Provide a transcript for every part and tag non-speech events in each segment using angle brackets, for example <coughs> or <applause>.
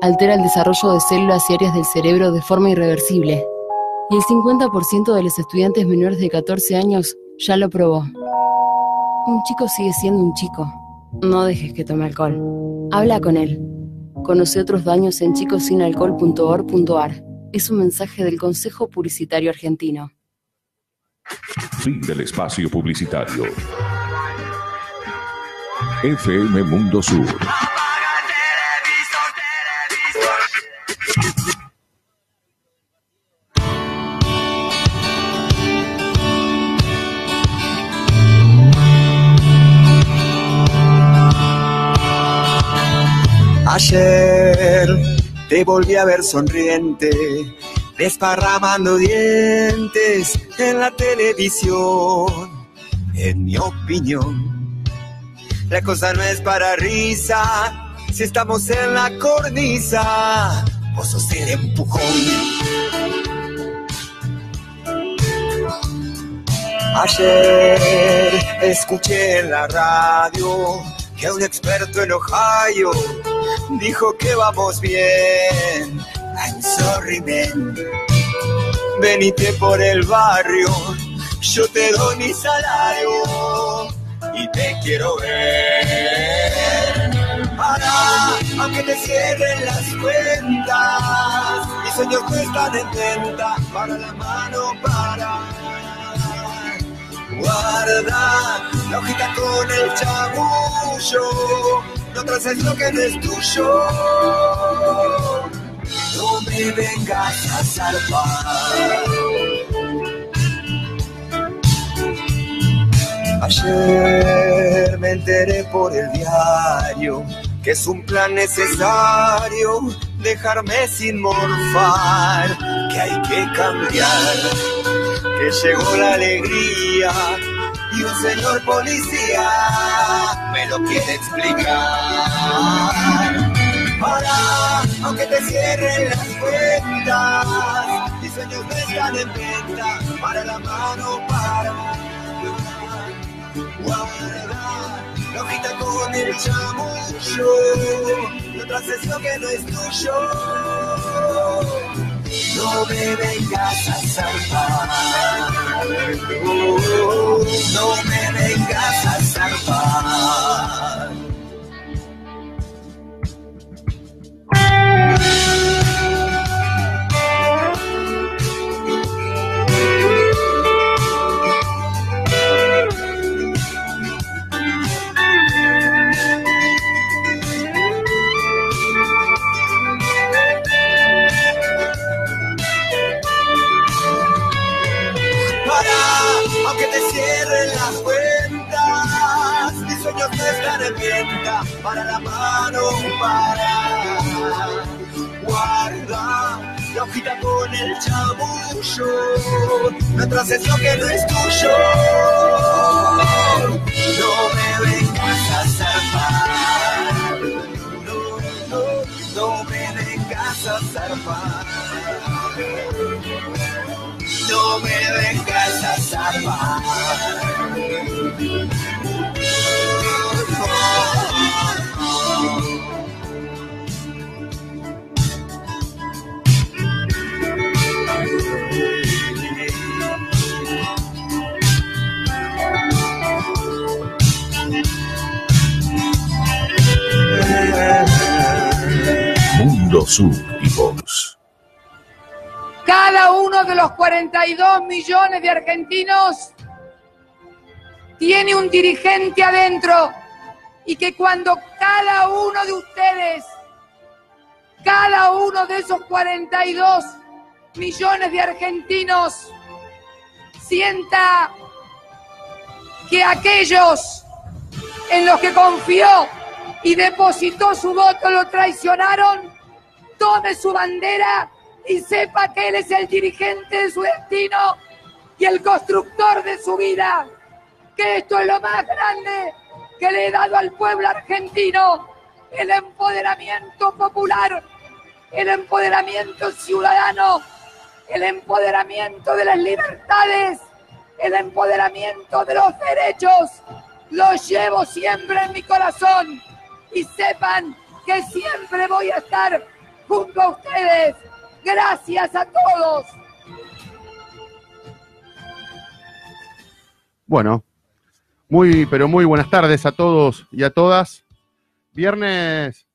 altera el desarrollo de células y áreas del cerebro de forma irreversible. Y el 50% de los estudiantes menores de 14 años ya lo probó. Un chico sigue siendo un chico. No dejes que tome alcohol. Habla con él. Conoce otros daños en chicosinalcohol.org.ar. Es un mensaje del Consejo Publicitario Argentino. Fin del espacio publicitario. FM Mundo Sur. Ayer te volví a ver sonriente, desparramando dientes en la televisión. En mi opinión, la cosa no es para risa si estamos en la cornisa. Vos sos el empujón. Ayer escuché en la radio que un experto en Ohio dijo que vamos bien. I'm sorry, man. Venite por el barrio, yo te doy mi salario y te quiero ver. Para, aunque te cierren las cuentas, mis sueños no están en venta. Para la mano, para. Guarda la hojita con el chamullo, no traces lo que no es tuyo. No me vengas a salvar. Ayer me enteré por el diario que es un plan necesario dejarme sin morfar, que hay que cambiar, que llegó la alegría y un señor policía me lo quiere explicar. Para, aunque te cierren las cuentas, mis sueños no están en venta, para la mano, para. Guarda, la hojita con el chamullo, no traces lo que no es tuyo. No me vengas a salvar. No me vengas a salvar. Para la mano, para. Guarda la hojita con el chamullo, no traces lo que no es tuyo. No me vengas a zarpar. No, no, no me vengas a zarpar. No me vengas a salvar. Y. Cada uno de los 42 millones de argentinos tiene un dirigente adentro y que cuando cada uno de ustedes, cada uno de esos 42 millones de argentinos sienta que aquellos en los que confió y depositó su voto lo traicionaron, tome su bandera y sepa que Él es el dirigente de su destino y el constructor de su vida. Que esto es lo más grande que le he dado al pueblo argentino, el empoderamiento popular, el empoderamiento ciudadano, el empoderamiento de las libertades, el empoderamiento de los derechos. Los llevo siempre en mi corazón y sepan que siempre voy a estar junto a ustedes. Gracias a todos. Bueno, muy, pero muy buenas tardes a todos y a todas. Viernes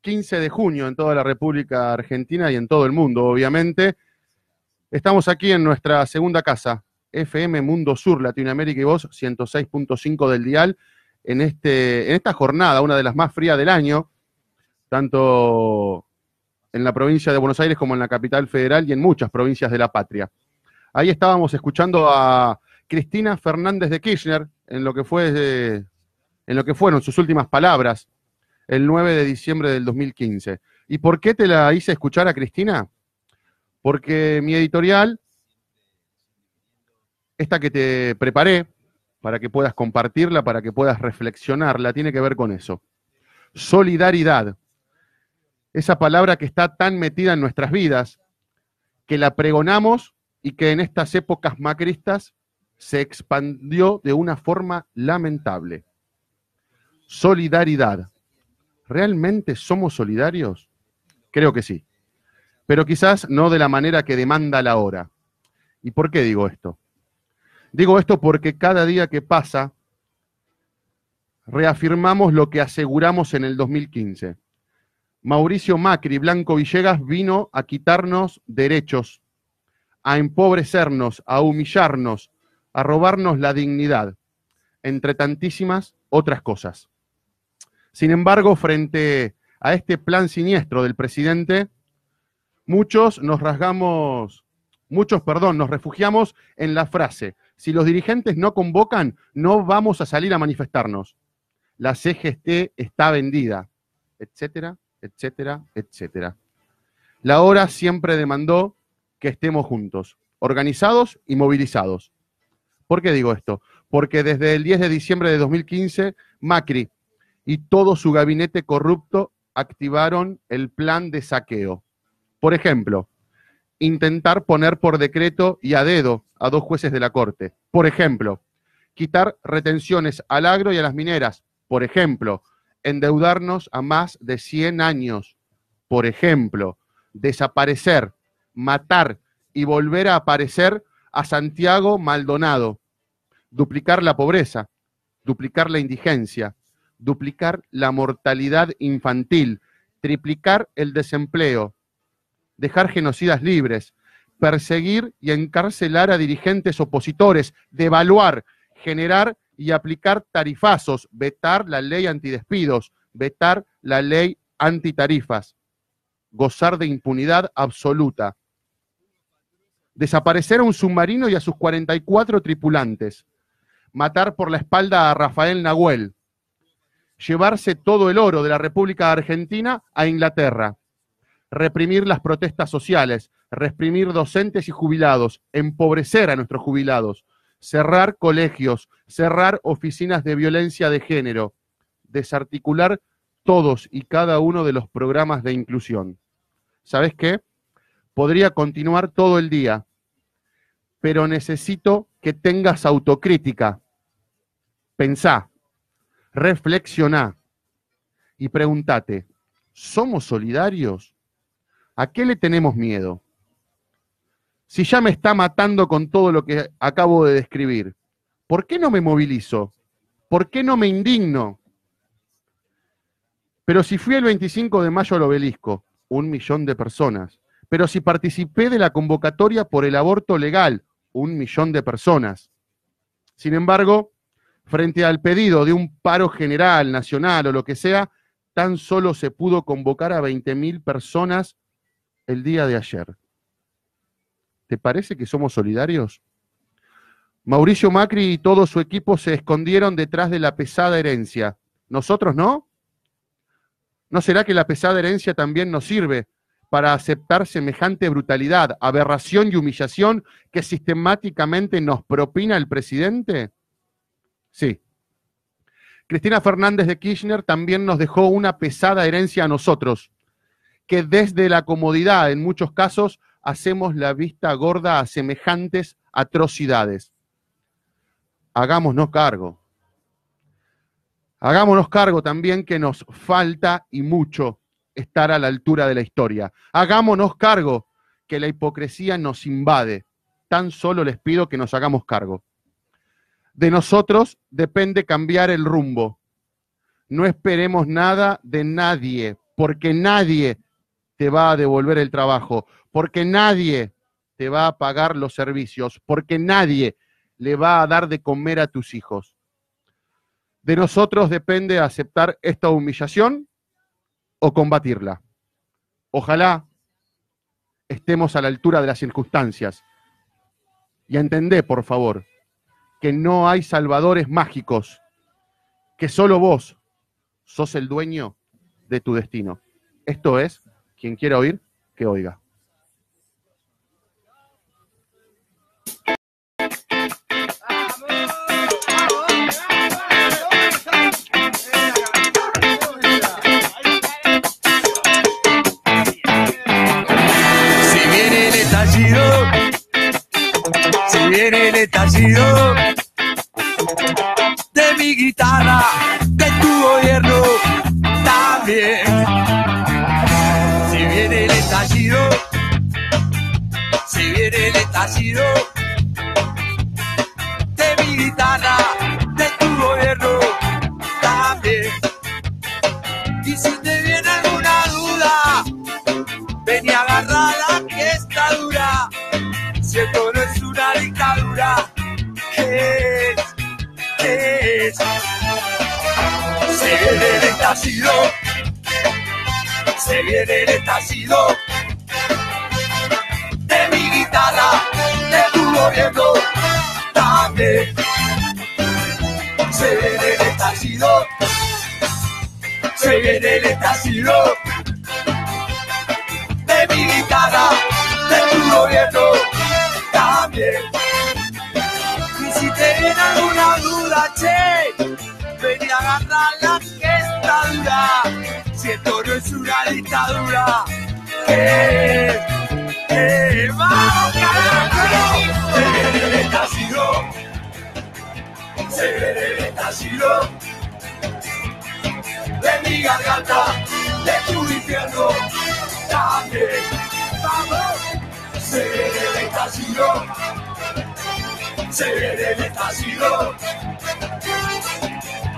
15 de junio en toda la República Argentina y en todo el mundo, obviamente. Estamos aquí en nuestra segunda casa, FM Mundo Sur, Latinoamérica y Voz, 106.5 del dial, en, este, en esta jornada, una de las más frías del año, tanto en la provincia de Buenos Aires como en la capital federal y en muchas provincias de la patria. Ahí estábamos escuchando a Cristina Fernández de Kirchner en lo que fue en lo que fueron sus últimas palabras el 9 de diciembre del 2015. ¿Y por qué te la hice escuchar a Cristina? Porque mi editorial, esta que te preparé para que puedas compartirla, para que puedas reflexionarla, tiene que ver con eso. Solidaridad. Esa palabra que está tan metida en nuestras vidas, que la pregonamos y que en estas épocas macristas se expandió de una forma lamentable. Solidaridad. ¿Realmente somos solidarios? Creo que sí, pero quizás no de la manera que demanda la hora. ¿Y por qué digo esto? Digo esto porque cada día que pasa reafirmamos lo que aseguramos en el 2015. Mauricio Macri, Blanco Villegas, vino a quitarnos derechos, a empobrecernos, a humillarnos, a robarnos la dignidad, entre tantísimas otras cosas. Sin embargo, frente a este plan siniestro del presidente, muchos nos rasgamos, muchos, perdón, nos refugiamos en la frase, si los dirigentes no convocan, no vamos a salir a manifestarnos. La CGT está vendida, etcétera, etcétera, etcétera. La hora siempre demandó que estemos juntos, organizados y movilizados. ¿Por qué digo esto? Porque desde el 10 de diciembre de 2015, Macri y todo su gabinete corrupto activaron el plan de saqueo. Por ejemplo, intentar poner por decreto y a dedo a dos jueces de la Corte. Por ejemplo, quitar retenciones al agro y a las mineras. Por ejemplo, endeudarnos a más de 100 años. Por ejemplo, desaparecer, matar y volver a aparecer a Santiago Maldonado, duplicar la pobreza, duplicar la indigencia, duplicar la mortalidad infantil, triplicar el desempleo, dejar genocidas libres, perseguir y encarcelar a dirigentes opositores, devaluar, generar y aplicar tarifazos, vetar la ley antidespidos, vetar la ley antitarifas, gozar de impunidad absoluta, desaparecer a un submarino y a sus 44 tripulantes, matar por la espalda a Rafael Nahuel, llevarse todo el oro de la República Argentina a Inglaterra, reprimir las protestas sociales, reprimir docentes y jubilados, empobrecer a nuestros jubilados, cerrar colegios, cerrar oficinas de violencia de género, desarticular todos y cada uno de los programas de inclusión. ¿Sabes qué? Podría continuar todo el día, pero necesito que tengas autocrítica. Pensá, reflexioná y pregúntate, ¿somos solidarios? ¿A qué le tenemos miedo? Si ya me está matando con todo lo que acabo de describir, ¿por qué no me movilizo? ¿Por qué no me indigno? Pero si fui el 25 de mayo al obelisco, un millón de personas. Pero si participé de la convocatoria por el aborto legal, un millón de personas. Sin embargo, frente al pedido de un paro general, nacional o lo que sea, tan solo se pudo convocar a 20.000 personas el día de ayer. ¿Te parece que somos solidarios? Mauricio Macri y todo su equipo se escondieron detrás de la pesada herencia. ¿Nosotros no? ¿No será que la pesada herencia también nos sirve para aceptar semejante brutalidad, aberración y humillación que sistemáticamente nos propina el presidente? Sí. Cristina Fernández de Kirchner también nos dejó una pesada herencia a nosotros, que desde la comodidad, en muchos casos, hacemos la vista gorda a semejantes atrocidades. Hagámonos cargo. Hagámonos cargo también que nos falta y mucho estar a la altura de la historia. Hagámonos cargo que la hipocresía nos invade. Tan solo les pido que nos hagamos cargo. De nosotros depende cambiar el rumbo. No esperemos nada de nadie, porque nadie te va a devolver el trabajo, porque nadie te va a pagar los servicios, porque nadie le va a dar de comer a tus hijos. De nosotros depende aceptar esta humillación o combatirla. Ojalá estemos a la altura de las circunstancias. Y entendé, por favor, que no hay salvadores mágicos, que solo vos sos el dueño de tu destino. Esto es, quien quiera oír, que oiga. Viene el estallido de mi guitarra, de tu gobierno también. Si viene el estallido, si viene el estallido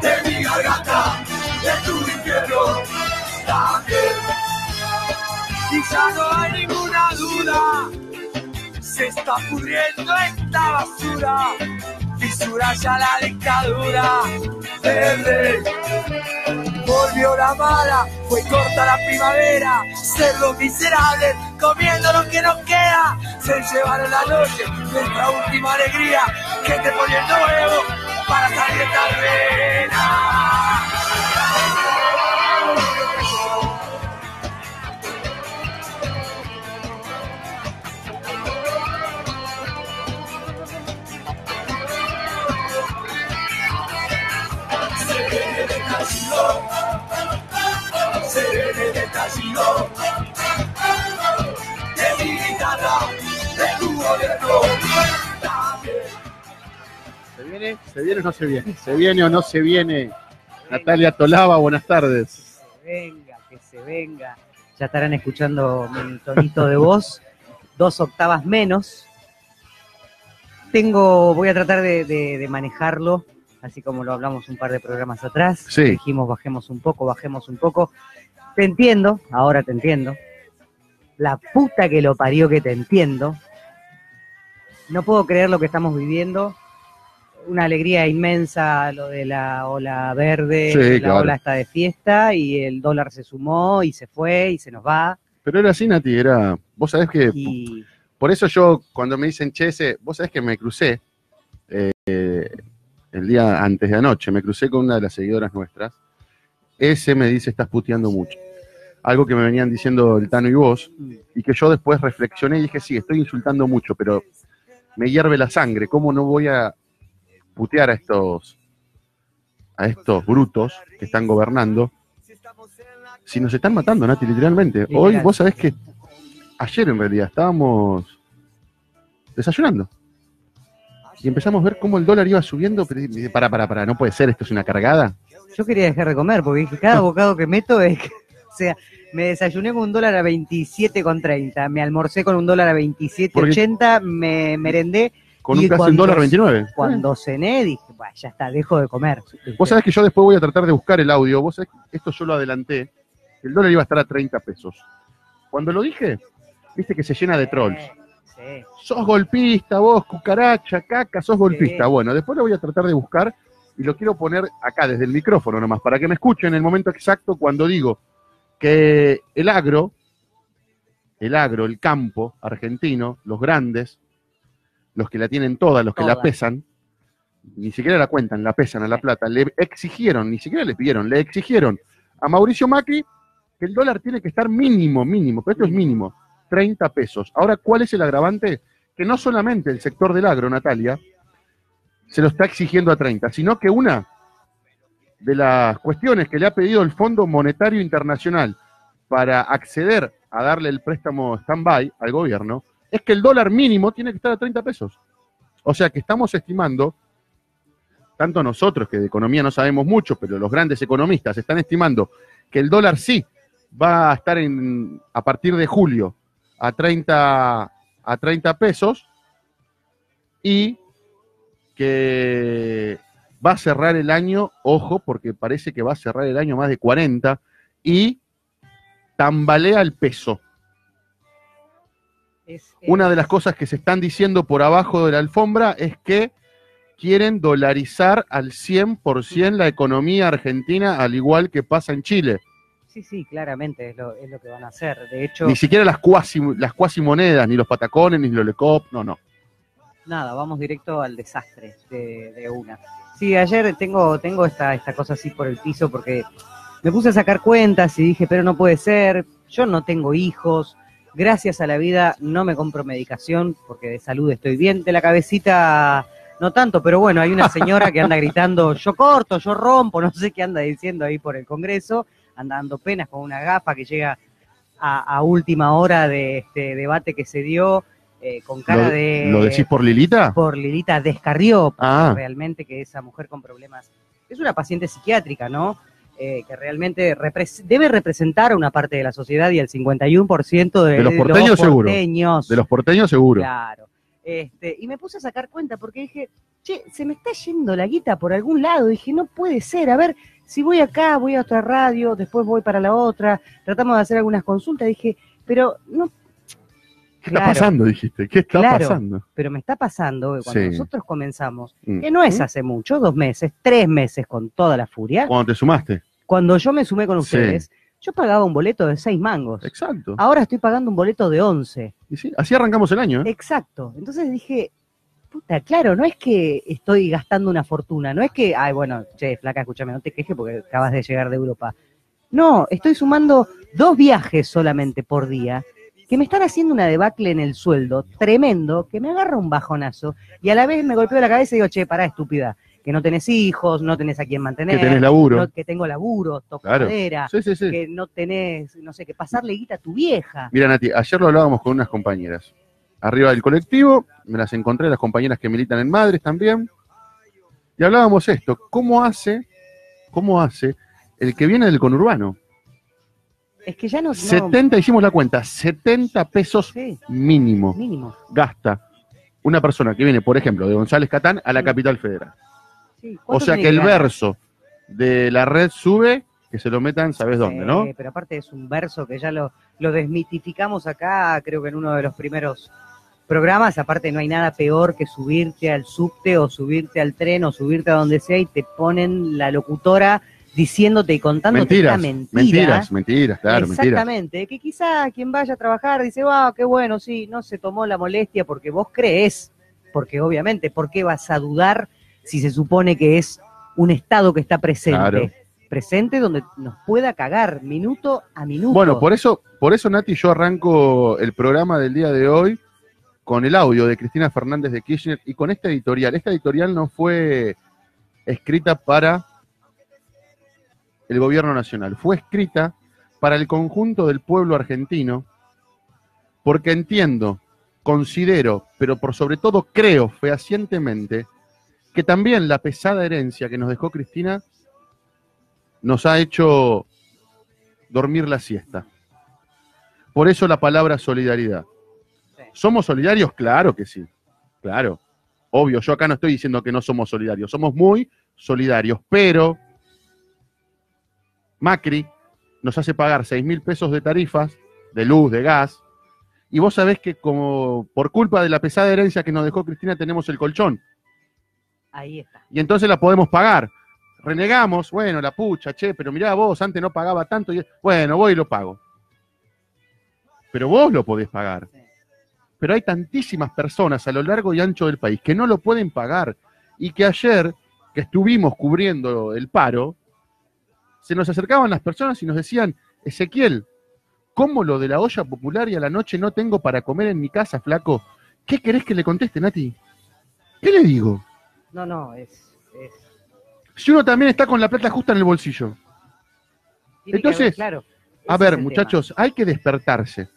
de mi garganta, de tu infierno. También. Y ya no hay ninguna duda, se está pudriendo esta basura, fisura ya la dictadura. Verde. Volvió la mala, fue corta la primavera, cerdos miserables, comiendo lo que nos queda, se llevaron la noche, nuestra última alegría, que te poniendo huevo para salir de esta arena. Se viene el estallido, se viene el estallido ¿Se viene? ¿Se viene o no se viene? ¿Se viene o no se viene? Natalia Tolaba, buenas tardes. se venga, que se venga. Ya estarán escuchando mi tonito de voz, dos octavas menos. Tengo, voy a tratar de, de- de manejarlo, así como lo hablamos un par de programas atrás. Sí. Dijimos bajemos un poco, bajemos un poco. Te entiendo, ahora te entiendo. La puta que lo parió que te entiendo. No puedo creer lo que estamos viviendo. Una alegría inmensa lo de la ola verde, Sí, la claro. ola está de fiesta y el dólar se sumó y se fue y se nos va. Pero era así, Nati, era. Vos sabés que. Y Por eso yo, cuando me dicen che, ese, vos sabés que me crucé eh, el día antes de anoche, me crucé con una de las seguidoras nuestras. Ese me dice, estás puteando mucho. Algo que me venían diciendo el Tano y vos, y que yo después reflexioné y dije, sí, estoy insultando mucho, pero me hierve la sangre. ¿Cómo no voy a putear a estos, a estos brutos que están gobernando? Si nos están matando, Nati, literalmente. Hoy, vos sabés que ayer en realidad estábamos desayunando. Y empezamos a ver cómo el dólar iba subiendo, pero dije, para, para, para, no puede ser, esto es una cargada. yo quería dejar de comer porque dije, cada bocado que meto es que <laughs> sea, me desayuné con un dólar a 27,30, me almorcé con un dólar a 27,80, me merendé. Con un casi un cuando- dólar 29. Cuando cené dije, "Bah, ya está, dejo de comer. Vos sabés que yo después voy a tratar de buscar el audio. Vos sabés que esto yo lo adelanté. El dólar iba a estar a 30 pesos. Cuando lo dije, viste que se llena de trolls. Sí. Sos golpista, vos, cucaracha, caca, sos golpista. Sí. Bueno, después lo voy a tratar de buscar y lo quiero poner acá desde el micrófono nomás, para que me escuchen en el momento exacto cuando digo que el agro, el agro, el campo argentino, los grandes, los que la tienen toda, los que la pesan, ni siquiera la cuentan, la pesan a la plata, le exigieron, ni siquiera le pidieron, le exigieron a Mauricio Macri que el dólar tiene que estar mínimo, mínimo, pero esto es mínimo, 30 pesos. Ahora, ¿cuál es el agravante? Que no solamente el sector del agro, Natalia, se lo está exigiendo a 30, sino que una de las cuestiones que le ha pedido el Fondo Monetario Internacional para acceder a darle el préstamo stand-by al gobierno es que el dólar mínimo tiene que estar a 30 pesos. O sea que estamos estimando, tanto nosotros que de economía no sabemos mucho, pero los grandes economistas están estimando que el dólar sí va a estar en, a partir de julio a 30, a 30 pesos y que va a cerrar el año, ojo, porque parece que va a cerrar el año más de 40 y tambalea el peso. Es- Una de las cosas que se están diciendo por abajo de la alfombra es que quieren dolarizar al 100% la economía argentina, al igual que pasa en Chile. Sí, sí, claramente es lo, es lo que van a hacer. De hecho, Ni siquiera las cuasi, las cuasi monedas, ni los patacones, ni los lecop, no, no. nada, vamos directo al desastre de, de una. Sí, ayer tengo, tengo esta, esta cosa así por el piso porque me puse a sacar cuentas y dije, pero no puede ser, yo no tengo hijos, gracias a la vida no me compro medicación porque de salud estoy bien, de la cabecita no tanto, pero bueno, hay una señora que anda gritando, <laughs> yo corto, yo rompo, no sé qué anda diciendo ahí por el Congreso, anda dando penas con una gafa que llega a, a última hora de este debate que se dio, eh, con cara ¿Lo, de lo decís por Lilita? por Lilita Descarrió, Ah. realmente que esa mujer con problemas es una paciente psiquiátrica, ¿no? Eh, que realmente repres- debe representar a una parte de la sociedad y el 51% de, De los porteños, seguro. porteños. De los porteños, seguro. Claro. Este, y me puse a sacar cuenta porque dije, che, se me está yendo la guita por algún lado. Dije, no puede ser. A ver, si voy acá, voy a otra radio, después voy para la otra, tratamos de hacer algunas consultas. Dije, pero no, ¿Qué está pasando, dijiste? ¿Qué está Claro. pasando? pero me está pasando que cuando Sí. nosotros comenzamos, Mm. que no es hace mucho, dos meses, tres meses con toda la furia, Cuando te sumaste. cuando yo me sumé con Sí. ustedes, yo pagaba un boleto de seis mangos. Exacto. Ahora estoy pagando un boleto de once. Y sí, así arrancamos el año, ¿eh? Exacto. Entonces dije, puta, claro, no es que estoy gastando una fortuna, no es que, ay, bueno, che, flaca, escúchame, no te quejes porque acabas de llegar de Europa. No, estoy sumando dos viajes solamente por día que me están haciendo una debacle en el sueldo tremendo, que me agarra un bajonazo y a la vez me golpeo la cabeza y digo, che, pará, estúpida, que no tenés hijos, no tenés a quién mantener, Que tenés laburo. no- que tengo laburo, toco Claro. madera, Sí, sí, sí. que no tenés, no sé, que pasarle guita a tu vieja. Mira, Nati, ayer lo hablábamos con unas compañeras. Arriba del colectivo, me las encontré, las compañeras que militan en Madres también. Y hablábamos esto, ¿cómo hace, cómo hace el que viene del conurbano? Es que ya no... no 70, hicimos la cuenta, 70 pesos sí, mínimo mínimo. gasta una persona que viene, por ejemplo, de González Catán a la capital federal. Sí, O ¿cuánto sea que el ganar? verso de la red sube, que se lo metan, ¿sabes dónde, no? Pero aparte es un verso que ya lo, lo desmitificamos acá, creo que en uno de los primeros programas, aparte no hay nada peor que subirte al subte o subirte al tren o subirte a donde sea y te ponen la locutora diciéndote y contándote Mentiras, una mentira. mentiras, mentiras, claro, mentiras. Exactamente, que quizá quien vaya a trabajar dice, wow, qué bueno, sí, no se tomó la molestia porque vos crees, porque obviamente, ¿por qué vas a dudar si se supone que es un Estado que está presente? Claro. Presente donde nos pueda cagar minuto a minuto. Bueno, por eso, por eso, Nati, yo arranco el programa del día de hoy con el audio de Cristina Fernández de Kirchner y con esta editorial. Esta editorial no fue escrita para el gobierno nacional, fue escrita para el conjunto del pueblo argentino, porque entiendo, considero, pero por sobre todo creo fehacientemente, que también la pesada herencia que nos dejó Cristina nos ha hecho dormir la siesta. Por eso la palabra solidaridad. Sí. ¿Somos solidarios? Claro que sí. Claro. Obvio, yo acá no estoy diciendo que no somos solidarios. Somos muy solidarios, pero Macri nos hace pagar 6 mil pesos de tarifas, de luz, de gas, y vos sabés que como por culpa de la pesada herencia que nos dejó Cristina tenemos el colchón, Ahí está. y entonces la podemos pagar. Renegamos, bueno, la pucha, che, pero mirá vos, antes no pagaba tanto, y bueno, voy y lo pago. Pero vos lo podés pagar. Sí. Pero hay tantísimas personas a lo largo y ancho del país que no lo pueden pagar y que ayer que estuvimos cubriendo el paro, se nos acercaban las personas y nos decían, Ezequiel, ¿cómo lo de la olla popular y a la noche no tengo para comer en mi casa, flaco? ¿Qué querés que le conteste, Nati? ¿Qué le digo? No, no, es. es- Si uno también está con la plata justa en el bolsillo. tiene que haber, Entonces, claro. A ver, muchachos, hay que despertarse.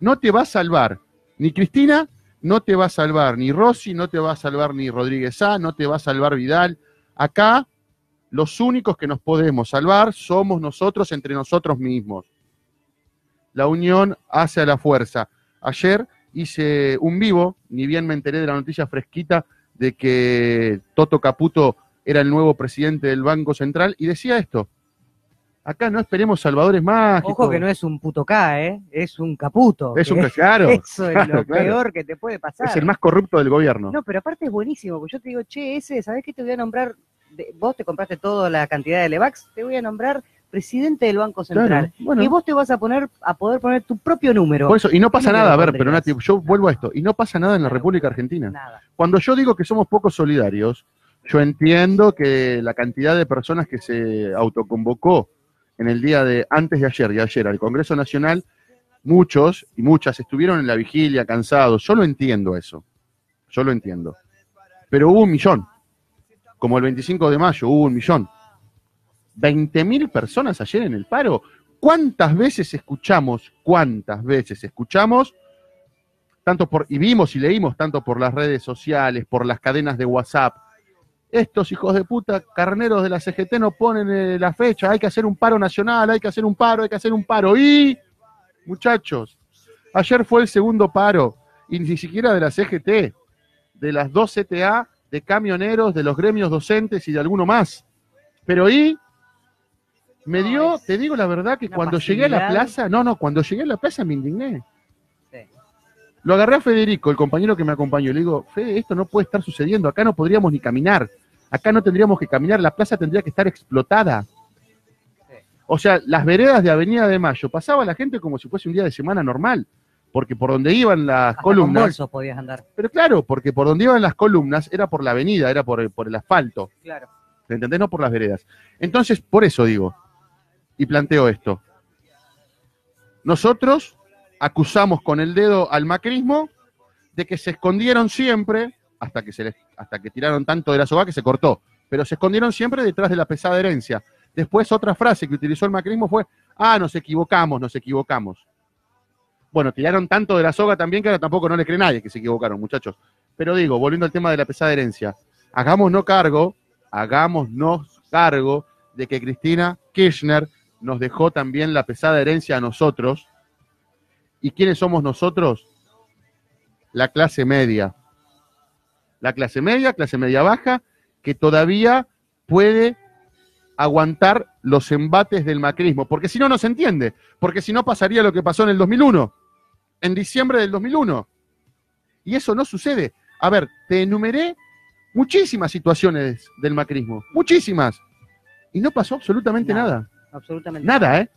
No te va a salvar ni Cristina, no te va a salvar ni Rossi, no te va a salvar ni Rodríguez A, no te va a salvar Vidal. Acá, los únicos que nos podemos salvar somos nosotros entre nosotros mismos. La unión hace a la fuerza. Ayer hice un vivo, ni bien me enteré de la noticia fresquita de que Toto Caputo era el nuevo presidente del Banco Central y decía esto. Acá no esperemos salvadores mágicos. Ojo que no es un puto K, ¿eh? Es un caputo. Es un <laughs> claro, Eso es claro, lo claro. peor que te puede pasar. es el más corrupto del gobierno. No, pero aparte es buenísimo, porque yo te digo, che, ese, ¿sabés qué te voy a nombrar? De- vos te compraste toda la cantidad de Levax, te voy a nombrar presidente del Banco Claro, Central. bueno. Y vos te vas a poner a poder poner tu propio número. Por eso, y no pasa ¿Qué nada, a ver, pero Nati, yo vuelvo a esto, y no pasa nada en la Claro. República Argentina. Nada. Cuando yo digo que somos poco solidarios, yo entiendo que la cantidad de personas que se autoconvocó en el día de antes de ayer y ayer al Congreso Nacional, muchos y muchas estuvieron en la vigilia cansados. Yo lo entiendo eso. Yo lo entiendo. Pero hubo un millón. Como el 25 de mayo hubo un millón. 20.000 personas ayer en el paro. ¿Cuántas veces escuchamos, cuántas veces escuchamos, tanto por, y vimos y leímos tanto por las redes sociales, por las cadenas de WhatsApp, estos hijos de puta carneros de la CGT no ponen eh, la fecha, hay que hacer un paro nacional, hay que hacer un paro, hay que hacer un paro. Y, muchachos, ayer fue el segundo paro, y ni siquiera de la CGT, de las dos CTA, de camioneros, de los gremios docentes y de alguno más. Pero y, me dio, te digo la verdad, que cuando llegué a la plaza, no, no, cuando llegué a la plaza me indigné. Lo agarré a Federico, el compañero que me acompañó, y le digo, Fede, esto no puede estar sucediendo, acá no podríamos ni caminar, acá no tendríamos que caminar, la plaza tendría que estar explotada. O sea, las veredas de Avenida de Mayo, pasaba la gente como si fuese un día de semana normal, porque por donde iban las Hasta con columnas, bolsos podías andar. pero claro, porque por donde iban las columnas era por la avenida, era por, por el asfalto, Claro. ¿me entendés? No por las veredas. Entonces, por eso digo, y planteo esto. Nosotros acusamos con el dedo al macrismo de que se escondieron siempre, hasta que, se les- hasta que tiraron tanto de la soga que se cortó, pero se escondieron siempre detrás de la pesada herencia. Después otra frase que utilizó el macrismo fue, ah, nos equivocamos, nos equivocamos. Bueno, tiraron tanto de la soga también que ahora tampoco no le cree nadie que se equivocaron, muchachos. Pero digo, volviendo al tema de la pesada herencia, hagámonos cargo, hagámonos cargo de que Cristina Kirchner nos dejó también la pesada herencia a nosotros. ¿Y quiénes somos nosotros? La clase media. La clase media, clase media baja, que todavía puede aguantar los embates del macrismo, porque si no, no se entiende, porque si no pasaría lo que pasó en el 2001, en diciembre del 2001. Y eso no sucede. A ver, te enumeré muchísimas situaciones del macrismo, muchísimas. Y no pasó absolutamente Nada. nada. Absolutamente. Nada, ¿eh?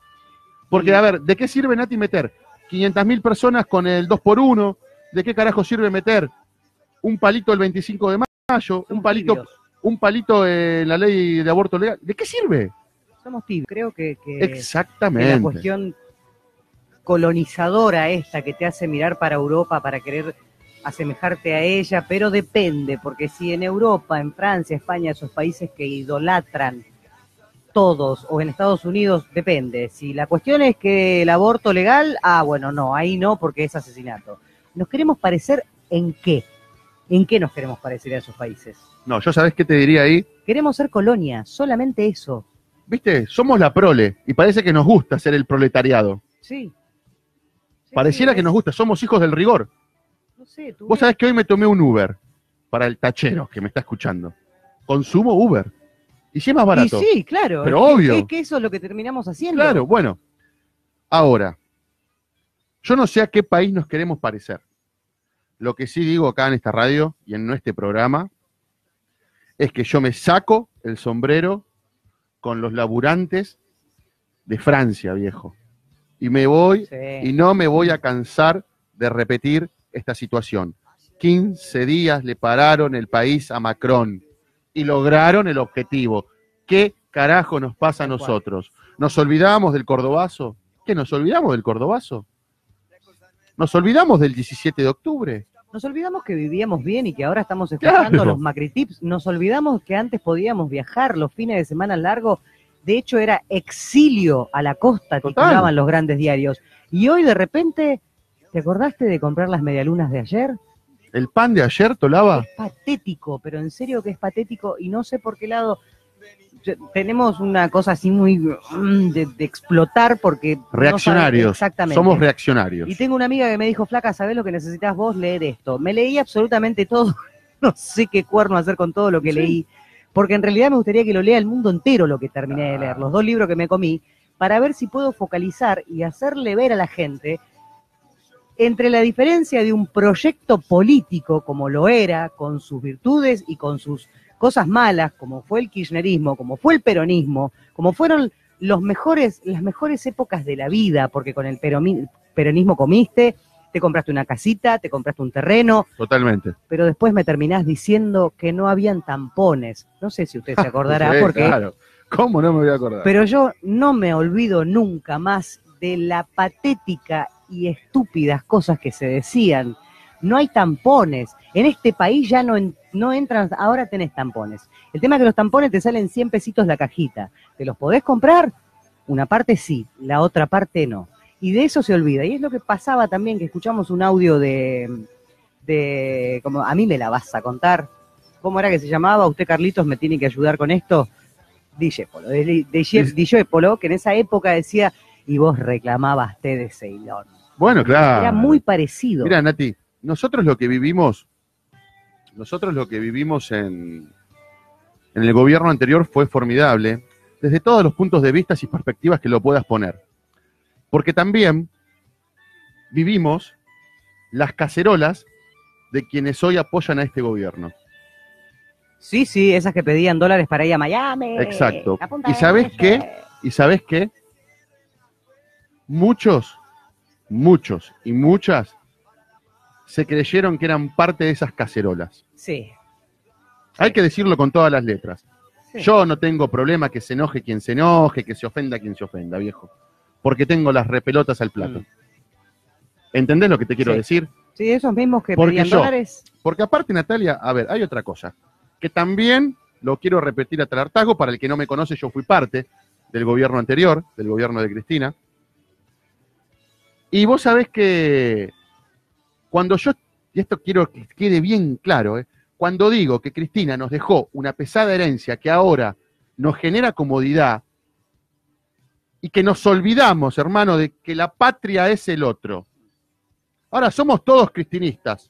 Porque, a ver, ¿de qué sirve, Nati, meter 500.000 personas con el 2 por 1 ¿De qué carajo sirve meter un palito el 25 de mayo? Un palito, tibios. un palito en la ley de aborto legal. ¿De qué sirve? Somos tibios. Creo que, que- que Exactamente. la cuestión colonizadora esta que te hace mirar para Europa para querer asemejarte a ella, pero depende, porque si en Europa, en Francia, España, esos países que idolatran todos, o en Estados Unidos, depende. Si la cuestión es que el aborto legal, ah, bueno, no, ahí no, porque es asesinato. ¿Nos queremos parecer en qué? ¿En qué nos queremos parecer a esos países? No, yo sabes qué te diría ahí. Queremos ser colonia, solamente eso. viste, somos la prole y parece que nos gusta ser el proletariado. Sí. Pareciera que nos gusta, somos hijos del rigor. No sé, tú Vos sabés que hoy me tomé un Uber para el tachero que me está escuchando. Consumo Uber. Y si es más barato. Y sí, claro. Pero es obvio. Es que eso es lo que terminamos haciendo. Claro, bueno. Ahora, yo no sé a qué país nos queremos parecer. Lo que sí digo acá en esta radio y en este programa es que yo me saco el sombrero con los laburantes de Francia, viejo. Y me voy Sí. y no me voy a cansar de repetir esta situación. 15 días le pararon el país a Macron y lograron el objetivo. ¿Qué carajo nos pasa a nosotros? ¿Nos olvidamos del cordobazo? ¿Qué nos olvidamos del cordobazo? ¿Nos olvidamos del 17 de octubre? Nos olvidamos que vivíamos bien y que ahora estamos escuchando Claro. los macritips. Nos olvidamos que antes podíamos viajar los fines de semana largos. De hecho, era exilio a la costa, Total. titulaban los grandes diarios. Y hoy de repente, ¿te acordaste de comprar las medialunas de ayer? ¿El pan de ayer, Tolaba? Es patético, pero en serio que es patético y no sé por qué lado. Tenemos una cosa así muy mm, de, de explotar porque no Reaccionarios. exactamente. Somos reaccionarios. Y tengo una amiga que me dijo, flaca, ¿sabés lo que necesitas vos? Leer esto. Me leí absolutamente todo. <laughs> No sé qué cuerno hacer con todo lo que leí. Porque en realidad me gustaría que lo lea el mundo entero lo que terminé de leer, los dos libros que me comí, para ver si puedo focalizar y hacerle ver a la gente entre la diferencia de un proyecto político como lo era, con sus virtudes y con sus cosas malas, como fue el kirchnerismo, como fue el peronismo, como fueron los mejores, las mejores épocas de la vida, porque con el peronismo comiste, te compraste una casita, te compraste un terreno, Totalmente. pero después me terminás diciendo que no habían tampones. No sé si usted se acordará, <laughs> Sí, porque claro. ¿Cómo no me voy a acordar? pero yo no me olvido nunca más de la patética y estúpidas cosas que se decían. No hay tampones. En este país ya no, no entran, ahora tenés tampones. El tema es que los tampones te salen 100 pesitos la cajita. ¿Te los podés comprar? Una parte sí, la otra parte no. Y de eso se olvida. Y es lo que pasaba también, que escuchamos un audio de, de como a mí me la vas a contar. ¿Cómo era que se llamaba? Usted, Carlitos, me tiene que ayudar con esto. Dijépolo, de, de, Sí. Dijépolo, que en esa época decía, y vos reclamabas té de Ceilón. Bueno, claro. Era muy parecido. Mira, Nati, nosotros lo que vivimos, nosotros lo que vivimos en, en el gobierno anterior fue formidable, desde todos los puntos de vista y perspectivas que lo puedas poner. Porque también vivimos las cacerolas de quienes hoy apoyan a este gobierno. Sí, sí, esas que pedían dólares para ir a Miami. Exacto. ¿Y sabés del qué? ¿Y sabes qué? Muchos, muchos y muchas se creyeron que eran parte de esas cacerolas. Sí. Hay que decirlo con todas las letras. sí. Yo no tengo problema que se enoje quien se enoje, que se ofenda quien se ofenda, viejo. Porque tengo las repelotas al plato. Mm. ¿Entendés lo que te quiero Sí. decir? Sí, esos mismos que Porque pedían yo- dólares. Porque aparte, Natalia, a ver, hay otra cosa. Que también lo quiero repetir a tal hartazgo, para el que no me conoce, yo fui parte del gobierno anterior, del gobierno de Cristina. Y vos sabés que cuando yo, y esto quiero que quede bien claro, ¿eh? cuando digo que Cristina nos dejó una pesada herencia que ahora nos genera comodidad y que nos olvidamos, hermano, de que la patria es el otro. Ahora somos todos cristinistas,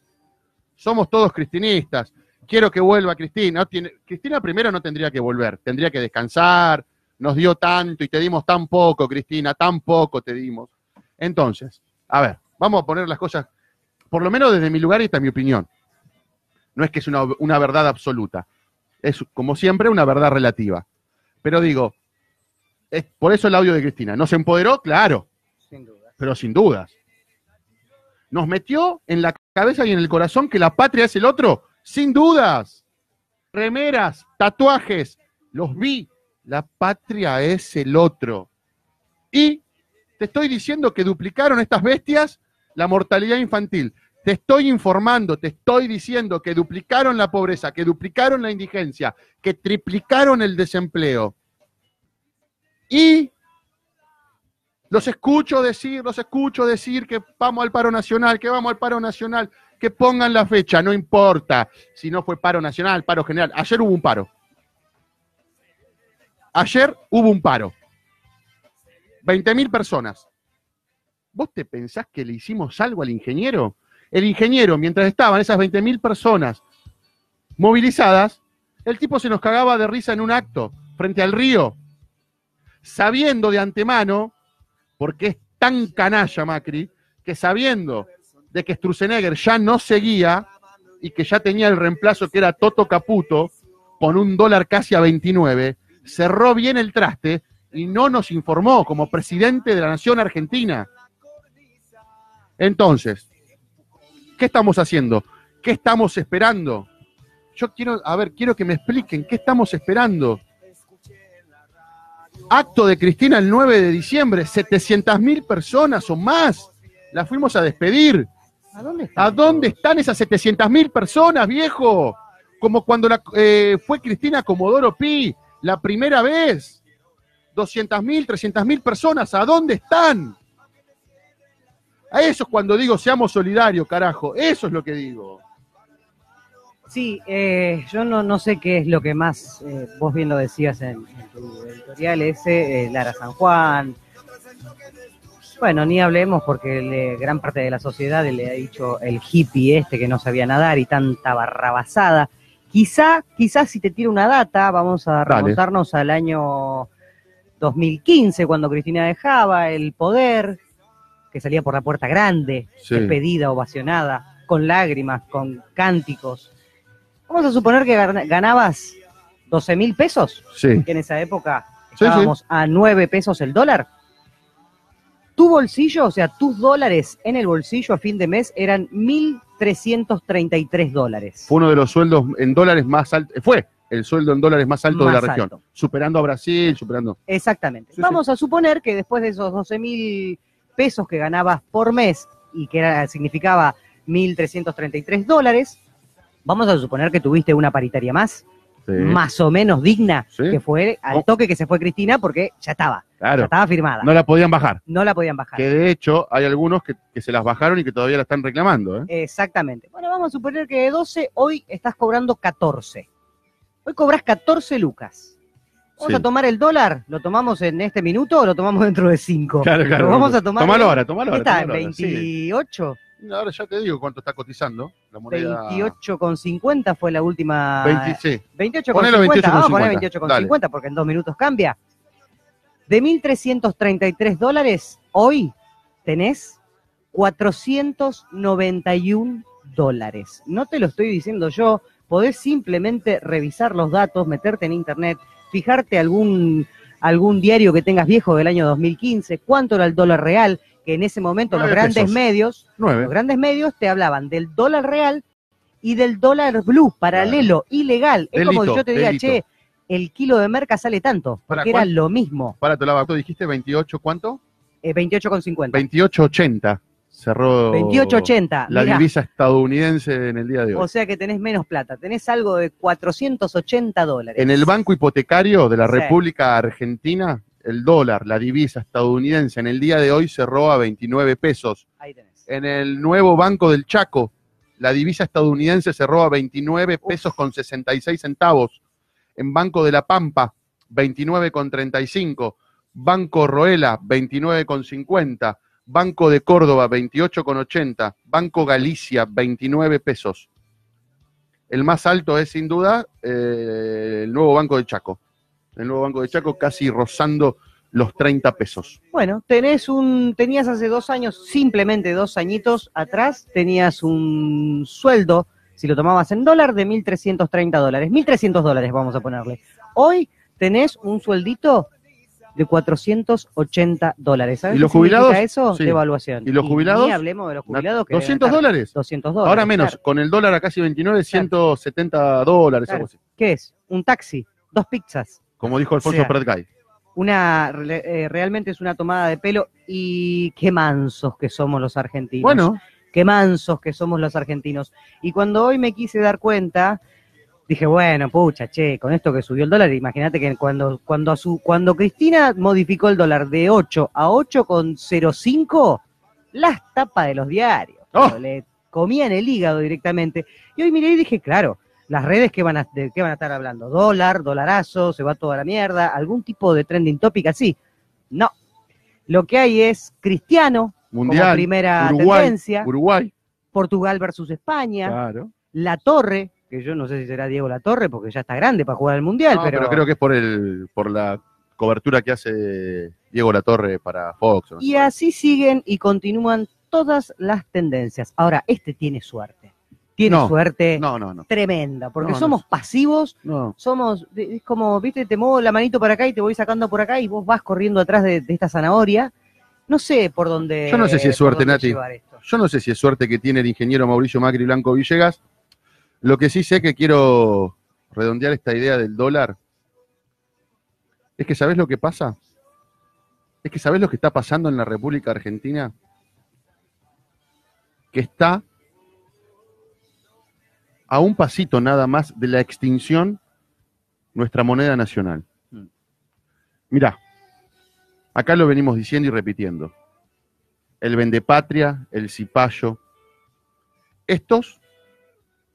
somos todos cristinistas. Quiero que vuelva Cristina. Cristina primero no tendría que volver, tendría que descansar. Nos dio tanto y te dimos tan poco, Cristina, tan poco te dimos. Entonces, a ver, vamos a poner las cosas, por lo menos desde mi lugar y esta es mi opinión. No es que es una verdad absoluta, es como siempre una verdad relativa. Pero digo, es por eso el audio de Cristina. ¿Nos empoderó? Claro, Sin duda. pero sin dudas. ¿Nos metió en la cabeza y en el corazón que la patria es el otro? Sin dudas. Remeras, tatuajes, los vi. La patria es el otro. Y te estoy diciendo que duplicaron estas bestias la mortalidad infantil. Te estoy informando, te estoy diciendo que duplicaron la pobreza, que duplicaron la indigencia, que triplicaron el desempleo. Y los escucho decir, los escucho decir que vamos al paro nacional, que vamos al paro nacional, que pongan la fecha, no importa si no fue paro nacional, paro general. Ayer hubo un paro. Ayer hubo un paro. 20.000 personas. ¿Vos te pensás que le hicimos algo al ingeniero? El ingeniero, mientras estaban esas 20.000 personas movilizadas, el tipo se nos cagaba de risa en un acto frente al río, sabiendo de antemano, porque es tan canalla Macri, que sabiendo de que Sturzenegger ya no seguía y que ya tenía el reemplazo que era Toto Caputo, con un dólar casi a 29, cerró bien el traste y no nos informó como presidente de la nación argentina. Entonces, ¿qué estamos haciendo? ¿Qué estamos esperando? Yo quiero, a ver, quiero que me expliquen qué estamos esperando. Acto de Cristina el 9 de diciembre, 700 mil personas o más. La fuimos a despedir. ¿A dónde está? ¿A dónde están esas 700 mil personas, viejo? Como cuando la- eh, fue Cristina Comodoro Pi, la primera vez. 200 mil, 300 mil personas, ¿a dónde están? A eso es cuando digo seamos solidarios, carajo. Eso es lo que digo. Sí, eh, yo no, no sé qué es lo que más, eh, vos bien lo decías en, en tu editorial ese, eh, Lara San Juan. Bueno, ni hablemos porque le- gran parte de la sociedad le ha dicho el hippie este que no sabía nadar y tanta barrabasada. Quizá, quizás si te tiro una data, vamos a Dale. remontarnos al año 2015, cuando Cristina dejaba el poder, que salía por la puerta grande, Sí. despedida, ovacionada, con lágrimas, con cánticos. Vamos a suponer que gan- ganabas 12 mil pesos, Sí. que en esa época Sí, estábamos a 9 pesos el dólar. Tu bolsillo, o sea, tus dólares en el bolsillo a fin de mes eran 1.333 dólares. Fue uno de los sueldos en dólares más altos. Fue el sueldo en dólares más alto de la región. alto. Superando a Brasil, superando. Exactamente. Sí, Vamos a suponer que después de esos 12 mil pesos que ganabas por mes y que era, significaba 1.333 dólares, vamos a suponer que tuviste una paritaria más, Sí. más o menos digna, Sí. que fue al Oh. toque que se fue Cristina porque ya estaba, ya Claro. estaba firmada. No la podían bajar. No la podían bajar. Que de hecho hay algunos que, que se las bajaron y que todavía la están reclamando. ¿eh? Exactamente. Bueno, vamos a suponer que de 12 hoy estás cobrando 14. Hoy cobras 14 lucas. Vamos Sí. a tomar el dólar, ¿lo tomamos en este minuto o lo tomamos dentro de 5? Claro, claro. Lo vamos a tomar. Tomalo ahora, tomalo ¿Qué ahora. está? ¿En tomalo ahora, sí. 28? Ahora ya te digo cuánto está cotizando la moneda. 28,50 fue la última. 20, sí. 28,50. Ponelo Vamos a 28,50. poner 28,50 porque en dos minutos cambia. De 1.333 dólares, hoy tenés 491 dólares. No te lo estoy diciendo yo, podés simplemente revisar los datos, meterte en internet, fijarte algún, algún diario que tengas viejo del año 2015, cuánto era el dólar real, que en ese momento los grandes pesos. medios los 9. grandes medios te hablaban del dólar real y del dólar blue, paralelo, ilegal. Es como si yo te diga, delito. che, el kilo de merca sale tanto, ¿Para porque era lo mismo, Para tu lava, ¿tú dijiste 28 cuánto? eh, 28,50. 28.80 cerró 28,80. la mirá. divisa estadounidense en el día de hoy. O sea que tenés menos plata, tenés algo de 480 dólares. En el banco hipotecario de la Sí. República Argentina, el dólar, la divisa estadounidense, en el día de hoy cerró a 29 pesos. Ahí tenés. En el nuevo Banco del Chaco, la divisa estadounidense cerró a 29 pesos con 66 centavos. En Banco de la Pampa, 29 con 35. Banco Roela, 29 con 50. Banco de Córdoba, 28 con 80. Banco Galicia, 29 pesos. El más alto es sin duda eh, el nuevo Banco de Chaco. El nuevo Banco de Chaco casi rozando los 30 pesos. Bueno, tenés un, tenías hace dos años, simplemente dos añitos atrás, tenías un sueldo, si lo tomabas en dólar, de 1.330 dólares. 1.300 dólares vamos a ponerle. Hoy tenés un sueldito de 480 dólares. ¿Sabes ¿Y los qué jubilados? eso? Sí. Devaluación. ¿Y los jubilados? Ni hablemos de los jubilados. que 200 deben estar- dólares. 200 dólares. Ahora menos, claro. con el dólar a casi 29, 170 dólares, Claro. algo así. ¿Qué es? Un taxi, dos pizzas. Como dijo Alfonso O sea, Pratgay. Una, eh, realmente es una tomada de pelo y qué mansos que somos los argentinos. Bueno, qué mansos que somos los argentinos. Y cuando hoy me quise dar cuenta, dije, bueno, pucha, che, con esto que subió el dólar, imagínate que cuando, cuando, a su, cuando Cristina modificó el dólar de 8 a 8,05, las tapas de los diarios. Oh. Le comían el hígado directamente. Y hoy miré y dije, claro, Las redes, ¿qué van, a, ¿de qué van a estar hablando? ¿Dólar, dolarazo, se va toda la mierda? ¿Algún tipo de trending topic así? No. Lo que hay es Cristiano como Mundial, primera Uruguay, tendencia, Uruguay, Portugal versus España, claro. La Torre, que yo no sé si será Diego La Torre porque ya está grande para jugar al Mundial, No, pero... pero... creo que es por el por la cobertura que hace Diego Latorre para Fox. ¿no? Y así siguen y continúan todas las tendencias. Ahora, este tiene suerte. Tiene No, suerte No, no, no. tremenda, porque somos pasivos, no. somos, es como, viste, te muevo la manito para acá y te voy sacando por acá y vos vas corriendo atrás de, de esta zanahoria. No sé por dónde. Yo no sé si es suerte, Nati. Yo no sé si es suerte que tiene el ingeniero Mauricio Macri Blanco Villegas. Lo que sí sé que quiero redondear esta idea del dólar es que ¿sabés lo que pasa? Es que ¿sabés lo que está pasando en la República Argentina? Que está a un pasito nada más de la extinción nuestra moneda nacional. Mm. Mirá, acá lo venimos diciendo y repitiendo. El vendepatria, el cipayo. Estos,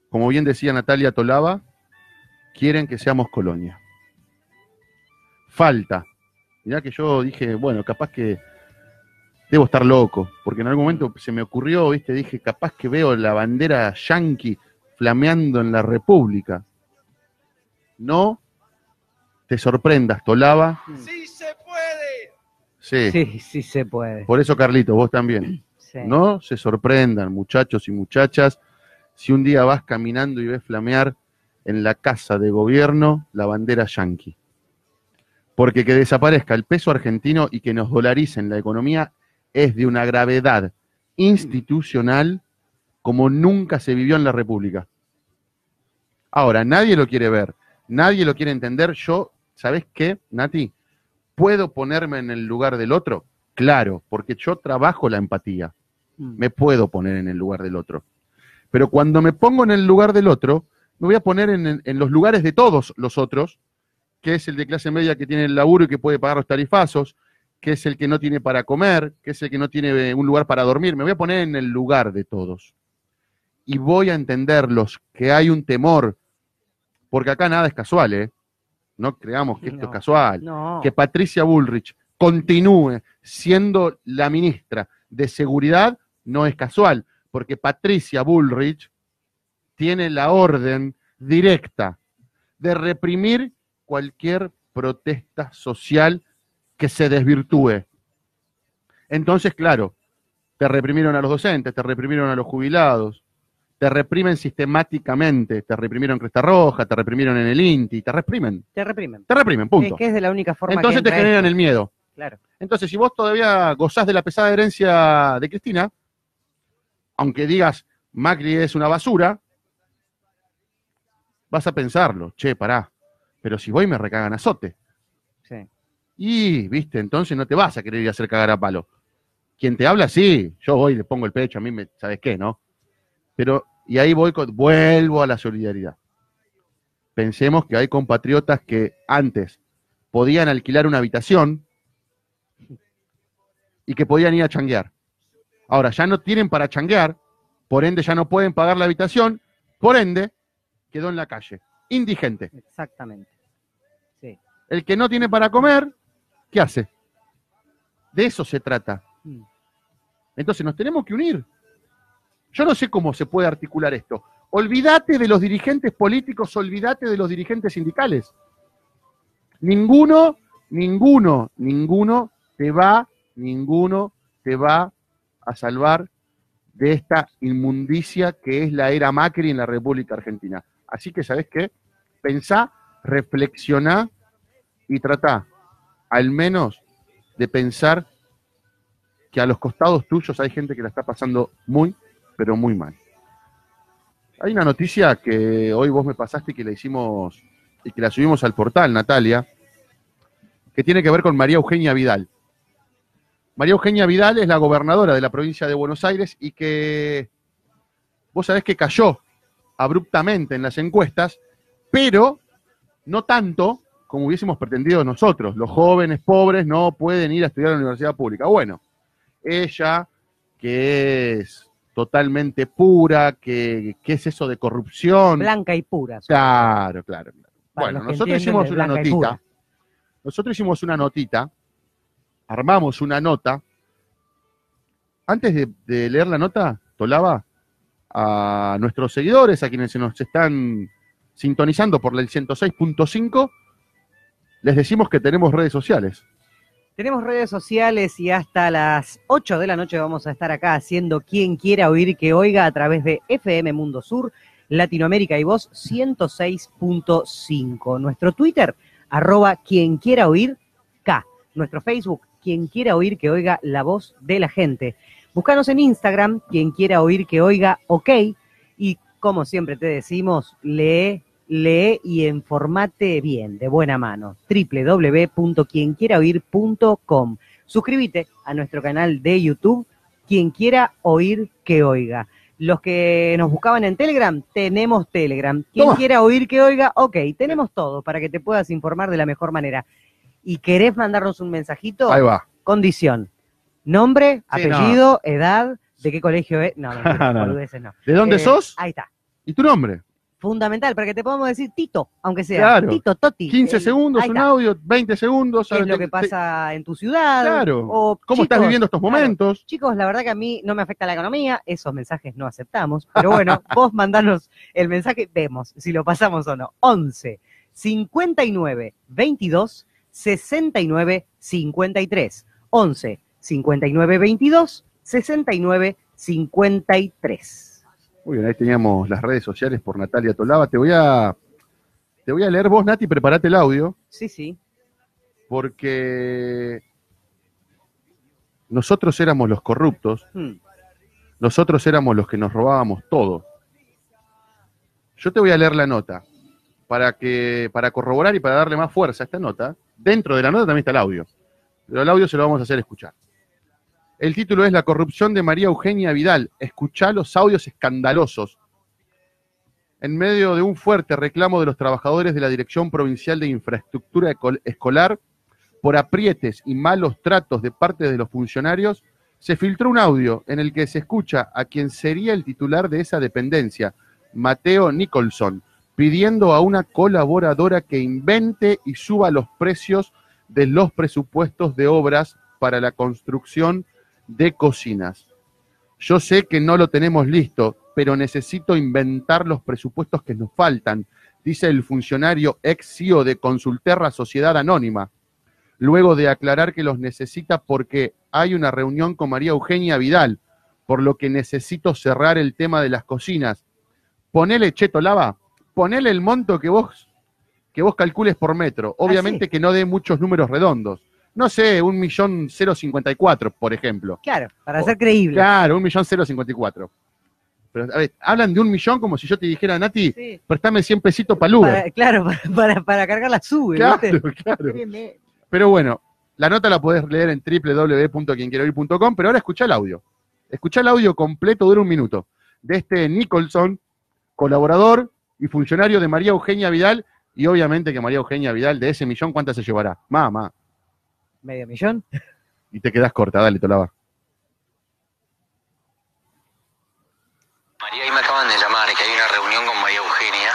como bien decía Natalia Tolaba, quieren que seamos colonia. Falta. Mirá que yo dije, bueno, capaz que debo estar loco, porque en algún momento se me ocurrió, viste, dije, capaz que veo la bandera yanqui flameando en la República. No te sorprendas, Tolaba. ¡Sí se puede! Sí. Sí, sí se puede. Por eso, Carlito, vos también. Sí. No se sorprendan, muchachos y muchachas, si un día vas caminando y ves flamear en la casa de gobierno la bandera yanqui. Porque que desaparezca el peso argentino y que nos dolaricen la economía es de una gravedad institucional como nunca se vivió en la República. Ahora, nadie lo quiere ver, nadie lo quiere entender. Yo, ¿sabes qué, Nati? ¿Puedo ponerme en el lugar del otro? Claro, porque yo trabajo la empatía Mm. me puedo poner en el lugar del otro. Pero cuando me pongo en el lugar del otro, me voy a poner en, los lugares de todos los otros, que es el de clase media que tiene el laburo y que puede pagar los tarifazos, que es el que no tiene para comer, que es el que no tiene eh, un lugar para dormir. Me voy a poner en el lugar de todos. Y voy a entenderlos, que hay un temor, porque acá nada es casual, ¿eh? No creamos que esto No. es casual No. que Patricia Bullrich continúe siendo la ministra de Seguridad no es casual, porque Patricia Bullrich tiene la orden directa de reprimir cualquier protesta social que se desvirtúe. Entonces, claro, te reprimieron a los docentes, te reprimieron a los jubilados, te reprimen sistemáticamente, te reprimieron en Cresta Roja, te reprimieron en el INTI, te reprimen, Te reprimen. te reprimen, punto. Es que es de la única forma Entonces que te generan esto. el miedo. Claro. Entonces, si vos todavía gozás de la pesada herencia de Cristina, aunque digas Macri es una basura, vas a pensarlo, che, pará, pero si voy me recagan azote. Sí. Y, viste, entonces no te vas a querer ir a hacer cagar a palo. Quien te habla, sí, yo voy y le pongo el pecho, a mí me, ¿sabes qué, no? Pero, y ahí voy, con- vuelvo a la solidaridad. Pensemos que hay compatriotas que antes podían alquilar una habitación y que podían ir a changuear. Ahora ya no tienen para changuear, por ende ya no pueden pagar la habitación, por ende quedó en la calle, indigente. Exactamente. Sí. El que no tiene para comer, ¿qué hace? De eso se trata. Mm. Entonces nos tenemos que unir. Yo no sé cómo se puede articular esto. Olvídate de los dirigentes políticos, olvídate de los dirigentes sindicales. Ninguno, ninguno, ninguno te va, ninguno te va a salvar de esta inmundicia que es la era Macri en la República Argentina. Así que, ¿sabes qué? Pensá, reflexioná y tratá al menos de pensar que a los costados tuyos hay gente que la está pasando muy, pero muy mal. Hay una noticia que hoy vos me pasaste y que la hicimos y que la subimos al portal, Natalia, que tiene que ver con María Eugenia Vidal. María Eugenia Vidal es la gobernadora de la provincia de Buenos Aires y que vos sabés que cayó abruptamente en las encuestas, pero no tanto como hubiésemos pretendido nosotros. Los jóvenes pobres no pueden ir a estudiar a la universidad pública. Bueno, ella, que es totalmente pura, que, ¿qué es eso de corrupción? Blanca y pura. Claro, claro. Bueno, que nosotros hicimos una notita. Nosotros hicimos una notita, armamos una nota. Antes de, de leer la nota, Tolaba, a nuestros seguidores, a quienes se nos están sintonizando por el 106.5, les decimos que tenemos redes sociales. Tenemos redes sociales y hasta las 8 de la noche vamos a estar acá haciendo quien quiera oír que oiga a través de FM Mundo Sur, Latinoamérica y Voz 106.5. Nuestro Twitter, arroba quien quiera oír K. Nuestro Facebook, quien quiera oír que oiga la voz de la gente. Búscanos en Instagram, quien quiera oír que oiga OK. Y como siempre te decimos, lee, lee y informate bien, de buena mano. www.quienquieraoír.com. Suscríbete a nuestro canal de YouTube, quien quiera oír que oiga. Los que nos buscaban en Telegram, tenemos Telegram. Quien Toma. quiera oír que oiga, ok, tenemos todo para que te puedas informar de la mejor manera. ¿Y querés mandarnos un mensajito? Ahí va. Condición. Nombre, Sí, apellido, edad, de qué colegio es. No, <laughs> no, no. ¿De dónde Eh, sos? Ahí está. ¿Y tu nombre? Fundamental, para que te podamos decir Tito, aunque sea. Claro. Tito, Toti. 15 Eh, segundos, un audio, 20 segundos. ¿Qué es lo que pasa en tu ciudad? Claro. O, ¿Cómo estás chicos, viviendo estos claro, momentos? Chicos, la verdad que a mí no me afecta la economía, esos mensajes no aceptamos, pero bueno, <laughs> vos mandanos el mensaje, vemos si lo pasamos o no. 11 59 22 69 53. 11 59 22 69 53. Muy bien, ahí teníamos las redes sociales por Natalia Tolaba. Te voy a, te voy a leer vos, Nati, preparate el audio, Sí, sí. porque nosotros éramos los corruptos, Hmm. nosotros éramos los que nos robábamos todo. Yo te voy a leer la nota para que para corroborar y para darle más fuerza a esta nota. Dentro de la nota también está el audio, pero el audio se lo vamos a hacer escuchar. El título es La corrupción de María Eugenia Vidal. Escuchá los audios escandalosos. En medio de un fuerte reclamo de los trabajadores de la Dirección Provincial de Infraestructura Escolar por aprietes y malos tratos de parte de los funcionarios, se filtró un audio en el que se escucha a quien sería el titular de esa dependencia, Mateo Nicholson, pidiendo a una colaboradora que invente y suba los precios de los presupuestos de obras para la construcción de cocinas. Yo sé que no lo tenemos listo, pero necesito inventar los presupuestos que nos faltan, dice el funcionario ex CEO de Consulterra Sociedad Anónima, luego de aclarar que los necesita porque hay una reunión con María Eugenia Vidal, por lo que necesito cerrar el tema de las cocinas. Ponele, Cheto Lava, ponele el monto que vos, que vos calcules por metro. Obviamente que no dé muchos números redondos. No sé, un millón cero cincuenta y cuatro, por ejemplo. Claro, para ser creíble. Claro, un millón cero cincuenta y cuatro. Pero, a ver, hablan de un millón como si yo te dijera, Nati, Sí. préstame 100 pesitos para Uber. Para- claro, <laughs> para, para, para cargar la sube, Claro, ¿viste? claro. <laughs> Pero bueno, la nota la podés leer en www.quienquieroir.com, pero ahora escuchá el audio. Escuchá el audio completo, dura un minuto, de este Nicholson, colaborador y funcionario de María Eugenia Vidal, y obviamente que María Eugenia Vidal de ese millón, ¿cuántas se llevará? Mamá. Medio millón. Y te quedás corta, dale, Tolaba. María, ahí me acaban de llamar que hay una reunión con María Eugenia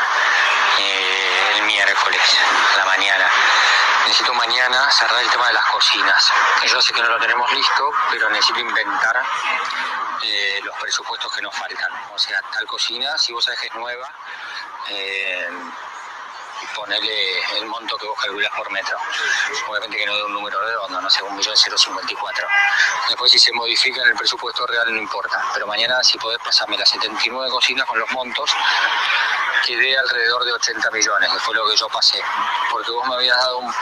eh, el miércoles a la mañana. Necesito mañana cerrar el tema de las cocinas. Yo sé que no lo tenemos listo, pero necesito inventar eh, los presupuestos que nos faltan. O sea, tal cocina, si vos sabés que es nueva, eh, ponele el monto que vos calculás por metro. Obviamente que no de un número redondo, no sé, un millón cero cincuenta y cuatro. Después si se modifica en el presupuesto real no importa. Pero mañana si podés pasarme las 79 cocinas con los montos, quedé alrededor de 80 millones, que fue lo que yo pasé. Porque vos me habías dado un-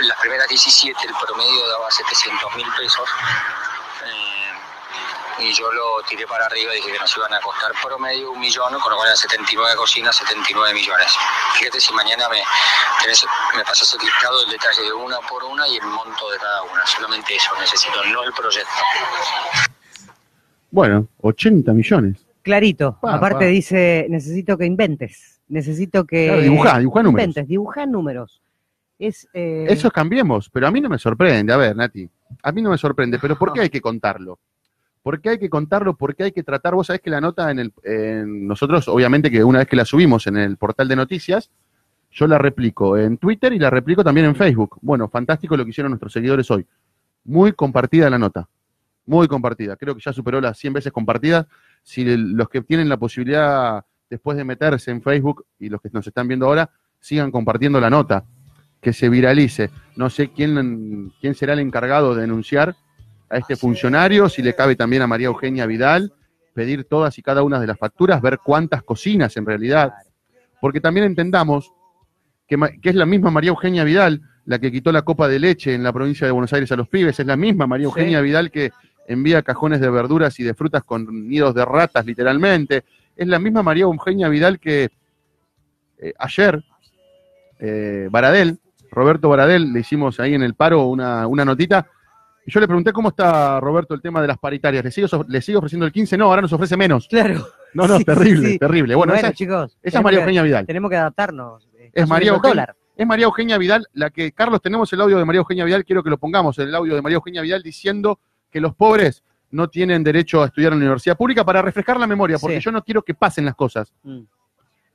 las primeras 17, el promedio daba 700 mil pesos. Y yo lo tiré para arriba y dije que nos iban a costar promedio un millón, con lo cual eran 79 cocinas, 79 millones. Fíjate si mañana me, tenés- me pasas el listado, el detalle de una por una y el monto de cada una. Solamente eso necesito, no el proyecto. Bueno, 80 millones. Clarito. Pa, Aparte pa. dice, necesito que inventes. Necesito que... Claro, dibujá, dibujá números. Inventes, dibujá números. Es... eh, Eso cambiemos, pero a mí no me sorprende. A ver, Nati, a mí no me sorprende, pero ¿por qué hay que contarlo? ¿Por qué hay que contarlo? ¿Por qué hay que tratar? Vos sabés que la nota en el. nosotros, obviamente, que una vez que la subimos en el portal de noticias, yo la replico en Twitter y la replico también en Facebook. Bueno, fantástico lo que hicieron nuestros seguidores hoy. Muy compartida la nota. Muy compartida. Creo que ya superó las 100 veces compartidas. Si los que tienen la posibilidad después de meterse en Facebook y los que nos están viendo ahora, sigan compartiendo la nota. Que se viralice. No sé quién, quién será el encargado de denunciar a este funcionario, si le cabe también a María Eugenia Vidal, pedir todas y cada una de las facturas, ver cuántas cocinas en realidad. Porque también entendamos que, que es la misma María Eugenia Vidal la que quitó la copa de leche en la provincia de Buenos Aires a los pibes, es la misma María Sí. Eugenia Vidal que envía cajones de verduras y de frutas con nidos de ratas, literalmente. Es la misma María Eugenia Vidal que eh, ayer, eh, Baradel, Roberto Baradel, le hicimos ahí en el paro una, una notita. Yo le pregunté cómo está, Roberto, el tema de las paritarias. ¿Le sigue, ¿Le sigue ofreciendo el 15? No, ahora nos ofrece menos. Claro. No, no, <laughs> Sí, terrible, sí. terrible. Bueno, esa, chicos. esa es María que- Eugenia Vidal. Tenemos que adaptarnos. Está Es María Eugenia- dólar. Es María Eugenia Vidal, la que, Carlos, tenemos el audio de María Eugenia Vidal, quiero que lo pongamos, el audio de María Eugenia Vidal diciendo que los pobres no tienen derecho a estudiar en la universidad pública para refrescar la memoria, porque Sí. yo no quiero que pasen las cosas. Mm.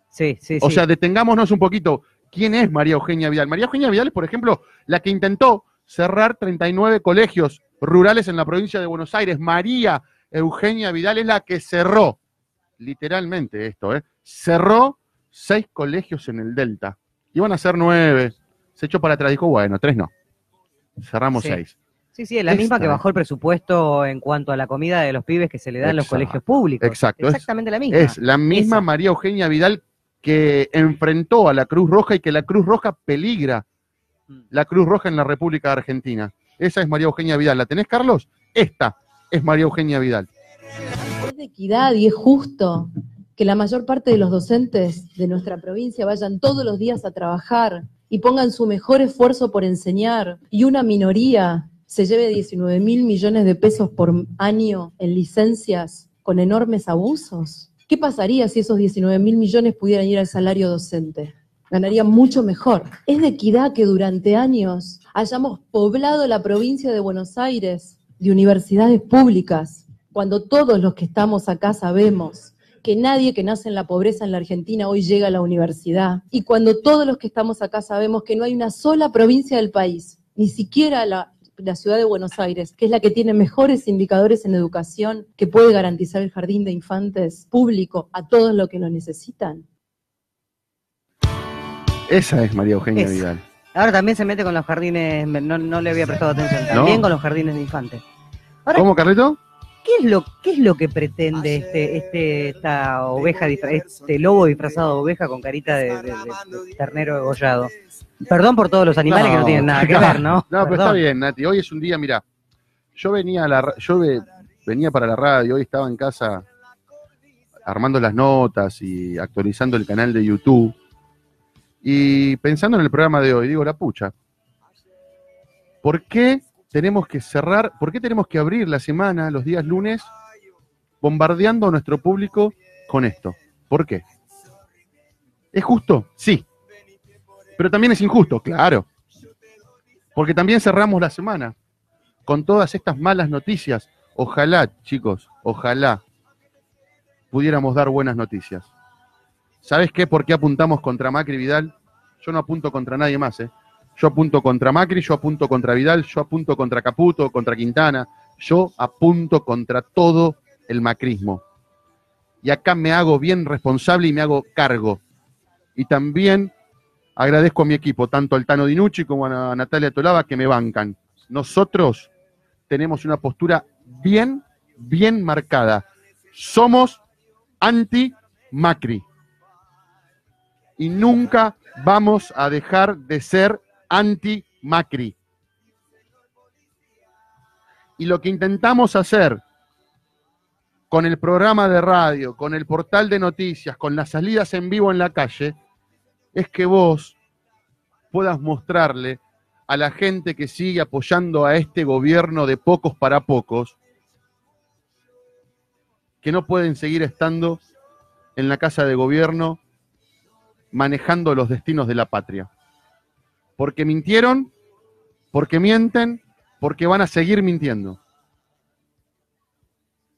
Sí, sí, O sea, detengámonos un poquito. ¿Quién es María Eugenia Vidal? María Eugenia Vidal es, por ejemplo, la que intentó cerrar 39 colegios rurales en la provincia de Buenos Aires. María Eugenia Vidal es la que cerró, literalmente esto, ¿eh? cerró seis colegios en el Delta. Iban a ser nueve. Se echó para atrás, dijo, bueno, tres no. Cerramos Sí. seis. Sí, sí, es la misma que bajó el presupuesto en cuanto a la comida de los pibes que se le da en los colegios públicos. exacto, es- Exactamente la misma. Es la misma Esa. María Eugenia Vidal que enfrentó a la Cruz Roja y que la Cruz Roja peligra. La Cruz Roja en la República Argentina. Esa es María Eugenia Vidal. ¿La tenés, Carlos? Esta es María Eugenia Vidal. Es de equidad y es justo que la mayor parte de los docentes de nuestra provincia vayan todos los días a trabajar y pongan su mejor esfuerzo por enseñar y una minoría se lleve 19 mil millones de pesos por año en licencias con enormes abusos. ¿Qué pasaría si esos 19 mil millones pudieran ir al salario docente? Ganarían mucho mejor. Es de equidad que durante años hayamos poblado la provincia de Buenos Aires de universidades públicas, cuando todos los que estamos acá sabemos que nadie que nace en la pobreza en la Argentina hoy llega a la universidad, y cuando todos los que estamos acá sabemos que no hay una sola provincia del país, ni siquiera la, la ciudad de Buenos Aires, que es la que tiene mejores indicadores en educación, que puede garantizar el jardín de infantes público a todos los que lo necesitan. Esa es María Eugenia Esa. Vidal. Ahora también se mete con los jardines, no, no le había prestado atención, también No. con los jardines de infantes. Ahora, ¿Cómo, Carlito? ¿qué es lo, qué es lo que pretende este, este, esta oveja, este lobo disfrazado de oveja con carita de, de- de- de ternero degollado? Perdón por todos los animales que no tienen nada que <laughs> no, ver, ¿no? No, pero está bien, Nati. Hoy es un día, mira, yo venía a la yo ve- venía para la radio, hoy estaba en casa armando las notas y actualizando el canal de YouTube. Y pensando en el programa de hoy, digo, la pucha. ¿Por qué tenemos que cerrar, por qué tenemos que abrir la semana, los días lunes, bombardeando a nuestro público con esto? ¿Por qué? ¿Es justo? Sí. Pero también es injusto, claro. Porque también cerramos la semana con todas estas malas noticias. Ojalá, chicos, ojalá pudiéramos dar buenas noticias. ¿Sabes qué? ¿Por qué apuntamos contra Macri y Vidal? Yo no apunto contra nadie más, ¿eh? Yo apunto contra Macri, yo apunto contra Vidal, yo apunto contra Caputo, contra Quintana, yo apunto contra todo el macrismo. Y acá me hago bien responsable y me hago cargo. Y también agradezco a mi equipo, tanto al Tano Dinucci como a Natalia Tolava, que me bancan. Nosotros tenemos una postura bien, bien marcada. Somos anti-Macri. Y nunca vamos a dejar de ser anti-Macri. Y lo que intentamos hacer con el programa de radio, con el portal de noticias, con las salidas en vivo en la calle, es que vos puedas mostrarle a la gente que sigue apoyando a este gobierno de pocos para pocos, que no pueden seguir estando en la casa de gobierno manejando los destinos de la patria. Porque mintieron, porque mienten, porque van a seguir mintiendo.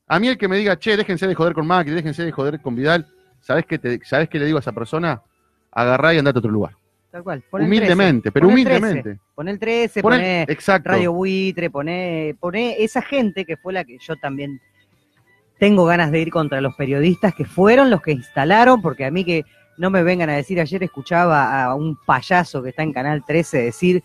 A mí el que me diga, che, déjense de joder con Macri, déjense de joder con Vidal, ¿sabés qué, te, ¿sabés qué le digo a esa persona? Agarrá y andate a otro lugar. Tal cual. Pon Humildemente, 13, pero pon el 13, humildemente. Pon el 13, Pon. Radio Buitre, poné, poné esa gente que fue la que yo también tengo ganas de ir contra los periodistas que fueron los que instalaron, porque a mí que no me vengan a decir, ayer escuchaba a un payaso que está en Canal 13 decir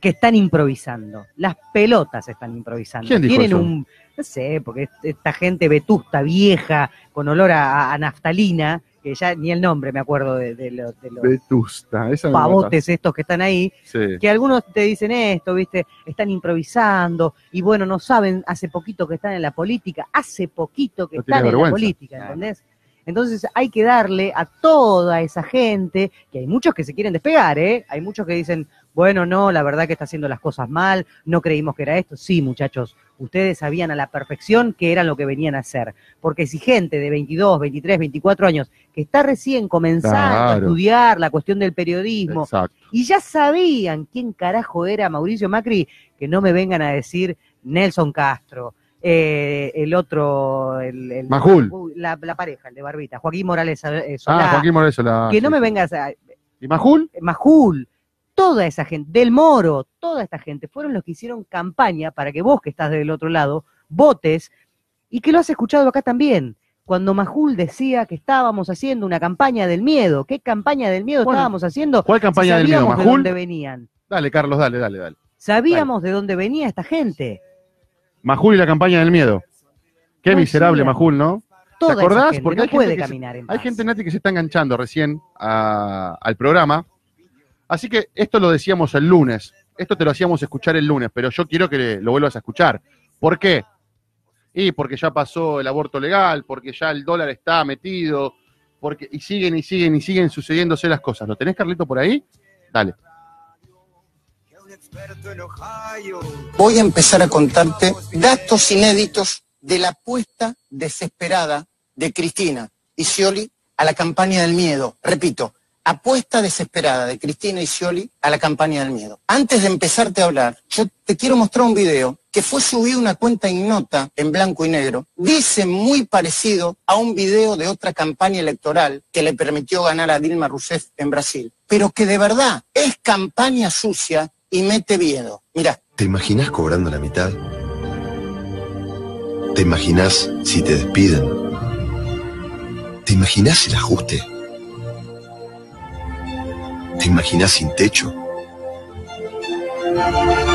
que están improvisando. Las pelotas están improvisando. ¿Quién dijo Tienen eso? un, no sé, porque esta gente vetusta, vieja, con olor a, a naftalina, que ya ni el nombre me acuerdo de, de los, de los Vetusta, esa pavotes estos que están ahí, Sí. que algunos te dicen esto, ¿viste? Están improvisando y bueno, no saben hace poquito que están en la política, hace poquito que No están en la política, ¿entendés? Entonces hay que darle a toda esa gente, que hay muchos que se quieren despegar, ¿eh? Hay muchos que dicen, bueno, no, la verdad que está haciendo las cosas mal, no creímos que era esto. Sí, muchachos, ustedes sabían a la perfección que era lo que venían a hacer. Porque si gente de 22, 23, 24 años, que está recién comenzando a estudiar la cuestión del periodismo, Exacto. y ya sabían quién carajo era Mauricio Macri, que no me vengan a decir Nelson Castro, eh, el otro, el, el- Majul. la, la pareja, el de Barbita, Joaquín Morales eh, Solá, Ah, Joaquín Morales que no me vengas a... ¿Y Majul? Majul, toda esa gente, Del Moro, toda esta gente, fueron los que hicieron campaña para que vos que estás del otro lado, votes, y que lo has escuchado acá también. Cuando Majul decía que estábamos haciendo una campaña del miedo, ¿qué campaña del miedo Bueno, estábamos haciendo? ¿Cuál Si campaña del miedo? sabíamos de ¿Majul? dónde venían. Dale, Carlos, dale, dale, dale. Sabíamos de dónde venía esta gente. Majul y la campaña del miedo. Qué miserable hacía. Majul, ¿no? Esa acordás? gente Porque no hay gente se- caminar en Hay paz. gente, Nati, que se está enganchando recién a- al programa. Así que esto lo decíamos el lunes. Esto te lo hacíamos escuchar el lunes, pero yo quiero que lo vuelvas a escuchar. ¿Por qué? Y porque ya pasó el aborto legal, porque ya el dólar está metido, porque y siguen y siguen y siguen sucediéndose las cosas. ¿Lo tenés, Carlito, por ahí? Dale. Voy a empezar a contarte datos inéditos de la apuesta desesperada de Cristina y Scioli a la campaña del miedo. Repito, apuesta desesperada de Cristina y Scioli a la campaña del miedo. Antes de empezarte a hablar, yo te quiero mostrar un video que fue subido una cuenta ignota en blanco y negro. Dice muy parecido a un video de otra campaña electoral que le permitió ganar a Dilma Rousseff en Brasil, pero que de verdad es campaña sucia y mete miedo. Mira. ¿Te imaginas cobrando la mitad? ¿Te imaginas si te despiden? ¿Te imaginas el ajuste? ¿Te imaginas sin techo?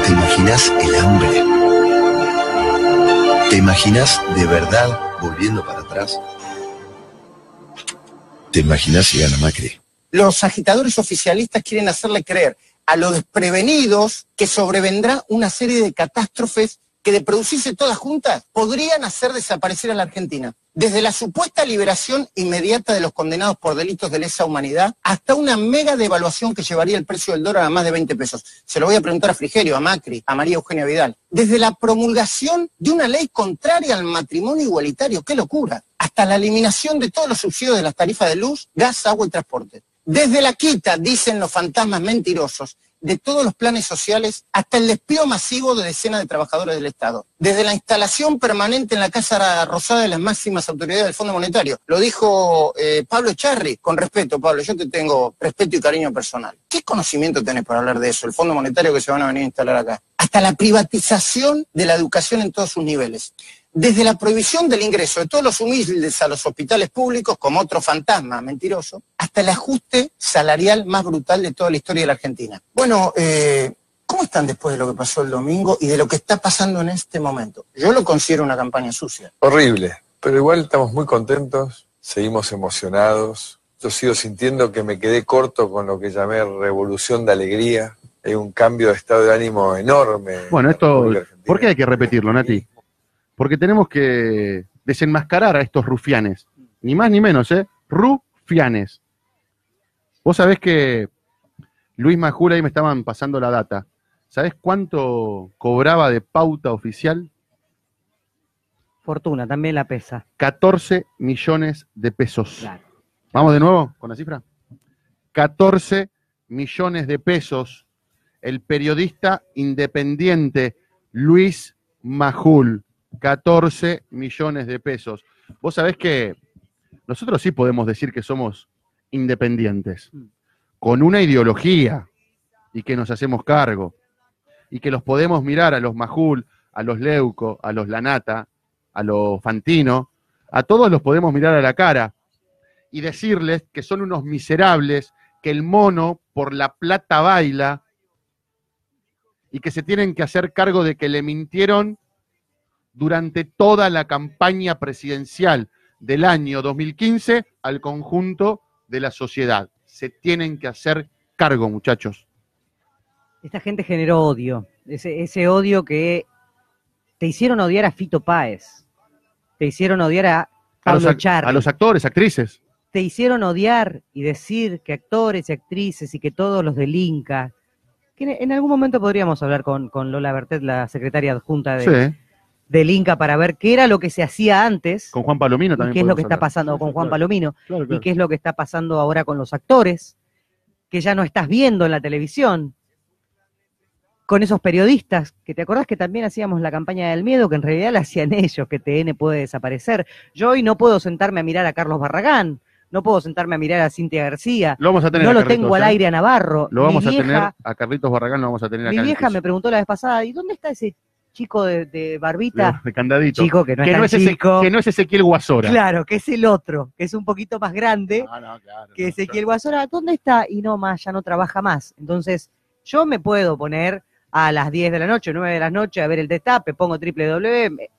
¿Te imaginas el hambre? ¿Te imaginas de verdad volviendo para atrás? ¿Te imaginas si gana Macri? Los agitadores oficialistas quieren hacerle creer a los desprevenidos que sobrevendrá una serie de catástrofes que de producirse todas juntas podrían hacer desaparecer a la Argentina. Desde la supuesta liberación inmediata de los condenados por delitos de lesa humanidad hasta una mega devaluación que llevaría el precio del dólar a más de 20 pesos. Se lo voy a preguntar a Frigerio, a Macri, a María Eugenia Vidal. Desde la promulgación de una ley contraria al matrimonio igualitario, qué locura, hasta la eliminación de todos los subsidios de las tarifas de luz, gas, agua y transporte. Desde la quita, dicen los fantasmas mentirosos, de todos los planes sociales hasta el despido masivo de decenas de trabajadores del Estado. Desde la instalación permanente en la Casa Rosada de las máximas autoridades del Fondo Monetario. Lo dijo eh, Pablo Echarri, con respeto, Pablo, yo te tengo respeto y cariño personal. ¿Qué conocimiento tenés para hablar de eso? El Fondo Monetario que se van a venir a instalar acá. Hasta la privatización de la educación en todos sus niveles desde la prohibición del ingreso de todos los humildes a los hospitales públicos como otro fantasma mentiroso, hasta el ajuste salarial más brutal de toda la historia de la Argentina. Bueno, eh, ¿cómo están después de lo que pasó el domingo y de lo que está pasando en este momento? Yo lo considero una campaña sucia. Horrible, pero igual estamos muy contentos, seguimos emocionados. Yo sigo sintiendo que me quedé corto con lo que llamé revolución de alegría. Hay un cambio de estado de ánimo enorme. en Bueno, esto. ¿por qué hay que repetirlo, Nati? Porque tenemos que desenmascarar a estos rufianes. Ni más ni menos, ¿eh? Rufianes. Vos sabés que Luis Majura ahí me estaban pasando la data. ¿Sabés cuánto cobraba de pauta oficial? Fortuna, también la pesa. 14 millones de pesos. Claro. Vamos de nuevo con la cifra. 14 millones de pesos. El periodista independiente Luis Majul. 14 millones de pesos. Vos sabés que nosotros sí podemos decir que somos independientes, con una ideología y que nos hacemos cargo, y que los podemos mirar a los Majul, a los Leuco, a los Lanata, a los Fantino, a todos los podemos mirar a la cara y decirles que son unos miserables, que el mono por la plata baila y que se tienen que hacer cargo de que le mintieron durante toda la campaña presidencial del año 2015 al conjunto de la sociedad. Se tienen que hacer cargo, muchachos. Esta gente generó odio, ese, ese odio que te hicieron odiar a Fito Páez, te hicieron odiar a A Pablo los, ac- Charri, a los actores, actrices. te hicieron odiar y decir que actores y actrices y que todos los del Inca, que en, en algún momento podríamos hablar con, con Lola Bertet, la secretaria adjunta de- Sí, del Inca, para ver qué era lo que se hacía antes con Juan Palomino y también. qué es lo que está pasando con Juan claro. Palomino Claro, y qué es lo que está pasando ahora con los actores, que ya no estás viendo en la televisión, con esos periodistas, que te acordás que también hacíamos la campaña del miedo, que en realidad la hacían <laughs> ellos, que TN puede desaparecer. Yo hoy no puedo sentarme a mirar a Carlos Barragán, no puedo sentarme a mirar a Cintia García, Lo vamos a tener no a lo Carlitos, tengo al ¿eh? aire a Navarro. Lo vamos a tener a Carlitos Barragán, lo vamos a tener acá mi vieja me preguntó la vez pasada, ¿y dónde está ese chico de, de barbita? de, de candadito. Chico que no es que, tan no es ese, chico. que no es Ezequiel Guasora. Claro, que es el otro, que es un poquito más grande Ah, no, claro, que no, Ezequiel Guasora. ¿Dónde está? Y no más, ya no trabaja más. Entonces, yo me puedo poner a las 10 de la noche, 9 de la noche a ver el destape, pongo triple W,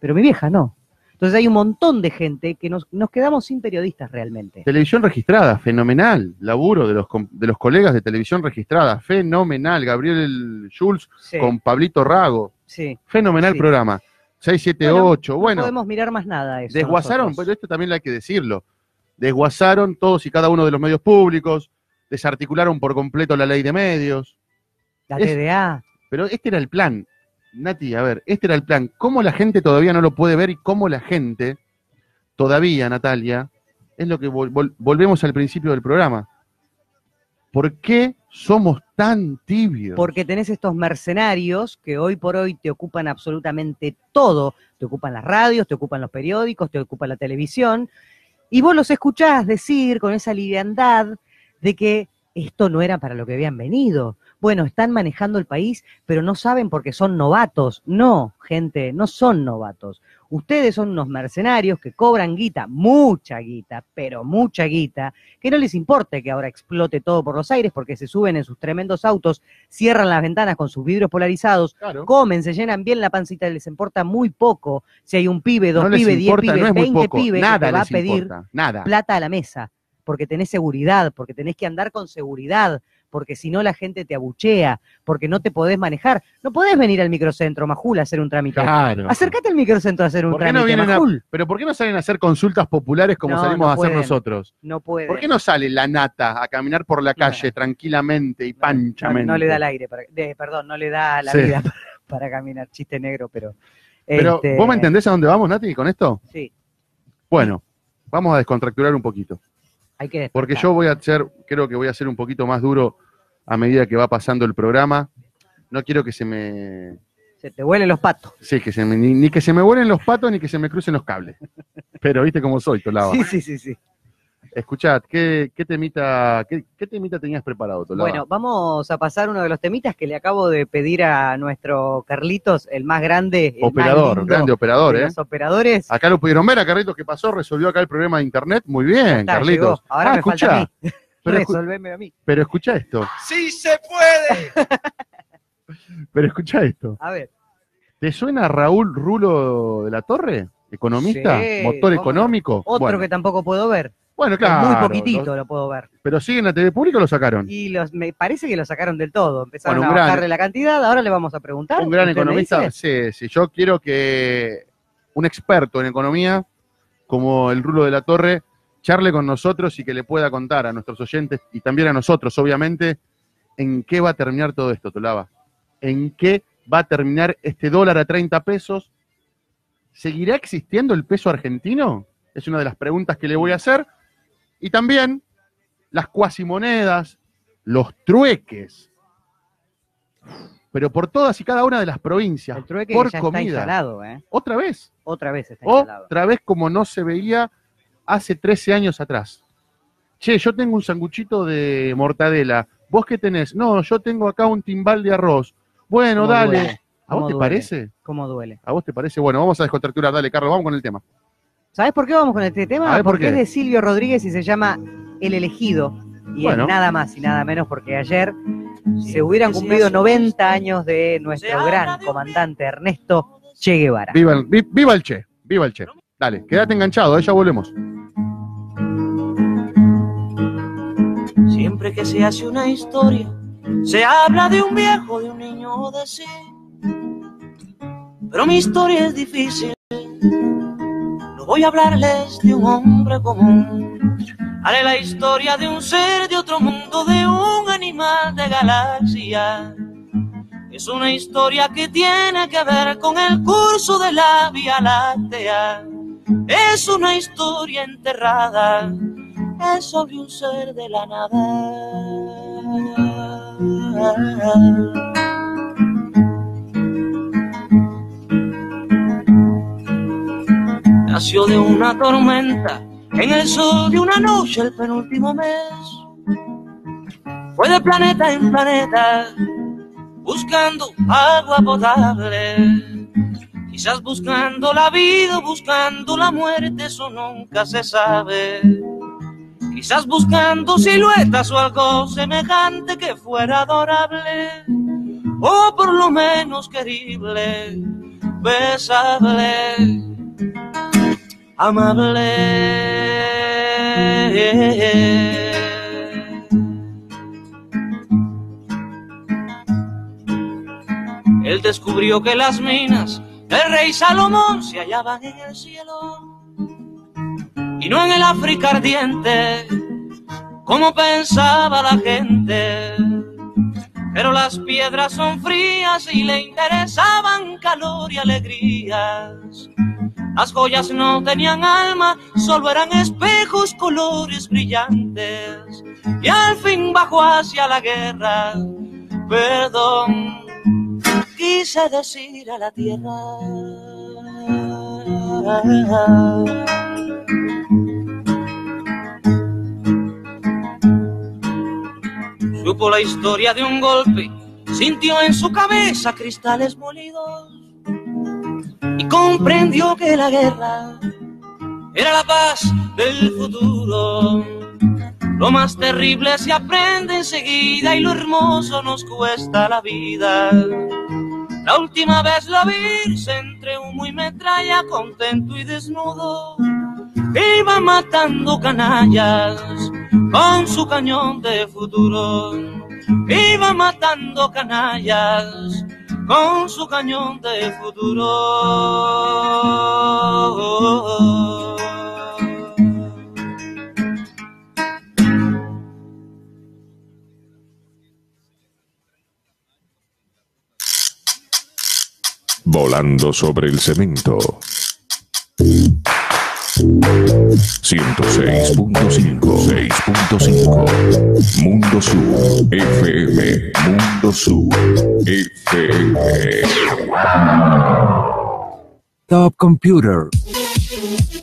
pero mi vieja no. Entonces hay un montón de gente que nos, nos quedamos sin periodistas realmente. Televisión registrada, fenomenal. Laburo de los, com- de los colegas de televisión registrada, fenomenal. Gabriel Schulz Sí, con Pablito Rago, sí. fenomenal Sí. programa. 678, No bueno, podemos mirar más nada eso. desguazaron, pero esto también hay que decirlo. Desguazaron todos y cada uno de los medios públicos, desarticularon por completo la ley de medios. La es- TDA. Pero este era el plan. Nati, a ver, este era el plan. ¿Cómo la gente todavía no lo puede ver y cómo la gente todavía, Natalia, es lo que vol- vol- volvemos al principio del programa. ¿Por qué somos tan tibios? Porque tenés estos mercenarios que hoy por hoy te ocupan absolutamente todo. Te ocupan las radios, te ocupan los periódicos, te ocupan la televisión. Y vos los escuchás decir con esa liviandad de que esto no era para lo que habían venido. Bueno, están manejando el país, pero no saben porque son novatos. No, gente, no son novatos. Ustedes son unos mercenarios que cobran guita, mucha guita, pero mucha guita, que no les importa que ahora explote todo por los aires porque se suben en sus tremendos autos, cierran las ventanas con sus vidrios polarizados, Claro. comen, se llenan bien la pancita, les importa muy poco si hay un pibe, dos no les pibes, diez pibes, no es muy 20 poco. pibes que Nada te va a pedir importa, nada. plata a la mesa, porque tenés seguridad, porque tenés que andar con seguridad, porque si no la gente te abuchea, porque no te podés manejar. No podés venir al microcentro, Majul, a hacer un trámite. Claro. Acércate al microcentro a hacer un ¿Por qué trámite, no vienen a- pero ¿por qué no salen a hacer consultas populares como No, salimos no a hacer pueden. nosotros? No puede. ¿Por qué no sale la nata a caminar por la calle tranquilamente y panchamente? no le da el aire, para, de- perdón, no le da la Sí. vida <laughs> para, para caminar. Chiste negro, pero... Pero, este, ¿vos me entendés a dónde vamos, Nati, con esto? Sí, Bueno, vamos a descontracturar un poquito. Hay que Porque yo voy a hacer, creo que voy a ser un poquito más duro a medida que va pasando el programa. No quiero que se me. Se te huelen los patos. Sí, que se me- ni, ni que se me vuelen los patos ni que se me crucen los cables. <laughs> Pero viste cómo soy, Tolaba. Sí, sí, sí, sí. Escuchad, ¿qué, qué temita, qué, qué temita tenías preparado, Tolaba? Bueno, vamos a pasar uno de los temitas que le acabo de pedir a nuestro Carlitos, el más grande, el más operador, lindo grande operador, de ¿eh? los operadores. Acá lo pudieron ver a Carlitos que pasó, resolvió acá el problema de internet. Muy bien, Está, Carlitos. llegó. Ahora Ah, me falta a mí. Pero, <laughs> Resolveme a mí. pero escucha esto, ¡Sí se puede! <laughs> pero escucha esto. A ver. ¿Te suena Raúl Rulo de la Torre? ¿Economista? Sí, ¿Motor económico? Otro bueno, que tampoco puedo ver. Bueno, claro. Muy poquitito los- lo puedo ver. pero sigue en la TV pública o lo sacaron. Y los, me parece que lo sacaron del todo. Empezaron Bueno, a gran- bajarle la cantidad. Ahora le vamos a preguntar. Un gran ¿Usted me economista. Sí, sí. Yo quiero que un experto en economía, como el Rulo de la Torre, charle con nosotros y que le pueda contar a nuestros oyentes y también a nosotros, obviamente, en qué va a terminar todo esto, Tolaba. ¿En qué va a terminar este dólar a 30 pesos? ¿Seguirá existiendo el peso argentino? Es una de las preguntas que le voy a hacer. Y también las cuasimonedas, los trueques. pero por todas y cada una de las provincias, El trueque por ya está comida. instalado, ¿eh? Otra vez. Otra vez está instalado. Otra vez como no se veía hace 13 años atrás. Che, yo tengo un sanguchito de mortadela. ¿Vos qué tenés? No, yo tengo acá un timbal de arroz. Bueno, ¿Cómo dale. duele? ¿A vos ¿Cómo te duele? parece? ¿Cómo duele? ¿A vos te parece? Bueno, vamos a descontracturar. Dale, Carlos, vamos con el tema. ¿Sabes por qué vamos con este tema? A ver, ¿por porque qué? es de Silvio Rodríguez y se llama El elegido. Y Bueno. es nada más y nada menos porque ayer se hubieran cumplido 90 años de nuestro gran comandante Ernesto Che Guevara. Viva el, vi- viva el Che, viva el Che. Dale, quédate enganchado, eh, ya volvemos. Siempre que se hace una historia, se habla de un viejo, de un niño o de sí. Pero mi historia es difícil. Voy a hablarles de un hombre común. Haré la historia de un ser de otro mundo, de un animal de galaxia. Es una historia que tiene que ver con el curso de la Vía Láctea. Es una historia enterrada es sobre un ser de la nada. Nació de una tormenta en el sol de una noche el penúltimo mes. Fue de planeta en planeta buscando agua potable. Quizás buscando la vida, buscando la muerte, eso nunca se sabe. Quizás buscando siluetas o algo semejante que fuera adorable, o por lo menos querible, besable, amable. Él descubrió que las minas del rey Salomón se hallaban en el cielo y no en el África ardiente, como pensaba la gente. Pero las piedras son frías y le interesaban calor y alegrías. Las joyas no tenían alma, solo eran espejos, colores brillantes. Y al fin bajó hacia la guerra, perdón, quise decir a la tierra. Supo la historia de un golpe, sintió en su cabeza cristales molidos comprendió que la guerra era la paz del futuro. Lo más terrible se aprende enseguida y lo hermoso nos cuesta la vida. La última vez la vi entre humo y metralla, contento y desnudo. Iba matando canallas con su cañón de futuro. Iba matando canallas con su cañón de futuro. Volando sobre el cemento. 106.5 6.5 Mundo Sur FM Mundo Sur FM Top Computer.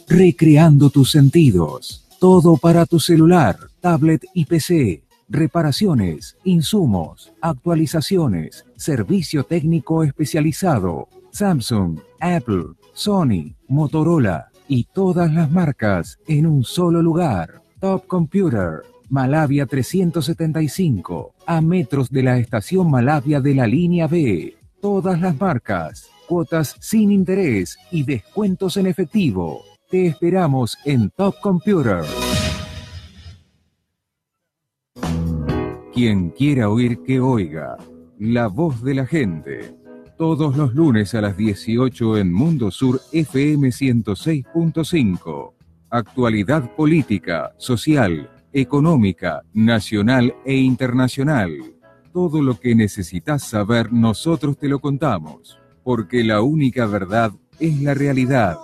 Recreando tus sentidos. Todo para tu celular, tablet y PC. Reparaciones, insumos, actualizaciones, servicio técnico especializado. Samsung, Apple, Sony, Motorola y todas las marcas en un solo lugar. Top Computer. Malavia 375, a metros de la estación Malavia de la línea B. Todas las marcas, cuotas sin interés y descuentos en efectivo. Te esperamos en Top Computer. Quien quiera oír que oiga, la voz de la gente. Todos los lunes a las 18 en Mundo Sur FM 106.5. Actualidad política, social, económica, nacional e internacional. Todo lo que necesitas saber nosotros te lo contamos, porque la única verdad es la realidad.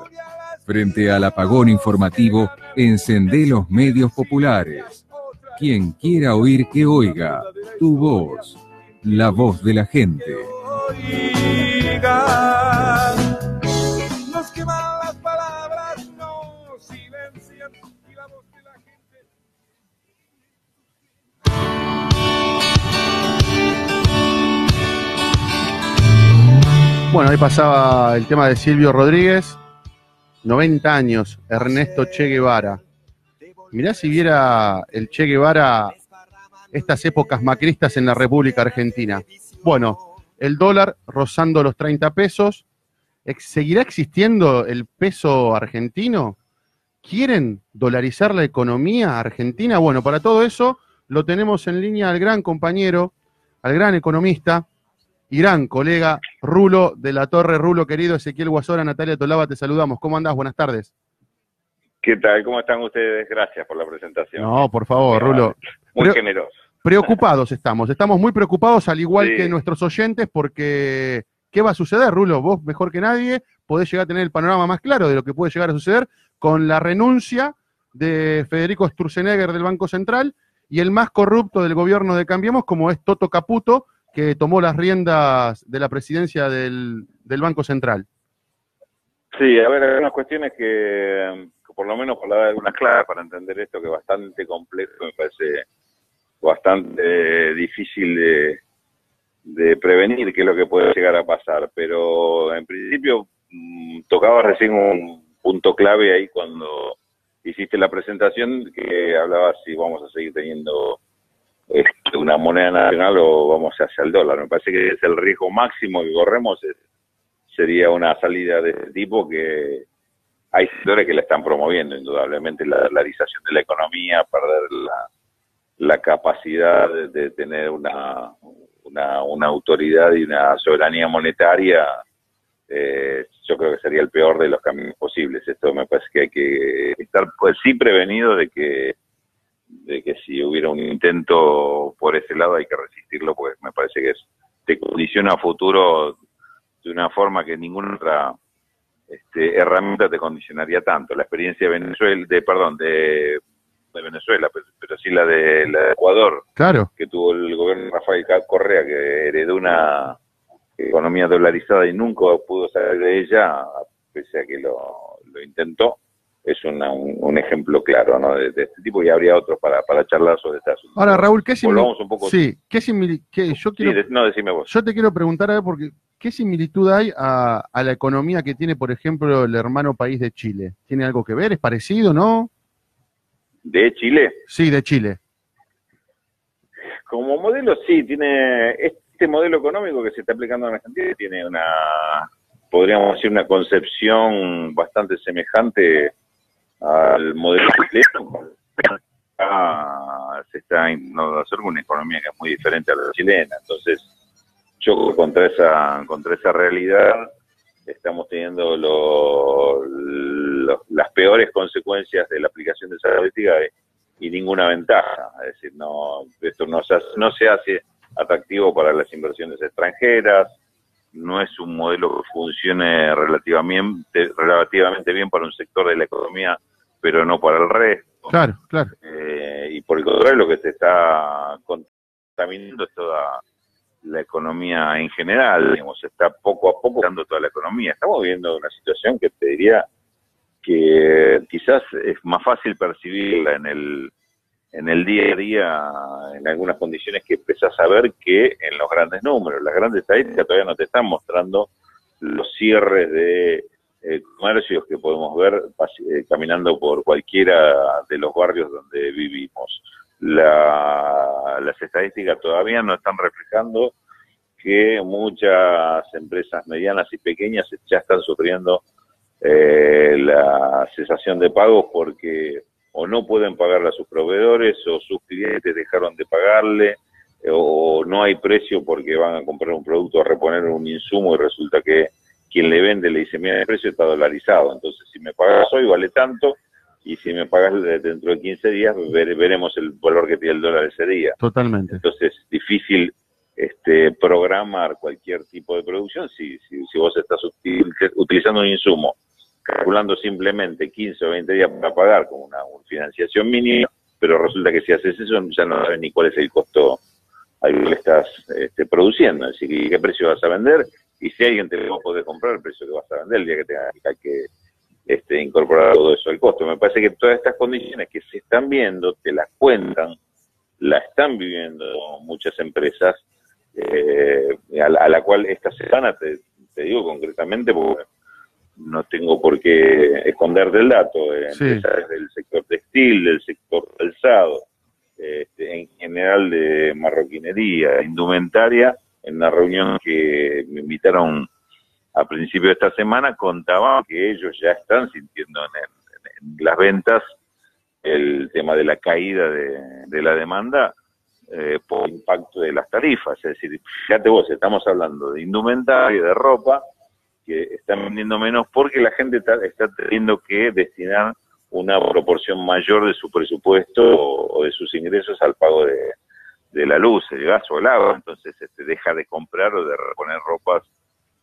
Frente al apagón informativo, encendé los medios populares. Quien quiera oír que oiga, tu voz. la voz de la gente. Nos queman las palabras, no silencian y la voz de la gente. Bueno, ahí pasaba el tema de Silvio Rodríguez, 90 años, Ernesto Che Guevara. Mirá si viera el Che Guevara estas épocas macristas en la República Argentina. Bueno, el dólar rozando los 30 pesos. ¿Seguirá existiendo el peso argentino? ¿Quieren dolarizar la economía argentina? Bueno, para todo eso lo tenemos en línea al gran compañero, al gran economista y gran colega Rulo de la Torre. Rulo, querido Ezequiel Guasora, Natalia Tolaba, te saludamos. ¿Cómo andás? Buenas tardes. ¿Qué tal? ¿Cómo están ustedes? Gracias por la presentación. No, por favor, Rulo. Muy generoso. Preocupados estamos, estamos muy preocupados, al igual Sí. que nuestros oyentes, porque ¿qué va a suceder, Rulo? Vos, mejor que nadie, podés llegar a tener el panorama más claro de lo que puede llegar a suceder con la renuncia de Federico Sturzenegger del Banco Central y el más corrupto del gobierno de Cambiemos, como es Toto Caputo, que tomó las riendas de la presidencia del, del Banco Central. Sí, a ver, hay unas cuestiones que, que por lo menos para dar algunas claves para entender esto que es bastante complejo, me parece bastante difícil de, prevenir qué es lo que puede llegar a pasar, pero en principio mm, tocaba recién un punto clave ahí cuando hiciste la presentación que hablaba si vamos a seguir teniendo este, una moneda nacional o vamos hacia el dólar. Me parece que es el riesgo máximo que corremos sería una salida de este tipo que hay sectores que la están promoviendo, indudablemente la dolarización de la economía, perder la, la capacidad de, tener una, una, una autoridad y una soberanía monetaria, eh, yo creo que sería el peor de los caminos posibles. Esto me parece que hay que estar pues sí prevenido de que de que si hubiera un intento por ese lado hay que resistirlo, porque me parece que es, te condiciona a futuro de una forma que ninguna otra este, herramienta te condicionaría tanto. La experiencia de Venezuela, de perdón, de, de Venezuela, pero, pero sí la de, la de Ecuador, Claro. que tuvo el gobierno de Rafael Correa, que heredó una economía dolarizada y nunca pudo salir de ella, pese a que lo, lo intentó, es una- un, un ejemplo claro ¿no? de, de este tipo y habría otros para, para charlar sobre este asunto. Ahora, Raúl, ¿qué simili- Volvamos un poco. Sí, ¿qué yo Sí, quiero... de- no, decime vos. Yo te quiero preguntar, a ver, porque ¿qué similitud hay a, a la economía que tiene, por ejemplo, el hermano país de Chile? ¿Tiene algo que ver? ¿Es parecido, no? ¿De Chile? Sí, de Chile. Como modelo, sí, tiene este modelo económico que se está aplicando en Argentina, tiene una, podríamos decir, una concepción bastante semejante al modelo chileno. Ah, se está intentando hacer una economía que es muy diferente a la chilena, entonces yo contra esa, contra esa realidad estamos teniendo lo- lo- las peores consecuencias de la aplicación de esa política y ninguna ventaja. Es decir, no, esto no se, hace, no se hace atractivo para las inversiones extranjeras, no es un modelo que funcione relativamente, relativamente bien para un sector de la economía, pero no para el resto. Claro, claro. Eh, y por el contrario, lo que se está contaminando es toda la economía en general, digamos, está poco a poco dando toda la economía. Estamos viviendo una situación que te diría que quizás es más fácil percibirla en el en el día a día, en algunas condiciones que empezás a ver que en los grandes números. Las grandes estadísticas todavía no te están mostrando los cierres de eh, comercios que podemos ver eh, caminando por cualquiera de los barrios donde vivimos. La- las estadísticas todavía no están reflejando que muchas empresas medianas y pequeñas ya están sufriendo eh, la cesación de pagos porque o no pueden pagarle a sus proveedores o sus clientes dejaron de pagarle eh, o no hay precio porque van a comprar un producto a reponer un insumo y resulta que quien le vende le dice, mira, el precio está dolarizado, entonces si me pagas hoy vale tanto y si me pagas de- dentro de 15 días vere- veremos el valor que tiene el dólar ese día. Totalmente. Entonces es difícil este, programar cualquier tipo de producción si, si, si vos estás util- utilizando un insumo, calculando simplemente 15 o 20 días para pagar como una, una financiación mínima, pero resulta que si haces eso ya no sabes ni cuál es el costo al que le estás este, produciendo. Es decir, qué precio vas a vender y si alguien te lo va a poder comprar, el precio que vas a vender el día que tenga hay que este, incorporar todo eso al costo. Me parece que todas estas condiciones que se están viendo, te las cuentan, la están viviendo muchas empresas, eh, a, la, a la cual esta semana, te, te digo concretamente, porque no tengo por qué esconderte el dato, eh, Sí. empresas del sector textil, del sector calzado, este, en general de marroquinería, indumentaria, en una reunión que me invitaron a principio de esta semana, contaban que ellos ya están sintiendo en, en- en las ventas el tema de la caída de, la demanda eh, por impacto de las tarifas. Es decir, fíjate vos, estamos hablando de indumentaria, de ropa, que están vendiendo menos porque la gente está, está teniendo que destinar una proporción mayor de su presupuesto o, o de sus ingresos al pago de, de la luz, el gas o el agua. Entonces este, deja de comprar o de reponer ropas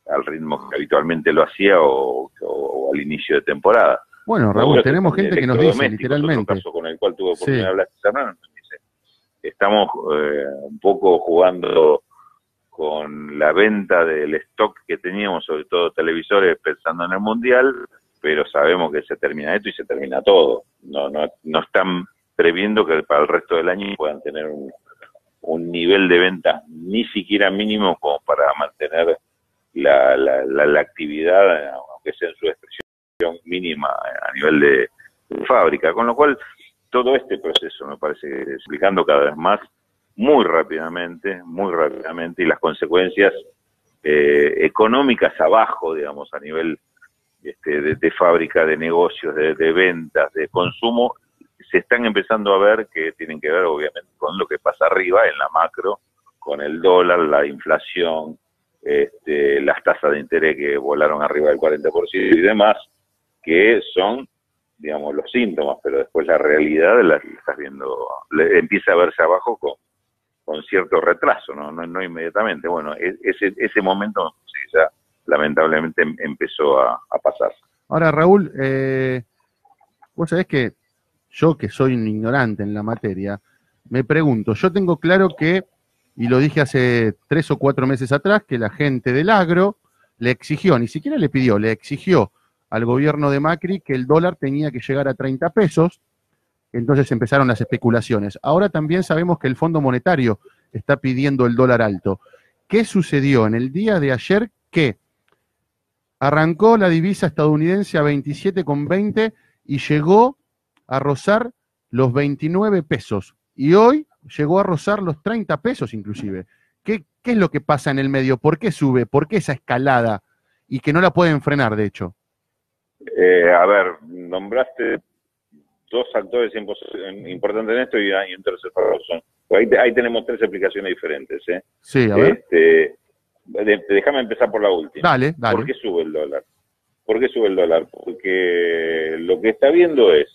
al ritmo que habitualmente lo hacía o, o- o al inicio de temporada. Bueno, Raúl, tenemos gente que nos dice, literalmente. Otro caso con el cual tuve oportunidad Sí. de hablar me dice, estamos eh, un poco jugando con la venta del stock que teníamos, sobre todo televisores, pensando en el mundial, pero sabemos que se termina esto y se termina todo. No, no, no están previendo que para el resto del año puedan tener un, un nivel de venta ni siquiera mínimo como para mantener la, la, actividad, aunque sea en su expresión mínima a nivel de, de fábrica. Con lo cual, todo este proceso me parece que explicando cada vez más, muy rápidamente, muy rápidamente, y las consecuencias eh, económicas abajo, digamos, a nivel este, de, de fábrica, de negocios, de, de ventas, de consumo, se están empezando a ver que tienen que ver obviamente con lo que pasa arriba en la macro, con el dólar, la inflación, este, las tasas de interés que volaron arriba del 40% y demás, que son, digamos, los síntomas, pero después la realidad la estás viendo, le- empieza a verse abajo con, con cierto retraso, ¿no? No, no inmediatamente. Bueno, e- ese, ese momento ya lamentablemente em- empezó a, a pasar. Ahora, Raúl, eh, vos sabés que yo, que soy un ignorante en la materia, me pregunto, yo tengo claro que, y lo dije hace tres o cuatro meses atrás, que la gente del agro le exigió, ni siquiera le pidió, le exigió al gobierno de Macri que el dólar tenía que llegar a 30 pesos, entonces empezaron las especulaciones. Ahora también sabemos que el Fondo Monetario está pidiendo el dólar alto. ¿Qué sucedió en el día de ayer que arrancó la divisa estadounidense a 27,20 y llegó a rozar los 29 pesos. Y hoy llegó a rozar los 30 pesos inclusive. ¿Qué, qué es lo que pasa en el medio? ¿Por qué sube? ¿Por qué esa escalada? Y que no la pueden frenar, de hecho. Eh, a ver, nombraste dos actores importantes en esto y un tercer. Son, ahí, ahí tenemos tres explicaciones diferentes. ¿eh? Sí, a ver. Este, déjame empezar por la última. Dale, dale. ¿Por qué sube el dólar? ¿Por qué sube el dólar? Porque lo que está viendo es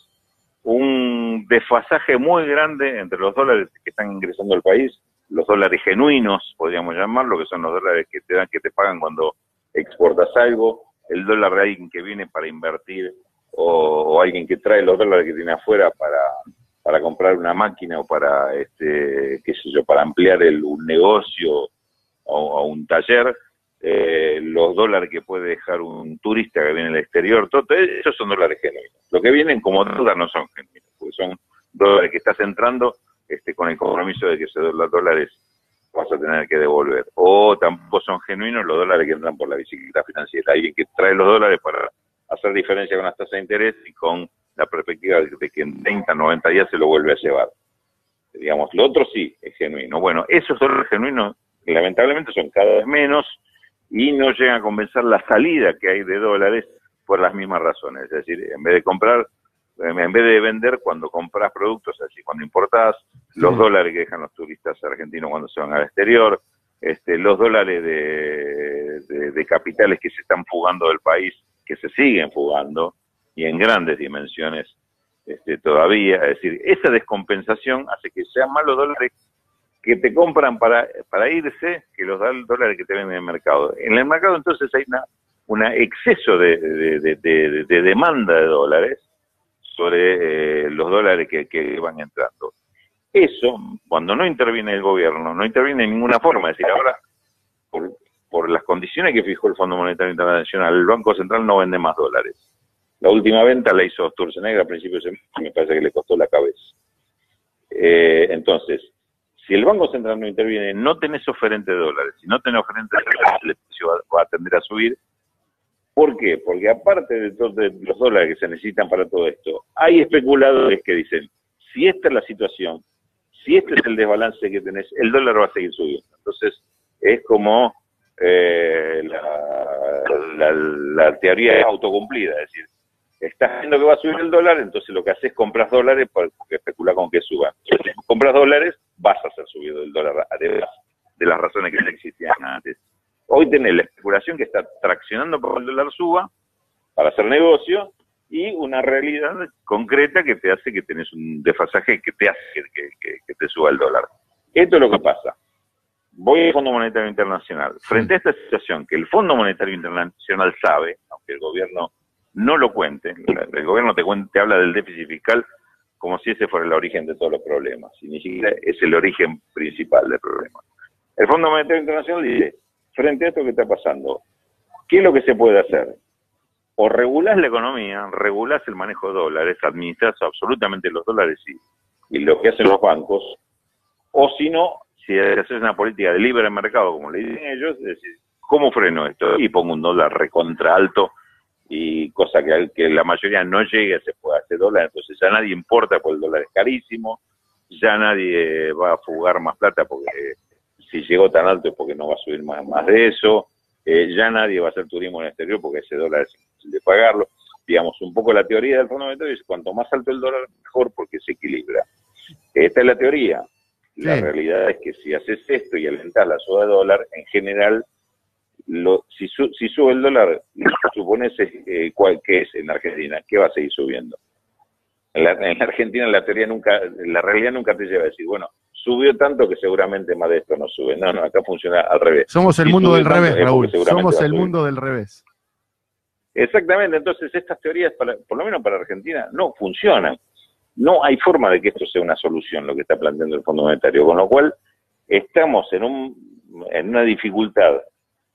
un desfasaje muy grande entre los dólares que están ingresando al país, los dólares genuinos, podríamos llamarlo, que son los dólares que te dan, que te pagan cuando exportas algo, el dólar de alguien que viene para invertir o, alguien que trae los dólares que tiene afuera para, comprar una máquina o para, este, qué sé yo, para ampliar el, un negocio o un taller, eh, los dólares que puede dejar un turista que viene del exterior, todo, esos son dólares genuinos. Lo que vienen como deuda no son genuinos, porque son dólares que estás entrando este, con el compromiso de que esos dólares vas a tener que devolver. O tampoco son genuinos los dólares que entran por la bicicleta financiera. Alguien que trae los dólares para hacer diferencia con las tasas de interés y con la perspectiva de que en 30, 90 días se lo vuelve a llevar. Digamos, lo otro sí es genuino. Bueno, esos dólares genuinos lamentablemente son cada vez menos y no llegan a compensar la salida que hay de dólares por las mismas razones. Es decir, en vez de comprar, en vez de vender cuando compras productos, así cuando importás, los dólares que dejan los turistas argentinos cuando se van al exterior, este, los dólares de, de- de capitales que se están fugando del país, que se siguen fugando, y en grandes dimensiones este, todavía. Es decir, esa descompensación hace que sean más los dólares que te compran para, para irse que los dal- dólares que te venden en el mercado. En el mercado entonces hay una exceso de, de- de- de- de demanda de dólares sobre eh, los dólares que, que van entrando. Eso, cuando no interviene el gobierno, no interviene de ninguna forma. Es decir, ahora, por, por las condiciones que fijó el Fondo Monetario Internacional, el Banco Central no vende más dólares. La última venta la hizo Sturzenegger a principios de me parece que le costó la cabeza. Eh, entonces, si el Banco Central no interviene, no tenés oferente de dólares. Si no tenés oferente de dólares, el precio va, a tender a subir. ¿Por qué? Porque aparte de, los dólares que se necesitan para todo esto, hay especuladores que dicen, si esta es la situación, si este es el desbalance que tenés, el dólar va a seguir subiendo. Entonces, es como eh, la, la, la teoría es autocumplida, es decir, estás viendo que va a subir el dólar, entonces lo que haces es compras dólares porque especula con que suba. Si compras dólares, vas a hacer subido el dólar, además de las razones que ya existían antes. Hoy tenés la especulación que está traccionando para que el dólar suba, para hacer negocio, y una realidad concreta que te hace que tenés un desfasaje que te hace que, que- que te suba el dólar. Esto es lo que pasa. Voy al Fondo Monetario Internacional. Frente a esta situación que el Fondo Monetario Internacional sabe, aunque el gobierno no lo cuente, el gobierno te, cuenta, te habla del déficit fiscal como si ese fuera el origen de todos los problemas, y ni siquiera es el origen principal del problema. El Fondo Monetario Internacional dice, frente a esto que está pasando, ¿qué es lo que se puede hacer? O regulás la economía, regulás el manejo de dólares, administras absolutamente los dólares y, lo que hacen los bancos, o si no, si haces una política de libre mercado, como le dicen ellos, es decir, ¿cómo freno esto? Y pongo un dólar recontra alto y cosa que, que la mayoría no llegue a ese, a ese dólar, entonces ya nadie importa porque el dólar es carísimo, ya nadie va a fugar más plata porque si llegó tan alto es porque no va a subir más, más de eso, eh, ya nadie va a hacer turismo en el exterior porque ese dólar es imposible de pagarlo. Digamos, un poco la teoría del Fondo Monetario es cuanto más alto el dólar, mejor porque se equilibra. Esta es la teoría. La Sí. realidad es que si haces esto y alentas la suba de dólar, en general, lo, si, su- si sube el dólar, <coughs> supones eh, cuál, qué es en Argentina, ¿qué va a seguir subiendo? En la, en la Argentina la teoría nunca, la realidad nunca te lleva a decir, bueno, subió tanto que seguramente más de esto no sube. No, no, acá funciona al revés. Somos el Si mundo del revés, Raúl. Somos el mundo del revés. Exactamente, entonces estas teorías, para, por lo menos para Argentina, no funcionan. No hay forma de que esto sea una solución, lo que está planteando el Fondo Monetario, con lo cual estamos en, un, en una dificultad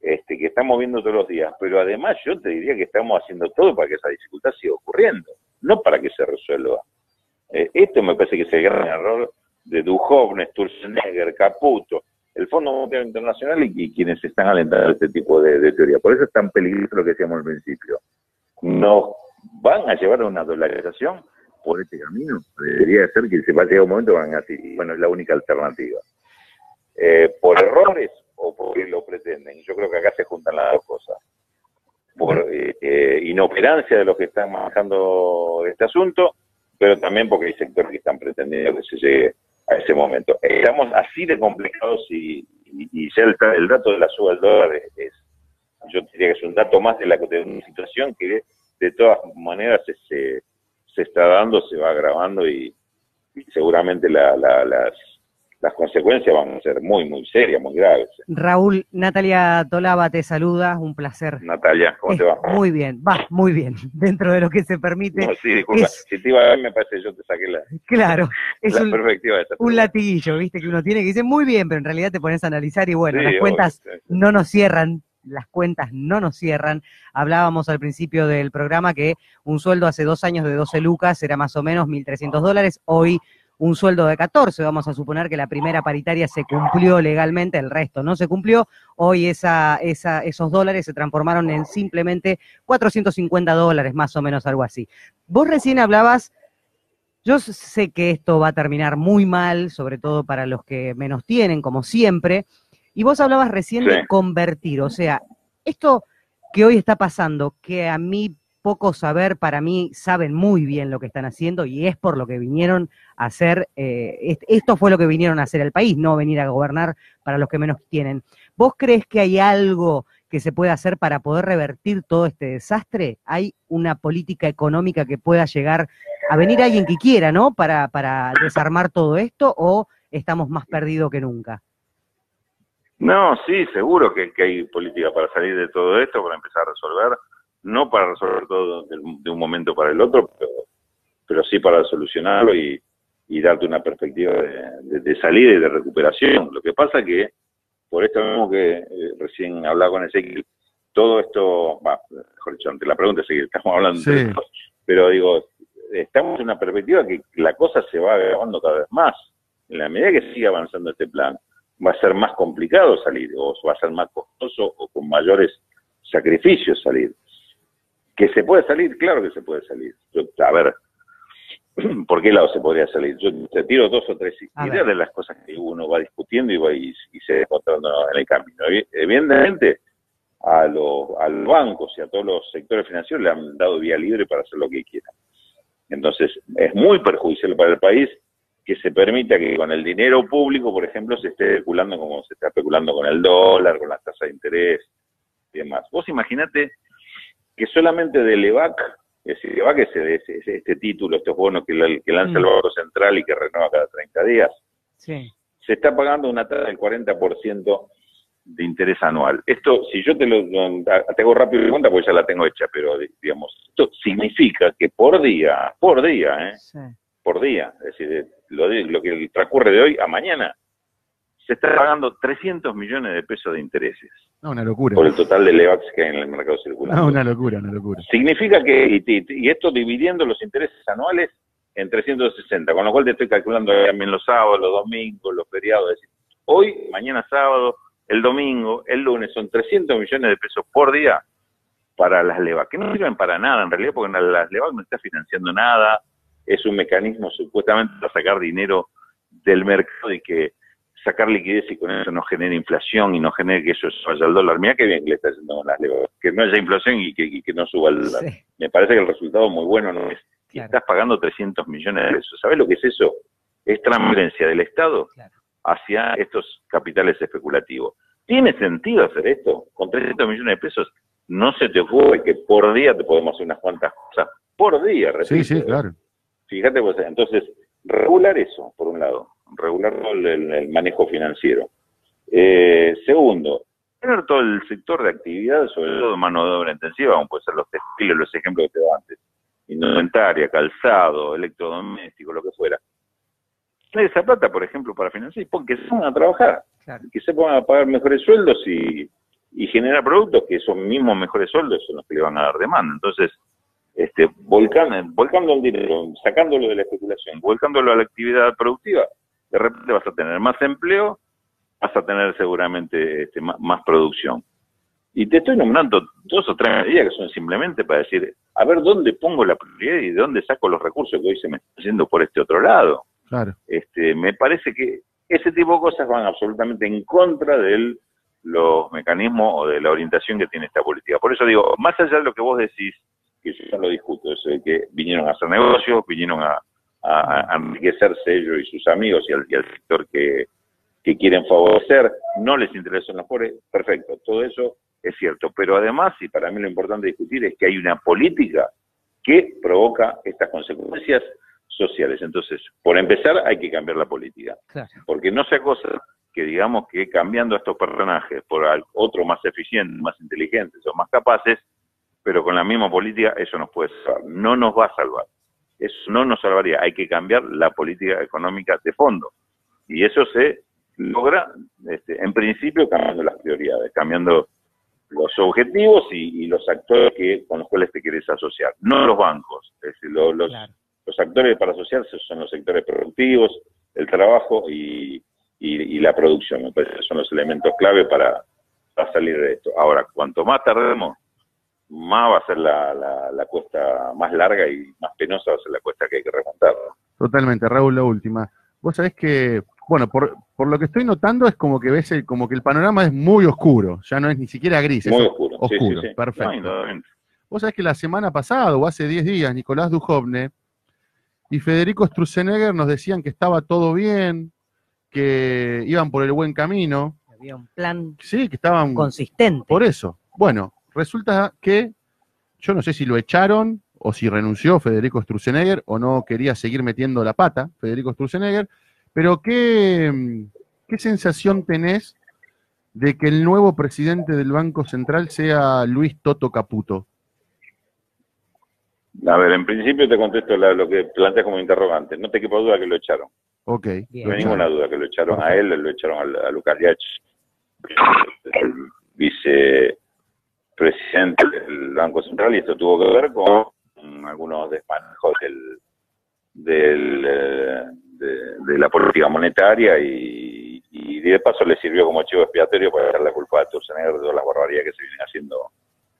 este, que estamos viendo todos los días, pero además yo te diría que estamos haciendo todo para que esa dificultad siga ocurriendo, no para que se resuelva. Eh, esto me parece que es el gran error de Duhovne, Sturzenegger, Caputo, el Fondo Monetario Internacional y, quienes están alentando este tipo de, teoría. Por eso es tan peligroso lo que decíamos al principio. Nos van a llevar a una dolarización por este camino. Debería ser que se va a llegar un momento van a decir, bueno, es la única alternativa. Eh, por errores o porque lo pretenden. Yo creo que acá se juntan las dos cosas. Por eh, eh, inoperancia de los que están manejando este asunto, pero también porque hay sectores que están pretendiendo que se llegue a ese momento. Estamos así de complicados y, y, ya el, el dato de la suba del dólar es, es- yo diría que es un dato más de la de una situación que de todas maneras se, se, se está dando, se va agravando y, y seguramente la- la- las, las consecuencias van a ser muy, muy serias, muy graves. Raúl, Natalia Tolaba te saluda, un placer. Natalia, ¿cómo Es- te va? Muy bien, va, muy bien, <laughs> dentro de lo que se permite. No, sí, disculpa, Es- si te iba a ver me parece que yo te saqué la, Claro, <laughs> es la un, perspectiva de esa un latiguillo, viste, que uno tiene que dice muy bien, pero en realidad te pones a analizar y bueno, Sí, las obvio, cuentas sí, sí. no nos cierran, las cuentas no nos cierran. Hablábamos al principio del programa que un sueldo hace dos años de 12 lucas era más o menos 1.300 dólares, hoy un sueldo de 14, vamos a suponer que la primera paritaria se cumplió legalmente, el resto no se cumplió, hoy esa, esa, esos dólares se transformaron en simplemente 450 dólares, más o menos algo así. Vos recién hablabas yo sé que esto va a terminar muy mal, sobre todo para los que menos tienen, como siempre. Y vos hablabas recién Sí. de convertir, o sea, esto que hoy está pasando, que a mí poco saber, para mí saben muy bien lo que están haciendo y es por lo que vinieron a hacer, eh, est- esto fue lo que vinieron a hacer al país, no venir a gobernar para los que menos tienen. ¿Vos crees que hay algo que se pueda hacer para poder revertir todo este desastre? ¿Hay una política económica que pueda llegar a venir alguien que quiera, ¿no? Para, para desarmar todo esto o estamos más perdidos que nunca? No, sí, seguro que hay política para salir de todo esto, para empezar a resolver, no para resolver todo de, un momento para el otro, pero, pero sí para solucionarlo y, y darte una perspectiva de, de- de salida y de recuperación. Lo que pasa que, por esto mismo que eh, recién hablaba con Ezequiel, todo esto, va, mejor dicho, ante la pregunta, Ezequiel, estamos hablando Sí. de esto, pero digo, estamos en una perspectiva que la cosa se va agravando cada vez más. En la medida que siga avanzando este plan, va a ser más complicado salir, o va a ser más costoso, o con mayores sacrificios salir. Que se puede salir, claro que se puede salir. Yo- a ver, <clears throat> ¿por qué lado se podría salir? Yo te tiro dos o tres ideas de las cosas que uno va discutiendo y, va y, y se va encontrando en el camino. Evi- Evidentemente, a los, a los bancos y a todos los sectores financieros le han dado vía libre para hacer lo que quieran. Entonces, es muy perjudicial para el país que se permita que con el dinero público, por ejemplo, se esté especulando como se está especulando con el dólar, con las tasas de interés y demás. Vos imaginate que solamente del EVAC, es decir, EVAC es, es- es este título, estos bonos que, la- que lanza el Mm. Banco Central y que renueva cada 30 días, Sí. se está pagando una tasa del 40% de interés anual. Esto, si yo te lo te hago rápido la pregunta, porque ya la tengo hecha, pero di- digamos, esto significa que por día, por día, ¿eh? Sí. por día, es decir, de- lo, de- lo que transcurre de hoy a mañana, se está pagando 300 millones de pesos de intereses No, una locura. por el total de LEVAX que hay en el mercado circulante. No, una locura, una locura. Significa que, y, y- y esto dividiendo los intereses anuales en 360, con lo cual te estoy calculando también los sábados, los domingos, los feriados. Es decir, hoy, mañana sábado, el domingo, el lunes, son 300 millones de pesos por día para las LEVAC, que no sirven para nada en realidad, porque las LEVAC no está financiando nada, es un mecanismo supuestamente para sacar dinero del mercado y que sacar liquidez y con eso no genere inflación y no genere que eso vaya al dólar. Mira qué bien que le está haciendo con las que no haya inflación y que, y que no suba el dólar. Sí. Me parece que el resultado muy bueno no es. Y Claro. estás pagando 300 millones de pesos. ¿Sabes lo que es eso? Es transferencia del Estado Claro. hacia estos capitales especulativos. ¿Tiene sentido hacer esto? Con 300 millones de pesos, no se te ocurre que por día te podemos hacer unas cuantas cosas. Por día, repito. Sí, sí, claro. Fíjate, vos, entonces, regular eso, por un lado, regular todo el, el- manejo financiero. Eh, segundo, tener todo el sector de actividad, sobre todo mano de obra intensiva, como puede ser los textiles, los ejemplos que te daba antes, indumentaria, calzado, electrodoméstico, lo que fuera. Esa plata, por ejemplo, para financiar, porque se pongan a trabajar, Claro. que se pongan a pagar mejores sueldos y, y generar productos que esos mismos mejores sueldos son los que le van a dar demanda. Entonces, este, volcando, volcando el dinero, sacándolo de la especulación, volcándolo a la actividad productiva, de repente vas a tener más empleo, vas a tener seguramente este, más, más producción. Y te estoy nombrando dos o tres medidas que son simplemente para decir, a ver dónde pongo la prioridad y de dónde saco los recursos que hoy se me están haciendo por este otro lado. Claro. Este, me parece que ese tipo de cosas van absolutamente en contra de los mecanismos o de la orientación que tiene esta política. Por eso digo, más allá de lo que vos decís, que yo no lo discuto, eso de que vinieron a hacer negocios, vinieron a, a- a enriquecerse ellos y sus amigos y al, y al sector que, que quieren favorecer, no les interesan los pobres, perfecto, todo eso es cierto. Pero además, y para mí lo importante discutir, es que hay una política que provoca estas consecuencias sociales. Entonces, por empezar, hay que cambiar la política. Claro. Porque no sea cosa que digamos que cambiando a estos personajes por otros más eficientes, más inteligentes o más capaces, pero con la misma política, eso nos puede salvar. No nos va a salvar. Eso no nos salvaría. Hay que cambiar la política económica de fondo. Y eso se logra, este, en principio, cambiando las prioridades, cambiando los objetivos y, y los actores que, con los cuales te quieres asociar. No los bancos. Es decir, lo- los, Claro. los actores para asociarse son los sectores productivos, el trabajo y, y- y la producción. Me parece que son los elementos clave para, para salir de esto. Ahora, cuanto más tardemos, más va a ser la, la, la cuesta más larga y más penosa va a ser la cuesta que hay que remontar. Totalmente, Raúl, la última. Vos sabés que, bueno, por, por lo que estoy notando es como que ves el, como que el panorama es muy oscuro, ya no es ni siquiera gris, es Muy o- oscuro. Oscuro, sí, sí. perfecto. No. Vos sabés que la semana pasada o hace 10 días, Nicolás Dujovne y Federico Sturzenegger nos decían que estaba todo bien, que iban por el buen camino. Había un plan Sí, que estaban consistente. por eso. Bueno, resulta que yo no sé si lo echaron o si renunció Federico Sturzenegger o no quería seguir metiendo la pata Federico Sturzenegger, pero ¿qué, qué sensación tenés de que el nuevo presidente del Banco Central sea Luis Toto Caputo? A ver, en principio te contesto la- lo que planteas como interrogante. No te quepa duda que lo echaron. Ok. No hay ninguna duda que lo echaron a él, lo echaron al- a, Lucas Liach, el vicepresidente del Banco Central, y esto tuvo que ver con algunos desmanejos del, del, eh, de, de la política monetaria y, y de paso le sirvió como chivo expiatorio para dar la culpa a Turcenegro de todas las barbaridades que se vienen haciendo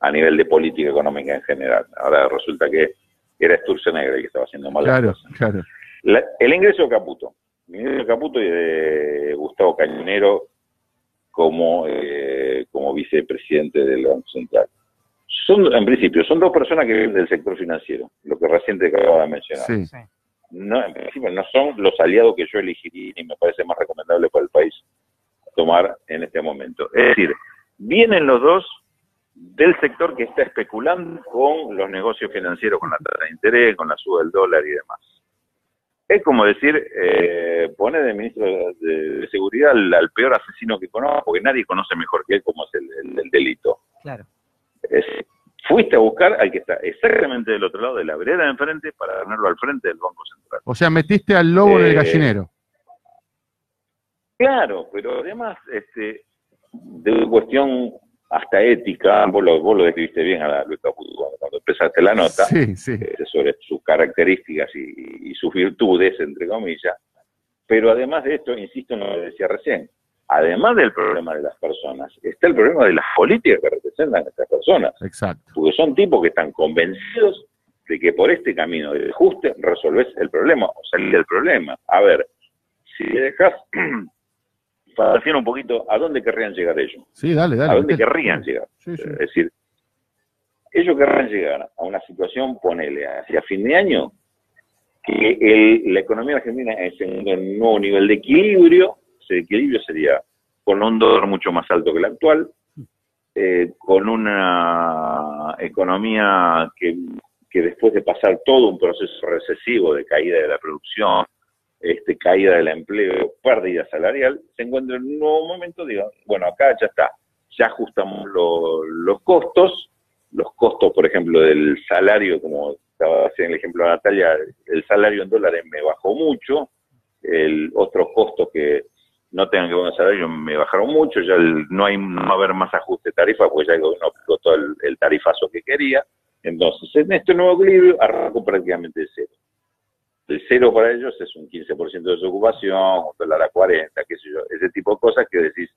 a nivel de política económica en general. Ahora resulta que era Sturzenegger el que estaba haciendo mal Claro, claro. la- el ingreso de Caputo. El ingreso de Caputo y de Gustavo Cañonero como, eh, como vicepresidente del Banco Central. Son, en principio, son dos personas que vienen del sector financiero, lo que recién te acababa de mencionar. Sí. No, en principio no son los aliados que yo elegiría y me parece más recomendable para el país tomar en este momento. Es decir, vienen los dos del sector que está especulando con los negocios financieros, con la tasa de interés, con la suba del dólar y demás. Es como decir, eh, pone de ministro de, de Seguridad al, al peor asesino que conozco, porque nadie conoce mejor que él cómo es el, el- el delito. Claro. Es- fuiste a buscar al que está exactamente del otro lado de la vereda de enfrente para tenerlo al frente del Banco Central. O sea, metiste al lobo en el Eh, gallinero. Claro, pero además, este, de una cuestión hasta ética, vos lo, vos lo describiste bien a la cuando, empezaste la nota, Sí, sí. eh, sobre sus características y, y sus virtudes, entre comillas. Pero además de esto, insisto en lo que decía recién, además del problema de las personas, está el problema de las políticas que representan a estas personas. Exacto. Porque son tipos que están convencidos de que por este camino de ajuste resolvés el problema o salir del problema. A ver, si dejas <clears throat> para decir un poquito a dónde querrían llegar ellos. Sí, dale, dale. ¿A dónde querrían llegar? Sí, sí. Es decir, ellos querrán llegar a una situación, ponele, hacia fin de año, que el- la economía argentina es en un nuevo nivel de equilibrio. Ese equilibrio sería con un dólar mucho más alto que el actual, eh, con una economía que, que después de pasar todo un proceso recesivo de caída de la producción, este, caída del empleo, pérdida salarial, se encuentra en un nuevo momento, digo, bueno, acá ya está, ya ajustamos lo- los costos, los costos, por ejemplo, del salario, como estaba haciendo el ejemplo de Natalia, el salario en dólares me bajó mucho, el, otros costos que no tengan que ver con el salario me bajaron mucho, ya el- no, hay, no va a haber más ajuste de tarifa, porque ya el gobierno aplicó todo el, el tarifazo que quería, entonces en este nuevo equilibrio arrancó prácticamente de cero. El cero para ellos es un 15% de desocupación, un dólar a 40, qué sé yo, ese tipo de cosas que decís,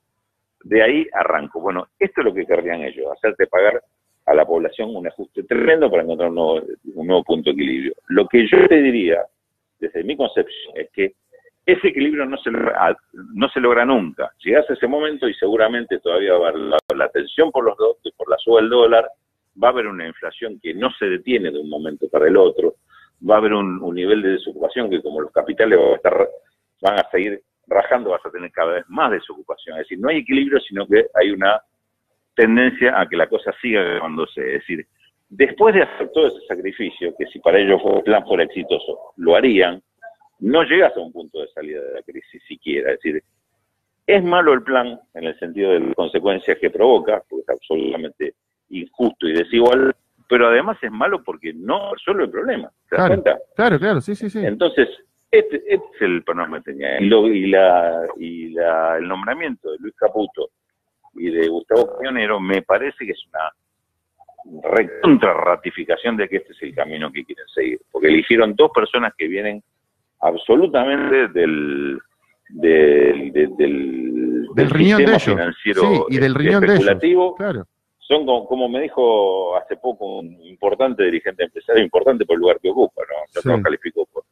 de ahí arranco. Bueno, esto es lo que querrían ellos, hacerte pagar a la población un ajuste tremendo para encontrar un nuevo, un nuevo punto de equilibrio. Lo que yo te diría, desde mi concepción, es que ese equilibrio no se logra, no se logra nunca. Llegás a ese momento y seguramente todavía va a haber la, la tensión por los dos, por la suba del dólar, va a haber una inflación que no se detiene de un momento para el otro, va a haber un, un nivel de desocupación que como los capitales van a, seguir rajando, vas a tener cada vez más desocupación. Es decir, no hay equilibrio, sino que hay una tendencia a que la cosa siga agravándose. Es decir, después de hacer todo ese sacrificio, que si para ellos el plan fuera exitoso, lo harían, no llegas a un punto de salida de la crisis siquiera. Es decir, es malo el plan en el sentido de las consecuencias que provoca, porque es absolutamente injusto y desigual, pero además es malo porque no resuelve el problema. ¿Te das Claro, cuenta? claro, claro, sí, sí, sí. Entonces, este, este es el panorama que tenía. Y, lo- y, la, y la, el nombramiento de Luis Caputo y de Gustavo Pionero me parece que es una recontra ratificación de que este es el camino que quieren seguir. Porque eligieron dos personas que vienen absolutamente del, del, del, del, Del riñón de ellos. financiero Sí, y del riñón de ellos. especulativo Claro. Son como, como me dijo hace poco un importante dirigente empresario, importante por el lugar que ocupa, ¿no? Yo Sí. no califico por,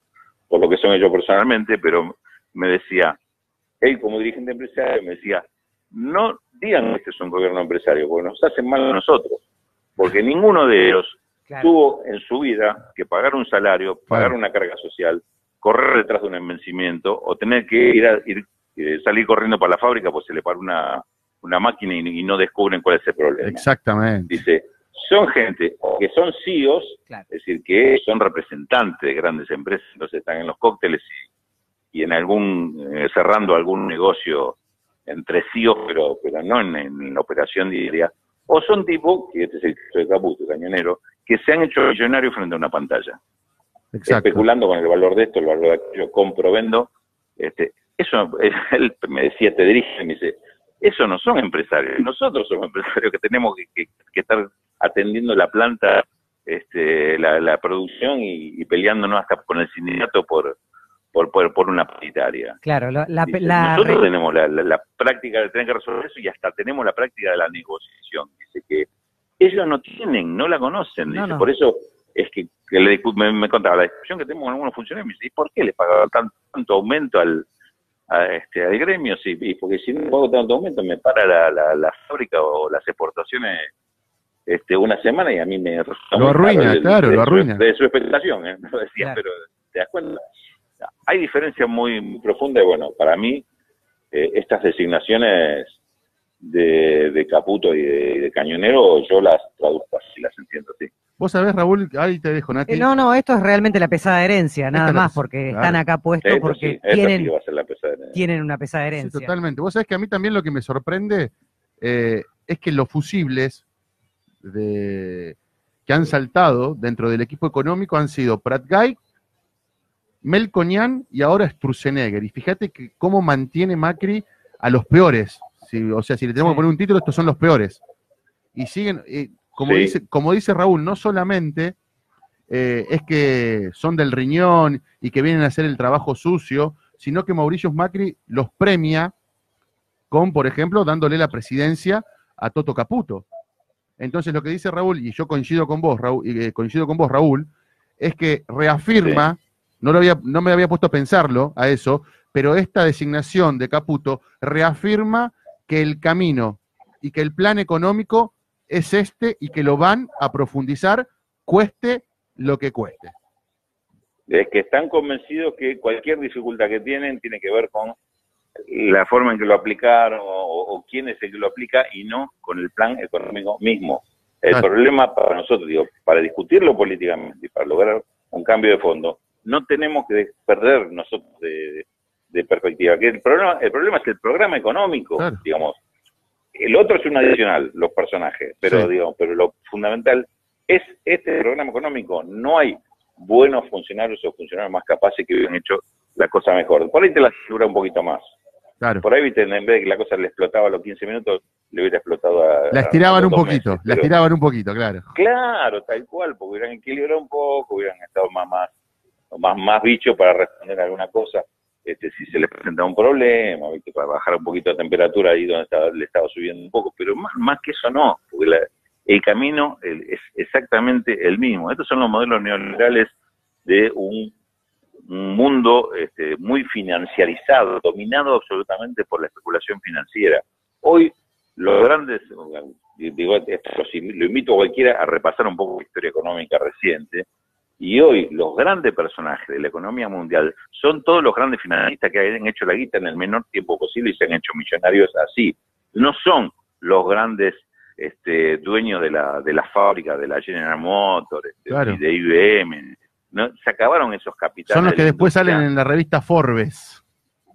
por lo que son ellos personalmente, pero me decía, él como dirigente empresario me decía, no digan que este es un gobierno empresario, porque nos hacen mal a nosotros, porque ninguno de ellos Claro. tuvo en su vida que pagar un salario, pagar una carga social, correr detrás de un envencimiento o tener que ir a ir, eh, salir corriendo para la fábrica porque se le paró una, una máquina y, y no descubren cuál es el problema Exactamente. dice, son gente que son CEOs, Claro. es decir, que son representantes de grandes empresas, entonces están en los cócteles y, y en algún, eh, cerrando algún negocio entre CEOs, pero, pero no en, en la operación diaria, o son tipos, que este es el caso de Caputo, Cañonero, que se han hecho millonarios frente a una pantalla. Exacto. Especulando con el valor de esto, el valor de aquello, compro, vendo. Este, eso, él me decía, te dirige, me dice, eso no son empresarios, nosotros somos empresarios que tenemos que, que- que estar atendiendo la planta, este, la, la producción y, y peleándonos hasta con el sindicato por, por, por, por una paritaria. Claro, la, Dice, la- nosotros tenemos la, la- práctica de tener que resolver eso y hasta tenemos la práctica de la negociación. Dice que ellos no tienen, no la conocen. No, Dice, no. Por eso es que, que le me, me contaba la discusión que tenemos con algunos funcionarios. Me dice, ¿y por qué le pagaban tan- tanto aumento al, a este, al gremio? Sí, y porque si no pago tanto aumento me para la, la, la fábrica o las exportaciones este, una semana y a mí me Lo arruina, de- claro, de lo arruina. De su expectación, ¿eh? <laughs> No decía, Claro. pero ¿te das cuenta? Hay diferencias muy, muy profundas y bueno, para mí eh, estas designaciones de, de Caputo y de, y de Cañonero yo las traduzco así, las entiendo así. Vos sabés, Raúl, ahí te dejo, Nati. Eh, no, no, esto es realmente la pesada herencia, nada Esta es la más, porque claro. están acá puestos Esto porque sí, esto sí tienen, que va a ser la pesadilla. tienen una pesada Sí, herencia. totalmente. Vos sabés que a mí también lo que me sorprende eh, es que los fusibles de, que han saltado dentro del equipo económico han sido Prat Guy, Melconian y ahora Sturzenegger. Y fíjate que cómo mantiene Macri a los peores. Si- o sea, si le tenemos Sí. que poner un título, estos son los peores. Y siguen, eh, como, Sí. dice, como dice Raúl, no solamente eh, es que son del riñón y que vienen a hacer el trabajo sucio, sino que Mauricio Macri los premia con, por ejemplo, dándole la presidencia a Toto Caputo. Entonces, lo que dice Raúl, y yo coincido con vos, Raúl, y, eh, coincido con vos, Raúl, es que reafirma, no, lo había, no me había puesto a pensarlo a eso, pero esta designación de Caputo reafirma que el camino y que el plan económico es este y que lo van a profundizar, cueste lo que cueste. Es que están convencidos que cualquier dificultad que tienen tiene que ver con la forma en que lo aplicaron o, o quién es el que lo aplica y no con el plan económico mismo. El Claro. problema para nosotros, digo, para discutirlo políticamente y para lograr un cambio de fondo, no tenemos que perder nosotros de, de perspectiva. Que el problema, el problema es el programa económico, Claro. digamos. El otro es un adicional, los personajes, pero Sí. digamos, pero lo fundamental es este programa económico. No hay buenos funcionarios o funcionarios más capaces que hubieran hecho la cosa mejor. Por ahí te la asegura un poquito más. Claro. Por ahí, viste, en vez de que la cosa le explotaba a los 15 minutos, le hubiera explotado a... La estiraban un poquito, meses. la Pero- estiraban un poquito, claro. Claro, tal cual, porque hubieran equilibrado un poco, hubieran estado más, más, más, más bicho para responder alguna cosa. Este, si se les presentaba un problema, ¿viste? para bajar un poquito la temperatura ahí donde estaba, le estaba subiendo un poco, pero más, más que eso no, porque la- el camino es exactamente el mismo. Estos son los modelos neoliberales de un, un mundo este, muy financiarizado, dominado absolutamente por la especulación financiera. Hoy los grandes, digo, lo invito a cualquiera a repasar un poco la historia económica reciente, y hoy los grandes personajes de la economía mundial son todos los grandes financistas que han hecho la guita en el menor tiempo posible y se han hecho millonarios así. No son los grandes este, dueños de la, de la fábrica, de la General Motors, este, Claro. y de IBM. ¿no? Se acabaron esos capitales. Son los de que después industria. salen en la revista Forbes.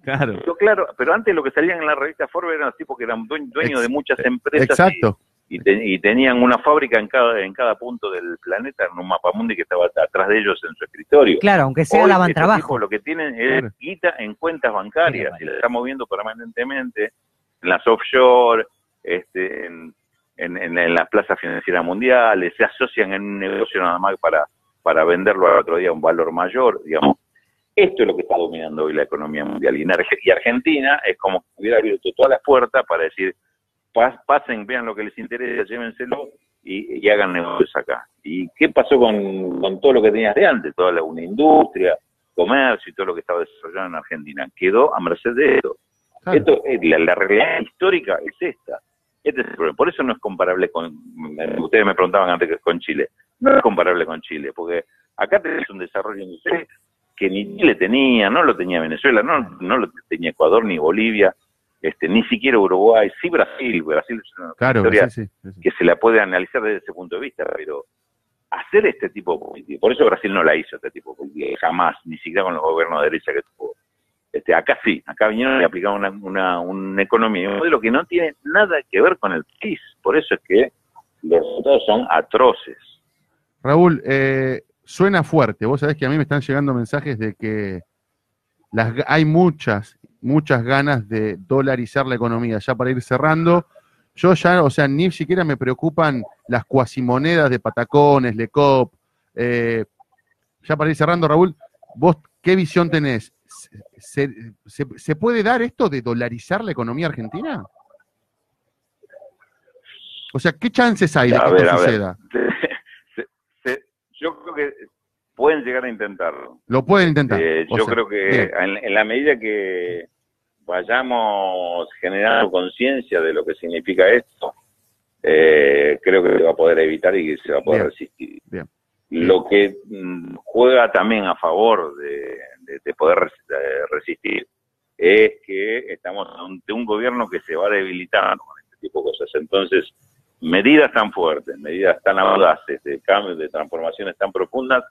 Claro. Pero claro, pero antes lo que salían en la revista Forbes eran los tipos que eran due- dueños de muchas empresas Exacto. y, y te- y tenían una fábrica en cada en cada punto del planeta, en un mapa mundi que estaba atrás de ellos en su escritorio. Claro, aunque sea Hoy estos trabajo. lo que tienen es Claro. guita en cuentas bancarias y la están moviendo permanentemente en las offshore, este, en, en, en- en las plazas financieras mundiales, se asocian en un negocio nada más para, para venderlo al otro día a un valor mayor, digamos. Esto es lo que está dominando hoy la economía mundial. Y, en Arge- y Argentina es como que hubiera abierto todas las puertas para decir, "Pas- pasen, vean lo que les interesa, llévenselo y, y hagan negocios acá. ¿Y qué pasó con, con todo lo que tenías de antes? Toda la, una industria, comercio y todo lo que estaba desarrollado en Argentina. Quedó a merced de esto. Claro. Esto es- la, la realidad histórica es esta. Este es el problema. Por eso no es comparable con, ustedes me preguntaban antes que con Chile, no es comparable con Chile, porque acá tenés un desarrollo industrial que ni Chile tenía, no lo tenía Venezuela, no, no lo tenía Ecuador ni Bolivia, este, ni siquiera Uruguay, sí Brasil, Brasil es una Claro, historia sí, sí, sí, sí. que se la puede analizar desde ese punto de vista, pero hacer este tipo de política, por eso Brasil no la hizo este tipo de política, jamás, ni siquiera con los gobiernos de derecha que tuvo. Este, acá sí, acá vinieron y aplicaron una, una, una economía, un modelo que no tiene nada que ver con el país, por eso es que los resultados son atroces. Raúl, eh, suena fuerte. Vos sabés que a mí me están llegando mensajes de que las, hay muchas, muchas ganas de dolarizar la economía. Ya para ir cerrando, yo ya, o sea, ni siquiera me preocupan las cuasimonedas de Patacones, Lecop. eh, ya para ir cerrando, Raúl, vos, ¿qué visión tenés? ¿Se, se- se puede dar esto de dolarizar la economía argentina? O sea, ¿qué chances hay de que ver, esto suceda? <laughs> Se- se- yo creo que pueden llegar a intentarlo. Lo pueden intentar. Eh, yo sea, creo que en la medida que vayamos generando conciencia de lo que significa esto, eh, creo que se va a poder evitar y que se va a poder Bien. resistir. Bien. Lo que mm, juega también a favor de, de- de poder res- resistir es que estamos ante un gobierno que se va debilitando con este tipo de cosas. Entonces, medidas tan fuertes, medidas tan audaces, de cambios, de transformaciones tan profundas,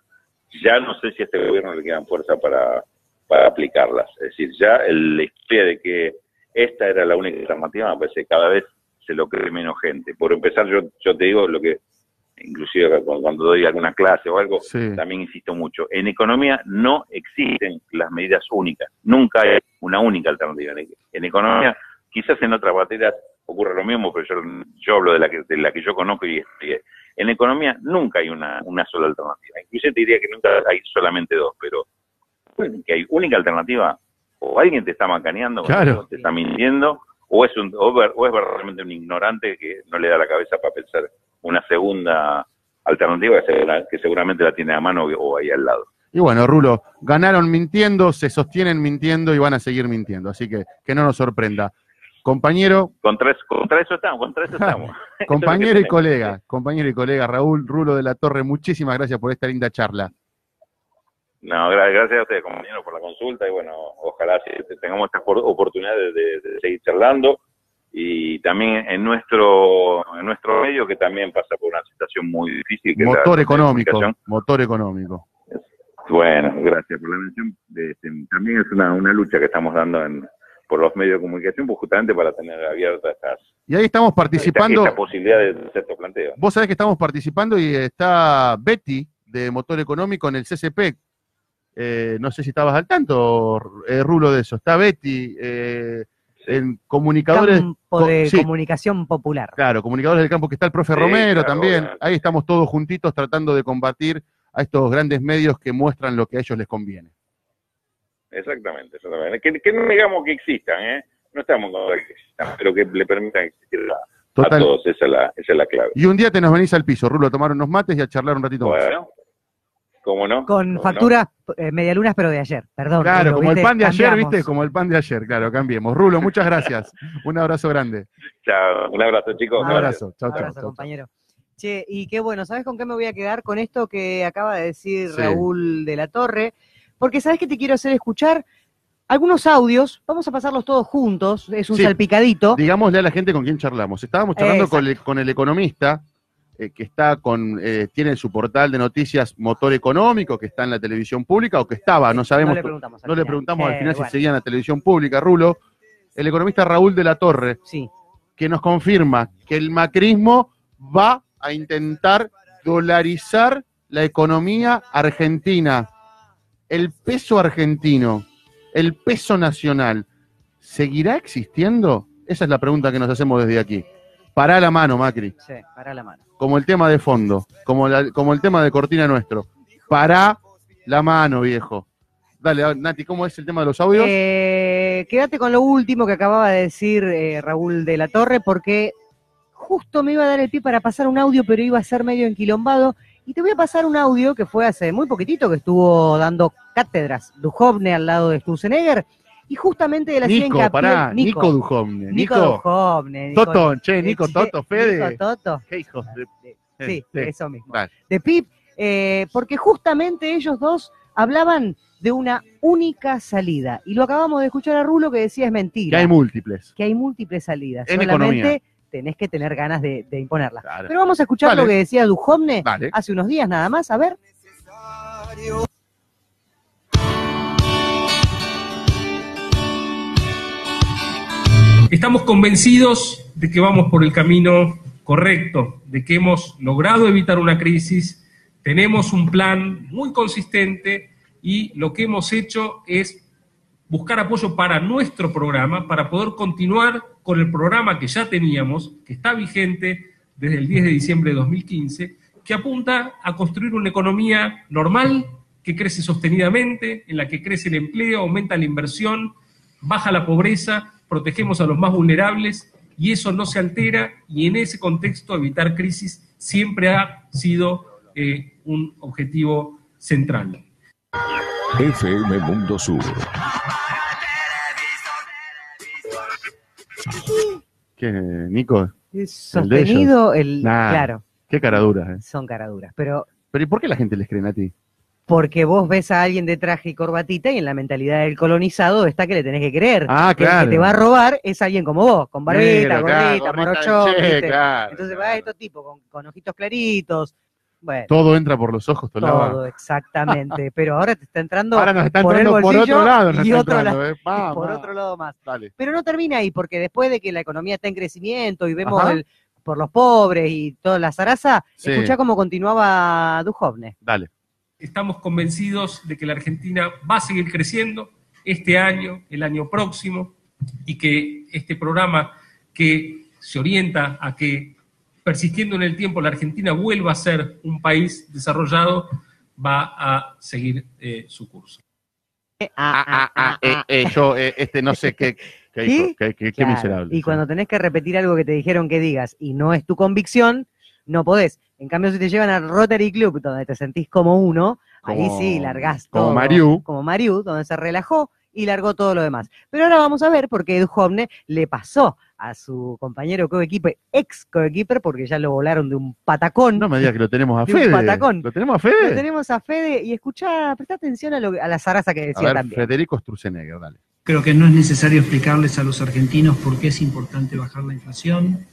ya no sé si a este gobierno le quedan fuerza para, para aplicarlas. Es decir, ya el- la historia de que esta era la única alternativa, me parece que cada vez se lo cree menos gente. Por empezar, yo, yo te digo lo que, inclusive cuando, doy alguna clase o algo, también insisto mucho. En economía no existen las medidas únicas. Nunca hay una única alternativa. En, economía, quizás en otras materias ocurre lo mismo, pero yo, yo hablo de la, que, de la que yo conozco y estudié. En economía nunca hay una, una sola alternativa. Inclusive te diría que nunca hay solamente dos, pero que hay única alternativa, o alguien te está macaneando, Claro. o te está mintiendo, o es, un, o, ver- o es realmente un ignorante que no le da la cabeza para pensar una segunda alternativa que, segura- que seguramente la tiene a mano o ahí al lado. Y bueno, Rulo, ganaron mintiendo, se sostienen mintiendo y van a seguir mintiendo. Así que que no nos sorprenda. Compañero, Contra eso, contra eso estamos, contra eso estamos. <laughs> Compañero <laughs> y colega, compañero y colega Raúl Rulo de la Torre, muchísimas gracias por esta linda charla. No, gra- gracias a ustedes, compañeros, por la consulta y bueno, ojalá tengamos esta opor- oportunidad de, de- de seguir charlando y también en nuestro en nuestro medio que también pasa por una situación muy difícil. Que Motor la económico, motor económico. Bueno, gracias por la mención. Este, también es una, una lucha que estamos dando en, por los medios de comunicación, pues justamente para tener abiertas estas Y ahí estamos esta, participando. esta posibilidad de hacer estos planteos. Vos sabés que estamos participando y está Betty de Motor Económico en el CCP. Eh, no sé si estabas al tanto, eh, Rulo, de eso. Está Betty eh, en comunicadores. Campo de sí, comunicación popular. Claro, comunicadores del campo, que está el profe Sí, Romero claro, también. Ahí estamos todos juntitos tratando de combatir a estos grandes medios que muestran lo que a ellos les conviene. Exactamente, exactamente. Que, que no digamos que existan, ¿eh? No estamos en contra de que existan, pero que le permitan existir a, todos. Esa es, la, esa es la clave. Y un día te nos venís al piso, Rulo, a tomar unos mates y a charlar un ratito más. ¿Cómo no? Con ¿Cómo no? facturas eh, medialunas, pero de ayer. Perdón. Claro, Rulo, como el pan de ayer, Cambiamos. ¿viste? Como el pan de ayer, claro, cambiemos. Rulo, muchas gracias. <laughs> Un abrazo grande. Chao, un abrazo, chicos. Un abrazo. Chao, chao, compañero. Che, y qué bueno, ¿sabes con qué me voy a quedar? Con esto que acaba de decir Sí. Raúl de la Torre, porque ¿sabes qué te quiero hacer escuchar? Algunos audios, vamos a pasarlos todos juntos, es un Sí. salpicadito. Digámosle a la gente con quién charlamos. Estábamos charlando Exacto. con el, con el economista, eh, que está con, eh, tiene su portal de noticias Motor Económico, que está en la televisión pública, o que estaba, no sabemos. No le preguntamos al no le final. preguntamos al Eh, final bueno. si seguía en la televisión pública, Rulo. El economista Raúl de la Torre, Sí. que nos confirma que el macrismo va a intentar dolarizar la economía argentina. El peso argentino, el peso nacional, ¿seguirá existiendo? Esa es la pregunta que nos hacemos desde aquí. Pará la mano, Macri, Sí, para la mano. como el tema de fondo, como, la- como el tema de cortina nuestro. Pará la mano, viejo. Dale, Nati, ¿cómo es el tema de los audios? Eh, quédate con lo último que acababa de decir eh, Raúl de la Torre, porque justo me iba a dar el pie para pasar un audio, pero iba a ser medio enquilombado. Y te voy a pasar un audio que fue hace muy poquitito que estuvo dando cátedras Duhovne al lado de Sturzenegger. Y justamente él hacía Nico, hincapié- pará, Nico. Nico, Nico. Nico- Toto, che, Nico, che, Toto, Fede. Nico Toto. Qué hijos de... Sí, eso mismo. De Pip, eh, porque justamente ellos dos hablaban de una única salida. Y lo acabamos de escuchar a Rulo que decía es mentira. Que hay múltiples. que hay múltiples salidas. En Solamente economía. tenés que tener ganas de, de imponerlas. Claro. Pero vamos a escuchar lo que decía Duhovne Dale. hace unos días nada más. A ver. Estamos convencidos de que vamos por el camino correcto, de que hemos logrado evitar una crisis, tenemos un plan muy consistente y lo que hemos hecho es buscar apoyo para nuestro programa, para poder continuar con el programa que ya teníamos, que está vigente desde el 10 de diciembre de 2015, que apunta a construir una economía normal, que crece sostenidamente, en la que crece el empleo, aumenta la inversión, baja la pobreza, protegemos a los más vulnerables y eso no se altera y en ese contexto evitar crisis siempre ha sido eh, un objetivo central. FM Mundo Sur. ¿Qué, Nico? Sostenido, el, Nah, claro, Qué caraduras, eh. son caraduras. Pero Pero ¿y por qué la gente les creen a ti? Porque vos ves a alguien de traje y corbatita y en la mentalidad del colonizado está que le tenés que creer. Ah, Que el claro. que te va a robar es alguien como vos, con barbita, claro, gordita, gorrita, morochón, claro, Entonces va estos tipos con, con ojitos claritos. Bueno, Todo entra por los ojos, Tolaba. todo, exactamente. Pero ahora te está entrando, Ahora nos está por el entrando por otro lado. nos y está otro entrando, lado- eh. Va, <laughs> y por va. otro lado más. Dale. Pero no termina ahí, porque después de que la economía está en crecimiento y vemos el, por los pobres y toda la zaraza, Sí. escuchá cómo continuaba Duhovne. Dale. Estamos convencidos de que la Argentina va a seguir creciendo este año, el año próximo, y que este programa que se orienta a que, persistiendo en el tiempo, la Argentina vuelva a ser un país desarrollado, va a seguir eh, su curso. Ah, ah, eh, eh, yo, este, no sé qué. Qué, qué- qué- qué Claro, miserable. Y cuando tenés que repetir algo que te dijeron que digas y no es tu convicción, no podés. En cambio, si te llevan al Rotary Club, donde te sentís como uno, ahí Como- sí, largás como todo. Mariú. Como Mariú, donde se relajó y largó todo lo demás. Pero ahora vamos a ver por qué Duhovne le pasó a su compañero coequiper, ex coequiper, porque ya lo volaron de un patacón. No me digas que lo tenemos a de un Fede. patacón. Lo tenemos a Lo Fede. tenemos a Fede y escucha, presta atención a, lo, a la zaraza que A decía ver, también. Federico Sturzenegger, dale. Creo que no es necesario explicarles a los argentinos por qué es importante bajar la inflación.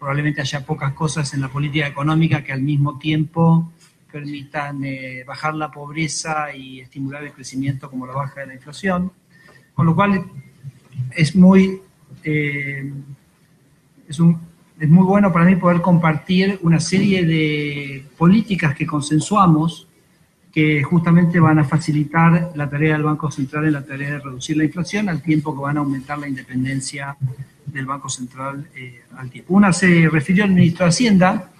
Probablemente haya pocas cosas en la política económica que al mismo tiempo permitan eh, bajar la pobreza y estimular el crecimiento como la baja de la inflación. Con lo cual es muy, eh, es un- es muy bueno para mí poder compartir una serie de políticas que consensuamos que justamente van a facilitar la tarea del Banco Central en la tarea de reducir la inflación al tiempo que van a aumentar la independencia del Banco Central eh, al tiempo. Una se refirió al ministro de Hacienda,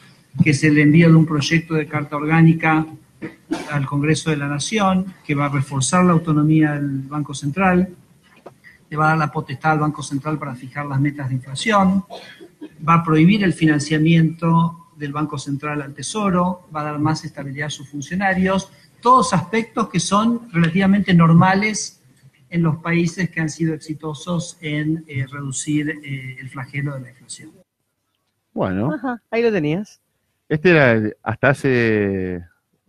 que es el envío de un proyecto de carta orgánica al Congreso de la Nación, que va a reforzar la autonomía del Banco Central, le va a dar la potestad al Banco Central para fijar las metas de inflación, va a prohibir el financiamiento del Banco Central al Tesoro, va a dar más estabilidad a sus funcionarios, todos aspectos que son relativamente normales en los países que han sido exitosos en eh, reducir eh, el flagelo de la inflación. Bueno, Ajá, ahí lo tenías. este era hasta hace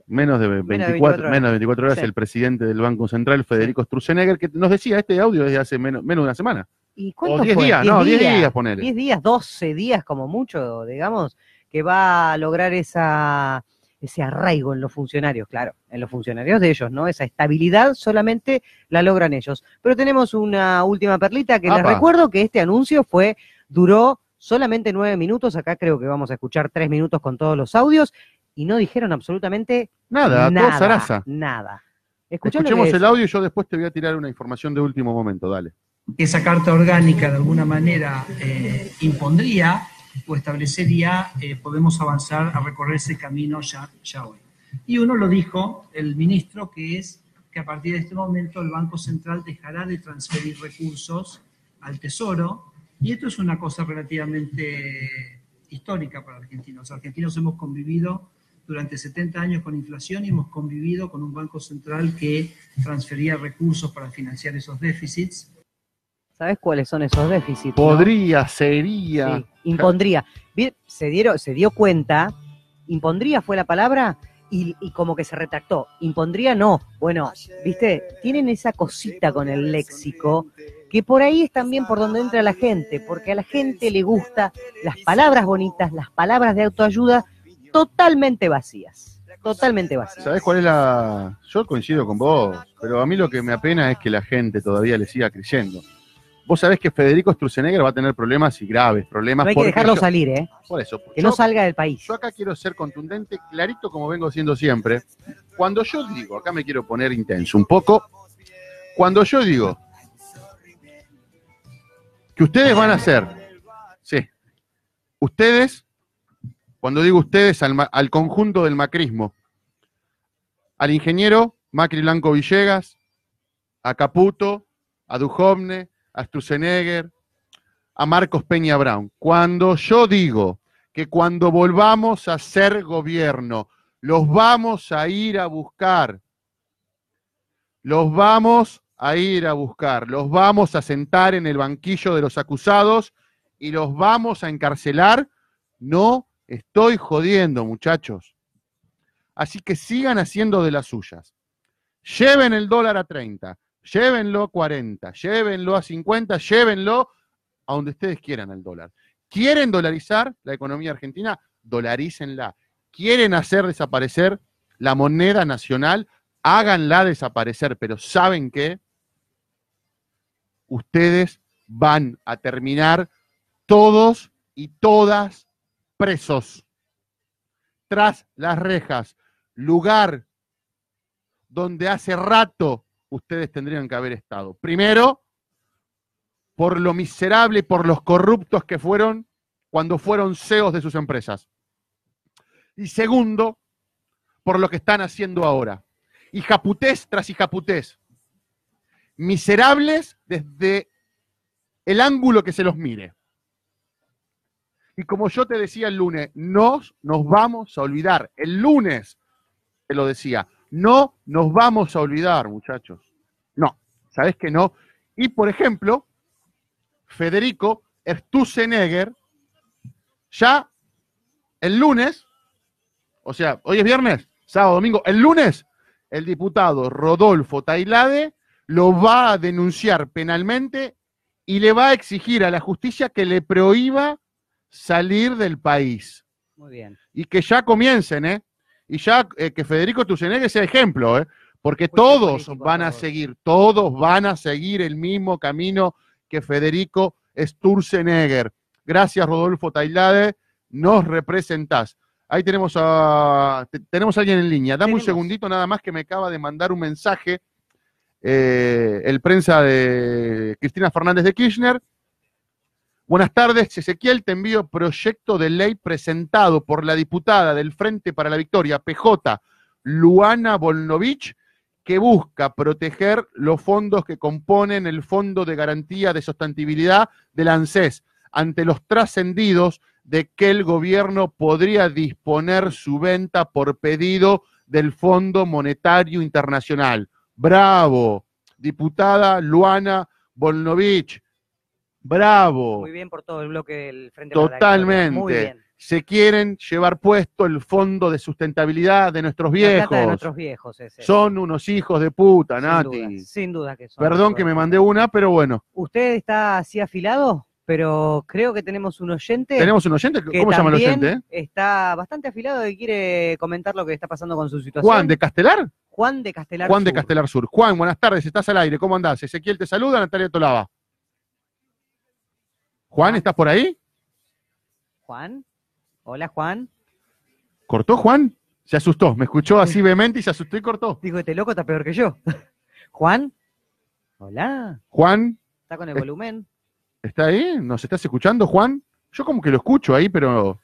menos de 24, Menos de 24 horas. menos de 24 horas Sí. el presidente del Banco Central, Federico Sturzenegger, que nos decía este audio desde hace menos, menos de una semana. ¿Y O cuánto 10 fue? días, no, 10 días, ponele. 10 días, 12 días como mucho, digamos, que va a lograr esa, ese arraigo en los funcionarios, claro, en los funcionarios de ellos, ¿no? Esa estabilidad solamente la logran ellos. Pero tenemos una última perlita que les recuerdo que este anuncio fue, duró solamente nueve minutos, acá creo que vamos a escuchar tres minutos con todos los audios, y no dijeron absolutamente Nada, todo nada, zaraza. nada. Escuchá Escuchemos el audio y yo después te voy a tirar una información de último momento, dale. que esa carta orgánica de alguna manera eh, impondría o establecería, eh, podemos avanzar a recorrer ese camino ya, ya hoy. Y uno lo dijo el ministro, que es que a partir de este momento el Banco Central dejará de transferir recursos al Tesoro, y esto es una cosa relativamente histórica para Argentina. Los argentinos hemos convivido durante 70 años con inflación y hemos convivido con un Banco Central que transfería recursos para financiar esos déficits. ¿Sabes cuáles son esos déficits? no? Podría, sería. Sí, impondría. Se, dieron, se dio cuenta, impondría fue la palabra y, y como que se retractó. Impondría no. Bueno, viste, tienen esa cosita con el léxico que por ahí es también por donde entra la gente, porque a la gente le gusta las palabras bonitas, las palabras de autoayuda totalmente vacías. Totalmente vacías. ¿Sabés cuál es la...? Yo coincido con vos, pero a mí lo que me apena es que la gente todavía le siga creyendo. Vos sabés que Federico Sturzenegger va a tener problemas y graves problemas. No hay que dejarlo yo- salir, ¿eh? Por eso. Que yo- no salga del país. Yo acá quiero ser contundente, clarito como vengo siendo siempre. Cuando yo digo, acá me quiero poner intenso un poco, cuando yo digo que ustedes van a hacer, sí, ustedes, cuando digo ustedes al, al conjunto del macrismo, al ingeniero Macri Blanco Villegas, a Caputo, a Duhovne, a Sturzenegger, a Marcos Peña Brown. Cuando yo digo que cuando volvamos a ser gobierno, los vamos a ir a buscar, los vamos a ir a buscar, los vamos a sentar en el banquillo de los acusados y los vamos a encarcelar, no estoy jodiendo, muchachos. Así que sigan haciendo de las suyas. Lleven el dólar a 30, llévenlo a 40, llévenlo a 50, llévenlo a donde ustedes quieran el dólar. ¿Quieren dolarizar la economía argentina? Dolarícenla. ¿Quieren hacer desaparecer la moneda nacional? Háganla desaparecer, pero ¿saben qué? Ustedes van a terminar todos y todas presos tras las rejas, lugar donde hace rato ustedes tendrían que haber estado. Primero, por lo miserable y por los corruptos que fueron cuando fueron CEOs de sus empresas. Y segundo, por lo que están haciendo ahora. Y japutés tras hijaputés. Miserables desde el ángulo que se los mire. Y como yo te decía el lunes, nos, nos vamos a olvidar. El lunes te lo decía, no nos vamos a olvidar, muchachos. No, ¿sabes que no? Y por ejemplo, Federico Sturzenegger, ya el lunes, o sea, hoy es viernes, sábado, domingo, el lunes, el diputado Rodolfo Tailade lo va a denunciar penalmente y le va a exigir a la justicia que le prohíba salir del país. Muy bien. Y que ya comiencen, ¿eh? Y ya eh, que Federico Sturzenegger sea ejemplo, ¿eh? Porque todos van a seguir, todos van a seguir el mismo camino que Federico Sturzenegger. Gracias, Rodolfo Tailade, nos representás. Ahí tenemos a, te- tenemos a alguien en línea. Dame un segundito nada más que me acaba de mandar un mensaje eh, el prensa de Cristina Fernández de Kirchner. Buenas tardes, Ezequiel, te envío proyecto de ley presentado por la diputada del Frente para la Victoria, PJ, Luana Volnovich, que busca proteger los fondos que componen el Fondo de Garantía de Sostenibilidad del ANSES ante los trascendidos de que el gobierno podría disponer su venta por pedido del Fondo Monetario Internacional. Bravo, diputada Luana Volnovich. Bravo. Muy bien por todo el bloque del Frente Victoria. Muy Totalmente. bien. Se quieren llevar puesto el fondo de sustentabilidad de nuestros viejos. de nuestros viejos es eso. Son unos hijos de puta, Sin Nati. duda, sin duda que son. Perdón que me mandé una, pero bueno. Usted está así afilado, pero creo que tenemos un oyente. ¿Tenemos un oyente? que ¿Cómo se llama el oyente? eh? Está bastante afilado y quiere comentar lo que está pasando con su situación. Juan de Castelar. Juan de Castelar. Juan de Sur. Castelar Sur. Juan, buenas tardes, estás al aire, ¿cómo andás? Ezequiel te saluda, Natalia Tolava. Juan, ¿estás por ahí? Juan. Hola, Juan. ¿Cortó Juan? Se asustó, me escuchó así vehemente y se asustó y cortó. Dijo, este loco está peor que yo. <laughs> Juan. Hola. Juan, Está con el volumen. ¿está ahí? ¿Nos estás escuchando, Juan? Yo como que lo escucho ahí, pero...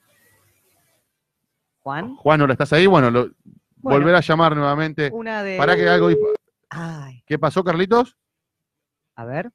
Juan. Juan, ¿no estás ahí? Bueno, lo- Bueno. volver a llamar nuevamente. Una de. Para que algo... Ay. ¿Qué pasó, Carlitos? A ver.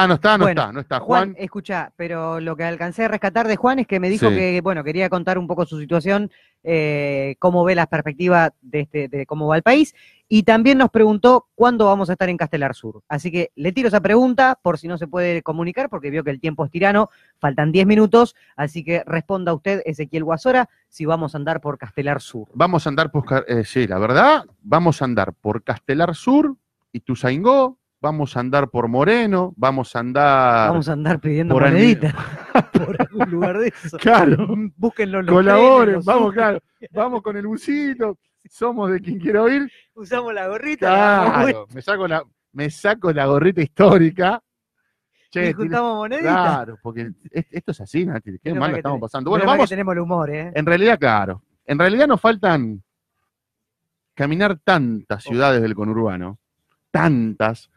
Ah, no está, no Bueno, está, no está. Juan, Juan, escucha, pero lo que alcancé a rescatar de Juan es que me dijo Sí. que, bueno, quería contar un poco su situación, eh, cómo ve las perspectivas de, este, de cómo va el país, y también nos preguntó cuándo vamos a estar en Castelar Sur. Así que le tiro esa pregunta por si no se puede comunicar, porque vio que el tiempo es tirano, faltan 10 minutos, así que responda usted, Ezequiel Guasora, si vamos a andar por Castelar Sur. vamos a andar por... Eh, sí, la verdad, vamos a andar por Castelar Sur y Tuzaingó, vamos a andar por Moreno, vamos a andar... Vamos a andar pidiendo por moneditas <laughs> por algún lugar de eso. Claro. Búsquenlo en los Colaboren, los vamos, claro, vamos con el busito, somos de quien quiera oír. Usamos la gorrita. la Claro, me saco la, me saco la gorrita histórica Che, y juntamos moneditas. Claro, porque es- esto es así, Nati. Qué mal que estamos pasando. Bueno, que vamos. tenemos el humor, ¿eh? En realidad, claro. En realidad nos faltan caminar tantas ciudades del conurbano. Tantas.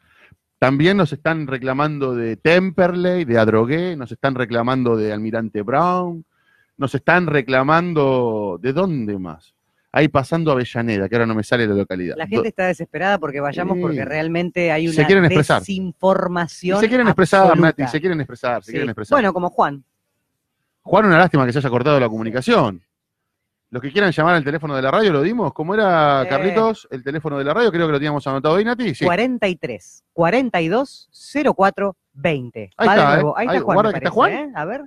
También nos están reclamando de Temperley, de Adrogué, nos están reclamando de Almirante Brown, nos están reclamando. ¿De dónde más? Ahí pasando Avellaneda, que ahora no me sale la localidad. La gente está desesperada porque vayamos Sí. porque realmente hay Se una quieren expresar. desinformación. Y se quieren expresar. Nati, se quieren expresar, se Sí. quieren expresar. Bueno, como Juan. Juan, una lástima que se haya cortado la comunicación. Los que quieran llamar al teléfono de la radio, ¿lo dimos? ¿Cómo era, Eh. Carlitos? El teléfono de la radio, creo que lo teníamos anotado ahí, Nati. Sí. 43 42 04 20. Ahí Va está, de nuevo. ¿eh? Ahí está Juan. que está parece, Juan. ¿eh? A ver.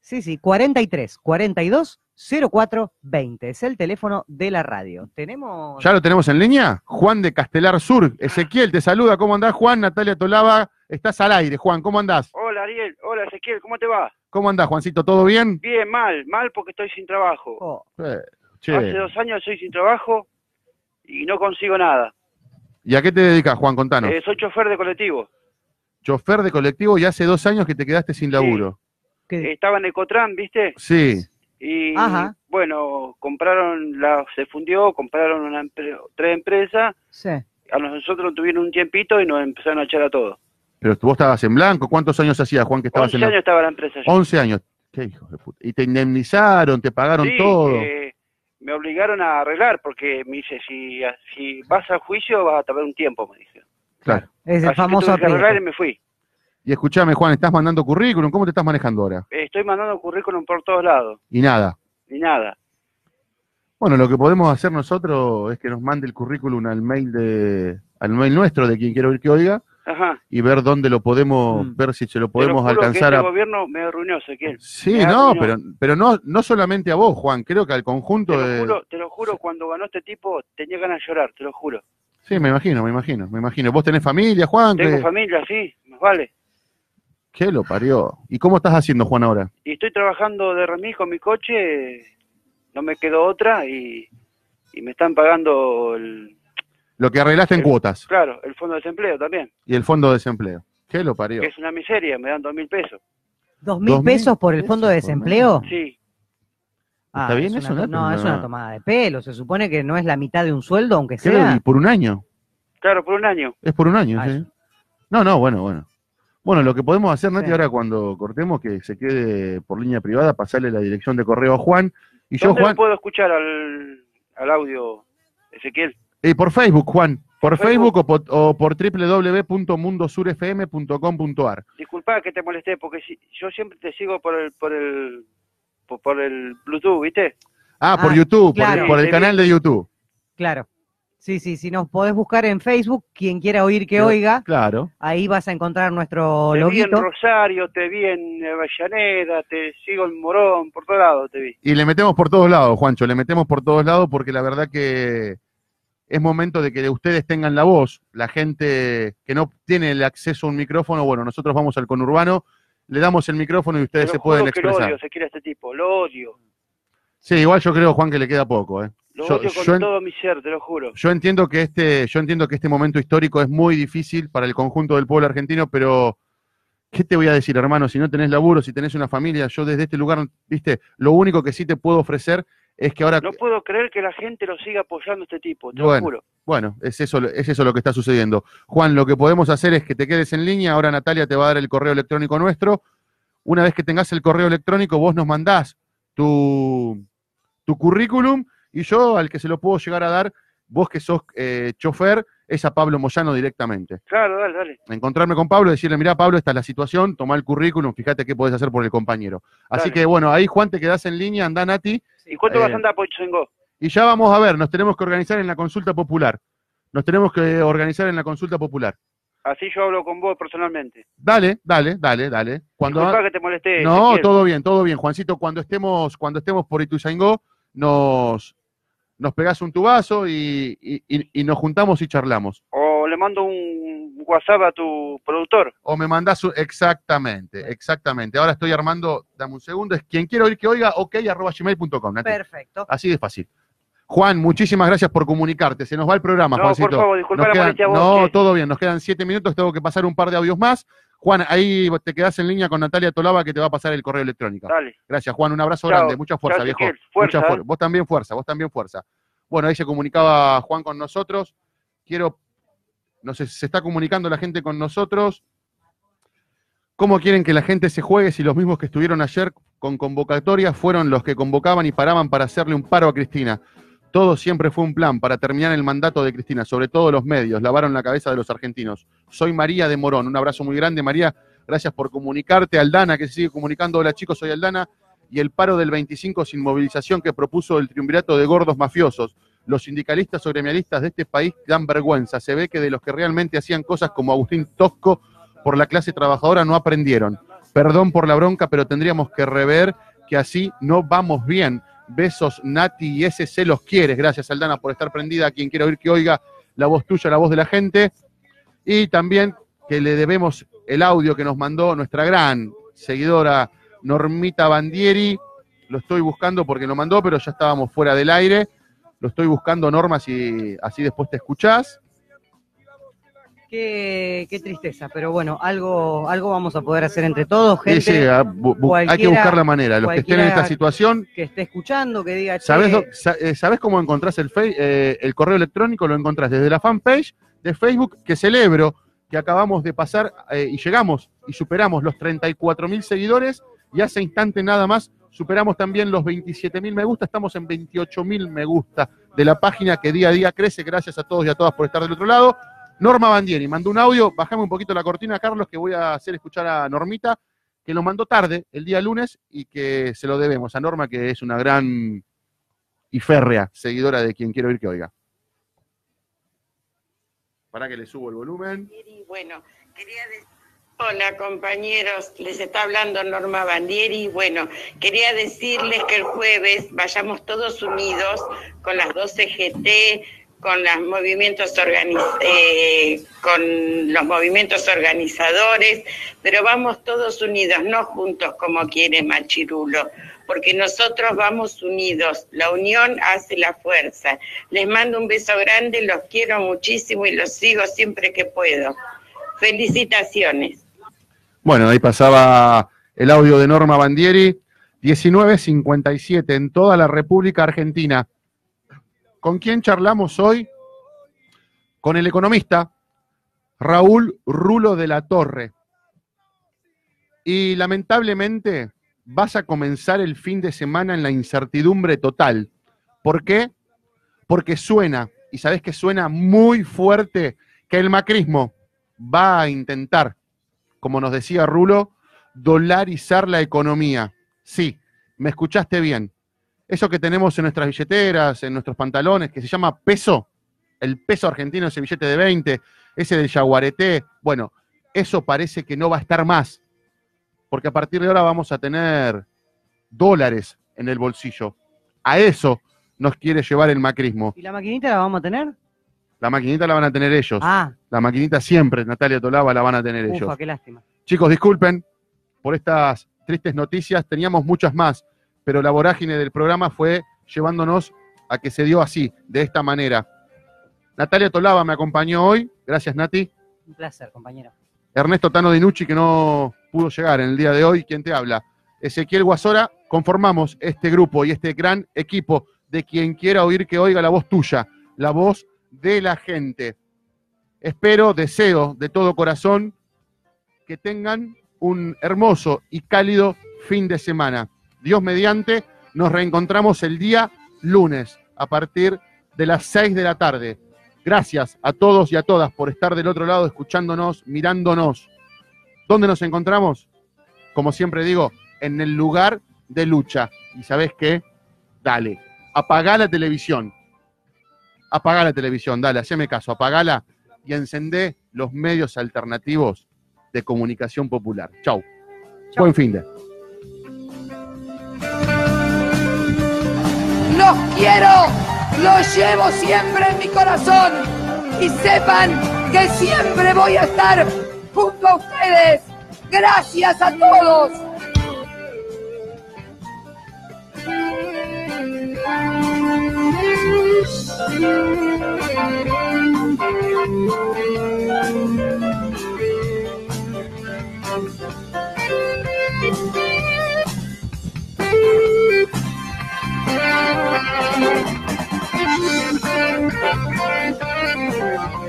Sí, sí, 43 42 04 20. Es el teléfono de la radio. Tenemos. ¿Ya lo tenemos en línea? Juan de Castelar Sur. Ezequiel te saluda. ¿Cómo andás, Juan? Natalia Tolava. Estás al aire, Juan. ¿Cómo andás? Ariel, hola Ezequiel, ¿cómo te va? ¿Cómo andás, Juancito? ¿Todo bien? Bien, mal, mal porque estoy sin trabajo. Oh. Eh, che. Hace dos años estoy sin trabajo y no consigo nada. ¿Y a qué te dedicas, Juan? Contanos. Eh, soy chofer de colectivo. Chofer de colectivo y hace dos años que te quedaste sin laburo. Estaba en Ecotran, ¿viste? Sí. Y Ajá. bueno, compraron, la, se fundió, compraron una empre- otra empresa, Sí. a nosotros tuvieron un tiempito y nos empezaron a echar a todos. Pero vos estabas en blanco. ¿Cuántos años hacías, Juan, que estabas 11 en la... años estaba la empresa. ya. 11 años. Qué hijo de puta. Y te indemnizaron, te pagaron Sí, todo. eh, me obligaron a arreglar porque me dice, si, si vas al juicio vas a tardar un tiempo, me dice. Claro. Es el Así que famoso tuve que arreglar y me fui. Y escúchame, Juan, ¿estás mandando currículum? ¿Cómo te estás manejando ahora? Estoy mandando currículum por todos lados Y nada. y nada. Bueno, lo que podemos hacer nosotros es que nos mande el currículum al mail de al mail nuestro de quien quiera oír que oiga Ajá. y ver dónde lo podemos, ver si se lo Te lo podemos juro alcanzar que a este gobierno me arruinó, Ezequiel. Sí, Me no, arruinó. pero pero no no solamente a vos, Juan, creo que al conjunto Te lo de juro, te lo juro, cuando ganó este tipo tenía ganas de llorar, te lo juro. Sí, me imagino, me imagino, me imagino. ¿Vos tenés familia, Juan? Tengo ¿Qué, familia, sí, más vale. qué lo parió? ¿Y cómo estás haciendo, Juan, ahora? Y estoy trabajando de remis con mi coche, no me quedó otra y, y me están pagando el, Lo que arreglaste en cuotas claro, el fondo de desempleo también, y el fondo de desempleo. ¿Qué lo parió? que es una miseria, me dan dos mil pesos. ¿Dos mil ¿Dos mil pesos por el fondo de desempleo? Sí, Ah, ¿Está bien es eso, una, Nati? No, es una tomada de pelo. Se supone que no es la mitad de un sueldo, aunque ¿Qué? sea. ¿Y por un año? claro, por un año. Es por un año, Ah, sí. No, no, bueno, bueno. Bueno, lo que podemos hacer, Nati, Sí. ahora cuando cortemos, que se quede por línea privada, pasarle la dirección de correo a Juan. Y yo, ¿Dónde Juan, lo puedo escuchar al, al audio, Ezequiel? Eh, por Facebook, Juan. Por Facebook. Facebook o por, o por www.mundosurfm.com.ar. Disculpa que te molesté, porque si, yo siempre te sigo por el, por el, por, por el Bluetooth, ¿viste? Ah, por Ah, YouTube, por claro. el- por, el Sí, canal de YouTube. Claro. Sí, sí, si nos podés buscar en Facebook, quien quiera oír que Claro, oiga, Claro. ahí vas a encontrar nuestro Te vi en. Rosario, te vi en Avellaneda, te sigo en Morón, por todos lados te vi. Y le metemos por todos lados, Juancho, le metemos por todos lados porque la verdad que es momento de que ustedes tengan la voz. La gente que no tiene el acceso a un micrófono, bueno, nosotros vamos al conurbano, le damos el micrófono y ustedes Te se pueden que lo expresar. odio, se quiere este tipo, lo odio. Sí, igual yo creo, Juan, que le queda poco. ¿eh? Lo Yo, odio con yo todo mi ser, te lo juro. yo entiendo que este, yo entiendo que este momento histórico es muy difícil para el conjunto del pueblo argentino, pero ¿qué te voy a decir, hermano? Si no tenés laburo, si tenés una familia, yo desde este lugar, viste, lo único que sí te puedo ofrecer es que ahora No puedo creer que la gente lo siga apoyando a este tipo, te lo Bueno, juro. bueno, es eso, es eso lo que está sucediendo. Juan, lo que podemos hacer es que te quedes en línea. Ahora Natalia te va a dar el correo electrónico nuestro. Una vez que tengas el correo electrónico, vos nos mandás tu, tu currículum y yo al que se lo puedo llegar a dar, vos que sos eh, chofer, es a Pablo Moyano directamente. Claro, dale, dale. Encontrarme con Pablo, decirle, mirá Pablo, esta es la situación, toma el currículum, fíjate qué podés hacer por el compañero. Así Dale. que bueno, ahí Juan te quedás en línea, anda Nati. ¿Y cuánto Eh, vas a andar por Ituzaingó? y ya vamos a ver, nos tenemos que organizar en la consulta popular. Nos tenemos que organizar en la consulta popular. Así yo hablo con vos personalmente. Dale, dale, dale, dale. Cuando Disculpa que te molesté. No, todo bien, todo bien, Juancito. Cuando estemos, cuando estemos por Ituzaingó, nos, nos pegás un tubazo y, y- nos juntamos y charlamos. O le mando un WhatsApp a tu productor. O me mandás un- exactamente, exactamente. Ahora estoy armando, dame un segundo, es quien quiera oír que oiga, ok, arroba gmail.com. Perfecto. Así de fácil. Juan, muchísimas gracias por comunicarte. Se nos va el programa, No, por Juancito. favor, disculpa Nos la quedan- a vos, No, todo bien. Nos quedan siete minutos. Tengo que pasar un par de audios más. Juan, ahí te quedás en línea con Natalia Tolaba que te va a pasar el correo electrónico. Dale. Gracias, Juan. Un abrazo Chao. grande. Mucha fuerza, Chao, viejo. Fuerza, Mucha fuerza. eh. Vos también fuerza, vos también fuerza. Bueno, ahí se comunicaba Juan con nosotros. Quiero, no sé, se está comunicando la gente con nosotros. ¿Cómo quieren que la gente se juegue si los mismos que estuvieron ayer con convocatoria fueron los que convocaban y paraban para hacerle un paro a Cristina? Todo siempre fue un plan para terminar el mandato de Cristina, sobre todo los medios, lavaron la cabeza de los argentinos. Soy María de Morón, un abrazo muy grande, María, gracias por comunicarte. Aldana, que se sigue comunicando, hola chicos, soy Aldana. Y el paro del 25 sin movilización que propuso el triunvirato de gordos mafiosos. Los sindicalistas o gremialistas de este país dan vergüenza. Se ve que de los que realmente hacían cosas como Agustín Tosco por la clase trabajadora no aprendieron. Perdón por la bronca, pero tendríamos que rever que así no vamos bien. Besos, Nati, y ese se los quieres. Gracias, Aldana, por estar prendida. Quien quiera oír que oiga la voz tuya, la voz de la gente. Y también que le debemos el audio que nos mandó nuestra gran seguidora Normita Bandieri. Lo estoy buscando porque lo mandó, pero ya estábamos fuera del aire. Lo estoy buscando, Norma, si así después te escuchás. Qué, qué tristeza, pero bueno, algo, algo vamos a poder hacer entre todos, gente. Sí, sí, a- bu- bu- hay que buscar la manera. Los que estén en esta situación, Que esté escuchando, que diga, che, ¿sabés, do- sa- eh, ¿sabés cómo encontrás el, fei- eh, el correo electrónico? Lo encontrás desde la fanpage de Facebook, que celebro que acabamos de pasar eh, y llegamos y superamos los 34 mil seguidores y hace instante nada más superamos también los 27 mil me gusta, estamos en 28 mil me gusta de la página que día a día crece. Gracias a todos y a todas por estar del otro lado. Norma Bandieri mandó un audio, bajame un poquito la cortina, Carlos, que voy a hacer escuchar a Normita, que lo mandó tarde, el día lunes, y que se lo debemos a Norma, que es una gran y férrea seguidora de quien quiero oír que oiga. Para que le subo el volumen. Hola compañeros, les está hablando Norma Bandieri. Bueno, quería decirles que el jueves vayamos todos unidos con las 12 GT, con los movimientos eh, con los movimientos organizadores, pero vamos todos unidos, no juntos como quiere Machirulo, porque nosotros vamos unidos, la unión hace la fuerza. Les mando un beso grande, los quiero muchísimo y los sigo siempre que puedo. Felicitaciones. Bueno, ahí pasaba el audio de Norma Bandieri, 1957 en toda la República Argentina. ¿Con quién charlamos hoy? Con el economista Raúl Rulo de la Torre. Y lamentablemente vas a comenzar el fin de semana en la incertidumbre total. ¿Por qué? Porque suena, y sabes que suena muy fuerte, que el macrismo va a intentar, como nos decía Rulo, dolarizar la economía. Sí, me escuchaste bien. Eso que tenemos en nuestras billeteras, en nuestros pantalones, que se llama peso, el peso argentino, ese billete de 20, ese del yaguareté, bueno, eso parece que no va a estar más, porque a partir de ahora vamos a tener dólares en el bolsillo. A eso nos quiere llevar el macrismo. ¿Y la maquinita la vamos a tener? La maquinita la van a tener ellos. Ah. La maquinita siempre, Natalia Tolaba, la van a tener ellos. Ufa, qué lástima. Chicos, disculpen por estas tristes noticias, teníamos muchas más, pero la vorágine del programa fue llevándonos a que se dio así, de esta manera. Natalia Tolaba me acompañó hoy, gracias Nati. Un placer, compañero. Ernesto Tano Dinucci, que no pudo llegar en el día de hoy, ¿quién te habla? Ezequiel Guasora, conformamos este grupo y este gran equipo de quien quiera oír que oiga la voz tuya, la voz de la gente. Espero, deseo de todo corazón que tengan un hermoso y cálido fin de semana. Dios mediante, nos reencontramos el día lunes a partir de las 6 de la tarde. Gracias a todos y a todas por estar del otro lado, escuchándonos, mirándonos. ¿Dónde nos encontramos? Como siempre digo, en el lugar de lucha. ¿Y sabes qué? Dale, apagá la televisión. Apagá la televisión, dale, haceme caso, apagala y encendé los medios alternativos de comunicación popular. Chau. Buen fin de. los quiero, los llevo siempre en mi corazón y sepan que siempre voy a estar junto a ustedes. Gracias a todos. Thank you.